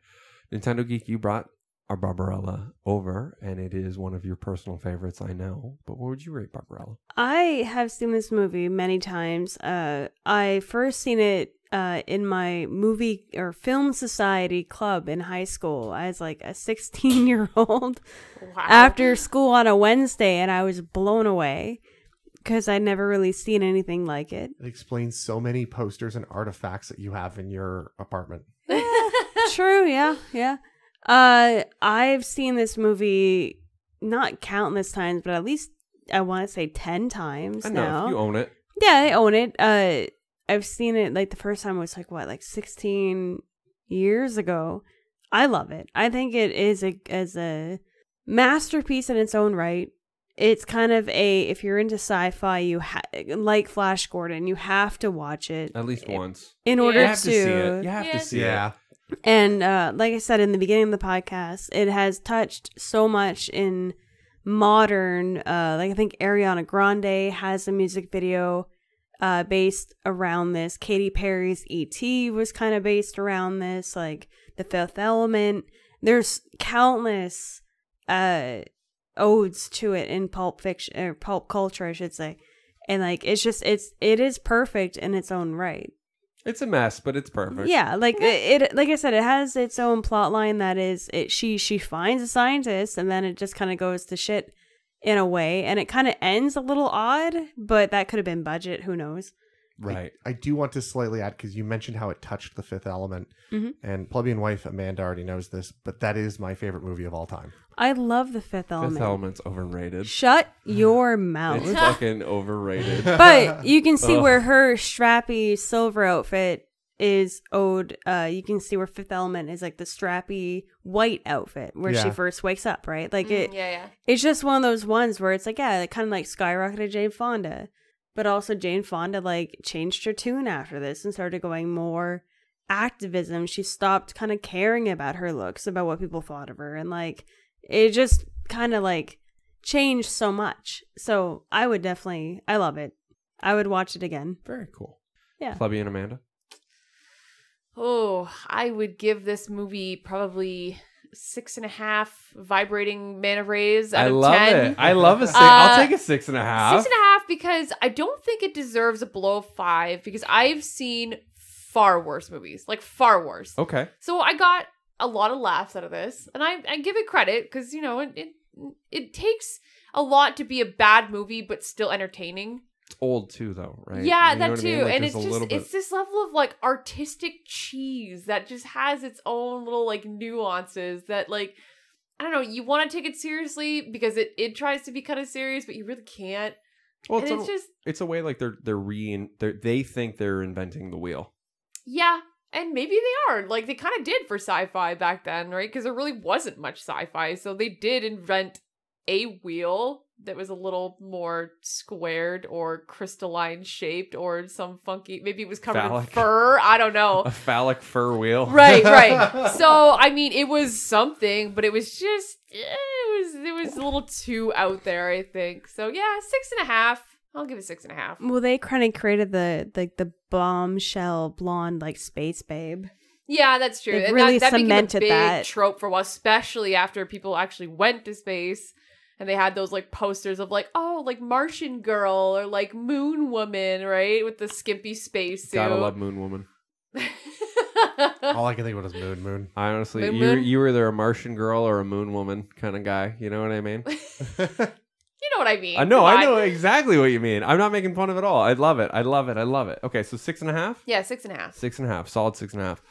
Nintendo Geek, you brought our Barbarella over, and it is one of your personal favorites, I know. But what would you rate Barbarella? I have seen this movie many times. Uh, I first seen it uh, in my movie or film society club in high school. I was like a 16 year old Wow. after school on a Wednesday, and I was blown away because I'd never really seen anything like it. It explains so many posters and artifacts that you have in your apartment. *laughs* True, yeah, yeah. Uh, I've seen this movie not countless times, but at least I want to say 10 times Enough. now. You own it. Yeah, I own it. Uh, I've seen it like the first time was like what, like sixteen years ago. I love it. I think it is a as a masterpiece in its own right. It's kind of a if you're into sci-fi, you ha- like Flash Gordon, you have to watch it At least once. in Yeah. order You have to. to see it. You have Yeah. to see it. And uh, like I said in the beginning of the podcast, it has touched so much in modern. Uh, like I think Ariana Grande has a music video uh, based around this. Katy Perry's "E.T." was kind of based around this. Like The Fifth Element. There's countless uh, odes to it in pulp fiction or pulp culture, I should say. And like it's just it's it is perfect in its own right. It's a mess, but it's perfect. Yeah, like it, it, like I said, it has its own plot line that is it. She she finds a scientist, and then it just kind of goes to shit in a way, and it kind of ends a little odd. But that could have been budget. Who knows? Right. I do want to slightly add because you mentioned how it touched the fifth element, Mhm. and plebeian wife Amanda already knows this, but that is my favorite movie of all time. I love the Fifth Element. Fifth Element's overrated. Shut your *laughs* mouth. It's fucking overrated. *laughs* but you can see where her strappy silver outfit is owed. Uh, you can see where Fifth Element is like the strappy white outfit where she first wakes up, right? Like Mm, it. yeah, yeah. it's just one of those ones where it's like, yeah, it kind of like skyrocketed Jane Fonda. But also Jane Fonda like changed her tune after this and started going more activism. She stopped kind of caring about her looks, about what people thought of her. And like it just kind of like changed so much. So I would definitely I love it. I would watch it again. Very cool. Yeah. Plebeian Amanda. Oh, I would give this movie probably six and a half vibrating mana rays out I of love ten. it. I love a *laughs* six. Uh, I'll take a six and a half. Six and a half because I don't think it deserves a below five because I've seen far worse movies, like far worse. Okay. So I got a lot of laughs out of this, and I, I give it credit because you know it, it it takes a lot to be a bad movie but still entertaining. It's old too, though, right? Yeah, You know that what I too. mean? Like, and it's just bit... it's this level of like artistic cheese that just has its own little like nuances that like I don't know, you want to take it seriously because it it tries to be kind of serious, but you really can't. Well, it's a, just it's a way like they're they're re they're, they think they're inventing the wheel. yeah, and maybe they are. Like they kind of did for sci-fi back then, right? Because there really wasn't much sci-fi, so they did invent a wheel that was a little more squared or crystalline shaped or some funky maybe it was covered in fur i don't know *laughs* A phallic fur wheel. Right, right. *laughs* So I mean, it was something, but it was just eh, it was it was a little too out there. I think so. Yeah, six and a half. I'll give it six and a half. Well, they kind of created the like the bombshell blonde like space babe. Yeah, that's true. They've and really that, that became a cemented big that. trope for a while, especially after people actually went to space. And they had those like posters of like, oh, like Martian girl or like Moon woman, right? With the skimpy space suit. Gotta love Moon Woman. *laughs* All I can think about is Moon Moon. I honestly, Moon you Moon? you were either a Martian girl or a Moon Woman kind of guy. You know what I mean? *laughs* *laughs* you know what I mean? I know, I know exactly what you mean. I'm not making fun of it at all. I love it. I love it. I love it. Okay, so six and a half. Yeah, six and a half. Six and a half, solid six and a half.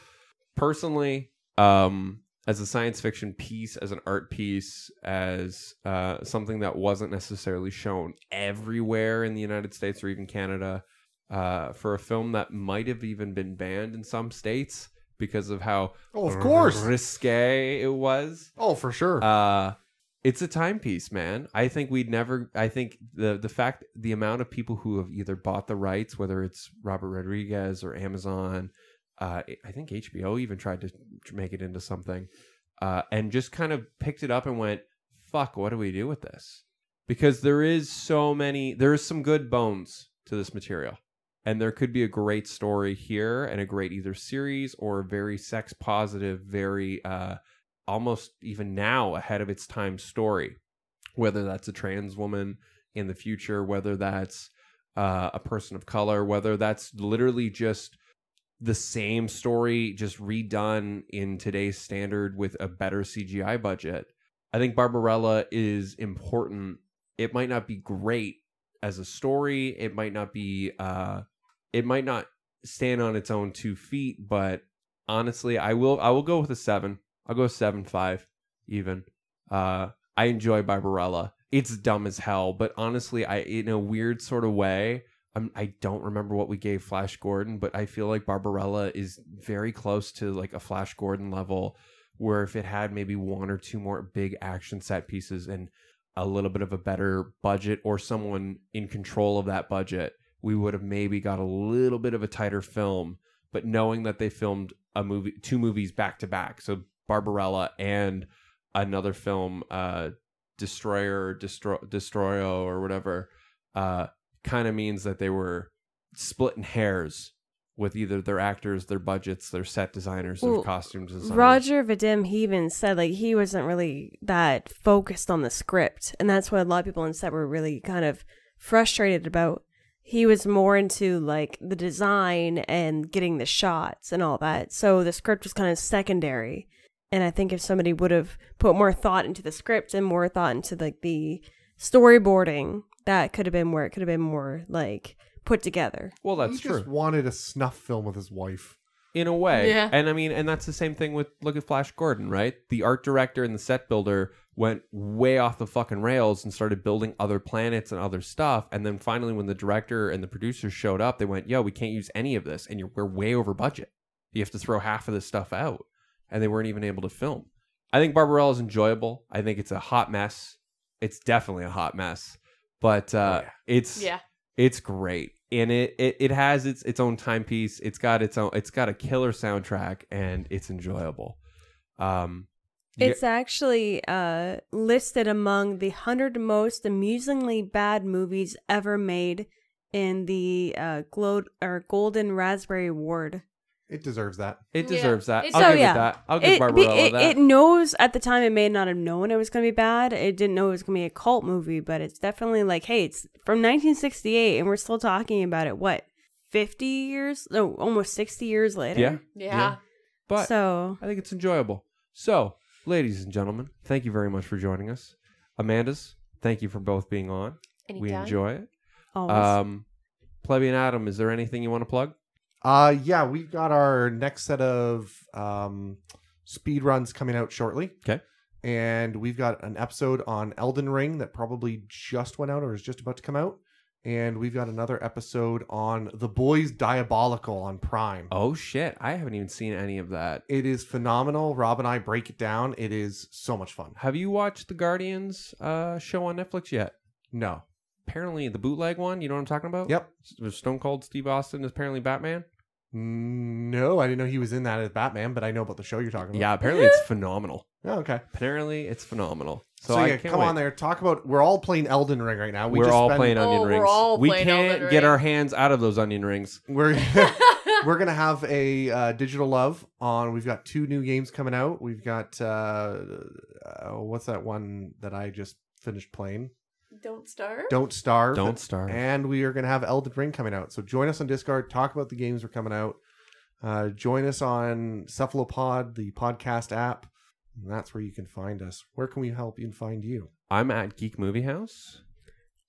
Personally, um, as a science fiction piece, as an art piece, as uh, something that wasn't necessarily shown everywhere in the United States or even Canada, uh, for a film that might have even been banned in some states because of how Oh, of course. risque it was. Oh, for sure. Uh, it's a timepiece, man. I think we'd never. I think the the fact the amount of people who have either bought the rights, whether it's Robert Rodriguez or Amazon, uh, I think HBO even tried to make it into something, uh, and just kind of picked it up and went, "Fuck, what do we do with this?" Because there is so many. There is some good bones to this material. And there could be a great story here and a great either series or very sex positive, very uh, almost even now ahead of its time story. Whether that's a trans woman in the future, whether that's uh, a person of color, whether that's literally just the same story just redone in today's standard with a better CGI budget. I think Barbarella is important. It might not be great as a story. It might not be uh it might not stand on its own two feet, but honestly, I will I will go with a 7. I'll go 7 5 even. Uh I enjoy Barbarella. It's dumb as hell, but honestly, I in a weird sort of way, I'm, I don't remember what we gave Flash Gordon, but I feel like Barbarella is very close to like a Flash Gordon level, where if it had maybe one or two more big action set pieces and a little bit of a better budget or someone in control of that budget, we would have maybe got a little bit of a tighter film. But knowing that they filmed a movie, two movies back to back, so Barbarella and another film, uh, Destroyer, Destro- Destroyo, or whatever, uh, kind of means that they were splitting hairs with either their actors, their budgets, their set designers, their Well, costumes designers. Roger Vadim, he even said like he wasn't really that focused on the script, and that's what a lot of people on set were really kind of frustrated about. He was more into like the design and getting the shots and all that, so the script was kind of secondary. And I think if somebody would have put more thought into the script and more thought into like the storyboarding, that could have been where it could have been more like put together. Well, that's he true. just wanted a snuff film with his wife. in a way. Yeah. And I mean, and that's the same thing with look at Flash Gordon, right? The art director and the set builder went way off the fucking rails and started building other planets and other stuff. And then finally, when the director and the producers showed up, they went, "Yo, we can't use any of this, and you're we're way over budget. You have to throw half of this stuff out." And they weren't even able to film. I think Barbarella is enjoyable. I think it's a hot mess. It's definitely a hot mess, but uh, yeah. it's Yeah. it's great and it, it it has its its own timepiece it's got its own it's got a killer soundtrack and it's enjoyable um you It's actually uh, listed among the 100 most amusingly bad movies ever made in the uh, Glo- or Golden Raspberry Award. It deserves that. it Yeah. deserves that It's- i'll So, give yeah. it that i'll give It, barbarella it, that it knows at the time it may not have known it was going to be bad. It didn't know it was going to be a cult movie, but it's definitely like, hey, it's from 1968 and we're still talking about it. What, 50 years? No, almost 60 years later. yeah Yeah. but so i think it's enjoyable so ladies and gentlemen thank you very much for joining us amanda's thank you for both being on we Anytime. enjoy it always. um plebeian adam is there anything you want to plug Uh yeah, we've got our next set of um speed runs coming out shortly. Okay. And we've got an episode on Elden Ring that probably just went out or is just about to come out. And we've got another episode on The Boys Diabolical on Prime. oh shit i haven't even seen any of that It is phenomenal. Rob and I break it down. It is so much fun. have you watched the guardians uh show on netflix yet No. apparently the bootleg one. You know what I'm talking about? Yep. Stone Cold Steve Austin is apparently Batman. No, I didn't know he was in that as Batman, but I know about the show you're talking about. Yeah, apparently it's phenomenal. Oh, okay. Apparently it's phenomenal. So, So, I yeah, can't come wait. on there. Talk about. We're all playing Elden Ring right now. We We are just all spent- playing Oh, onion we're rings. all we playing can't Elden get Ring. our hands out of those onion rings. We're *laughs* *laughs* we're gonna have a uh, digital love on. We've got two new games coming out. We've got what's that one that I just finished playing? Don't starve. Don't Starve. Don't starve. And we are gonna have Elden Ring coming out. So join us on Discord. Talk about the games that are coming out. Uh, join us on Cephalopod, the podcast app. And that's where you can find us. Where can we help you and find you? I'm at Geek Movie House.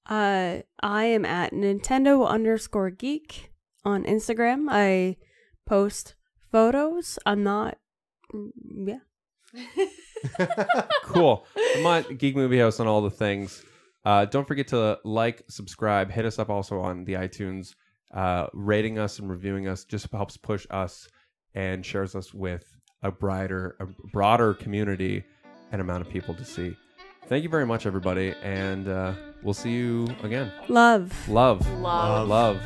Uh, I am at Nintendo underscore geek on Instagram. I post photos. I'm not. mm, Yeah. *laughs* Cool. I'm at Geek Movie House on all the things. Uh, don't forget to like, subscribe, hit us up also on the iTunes. Uh, rating us and reviewing us just helps push us and shares us with a brighter, a broader community and amount of people to see. Thank you very much, everybody, and uh, we'll see you again. Love. Love, Love. love.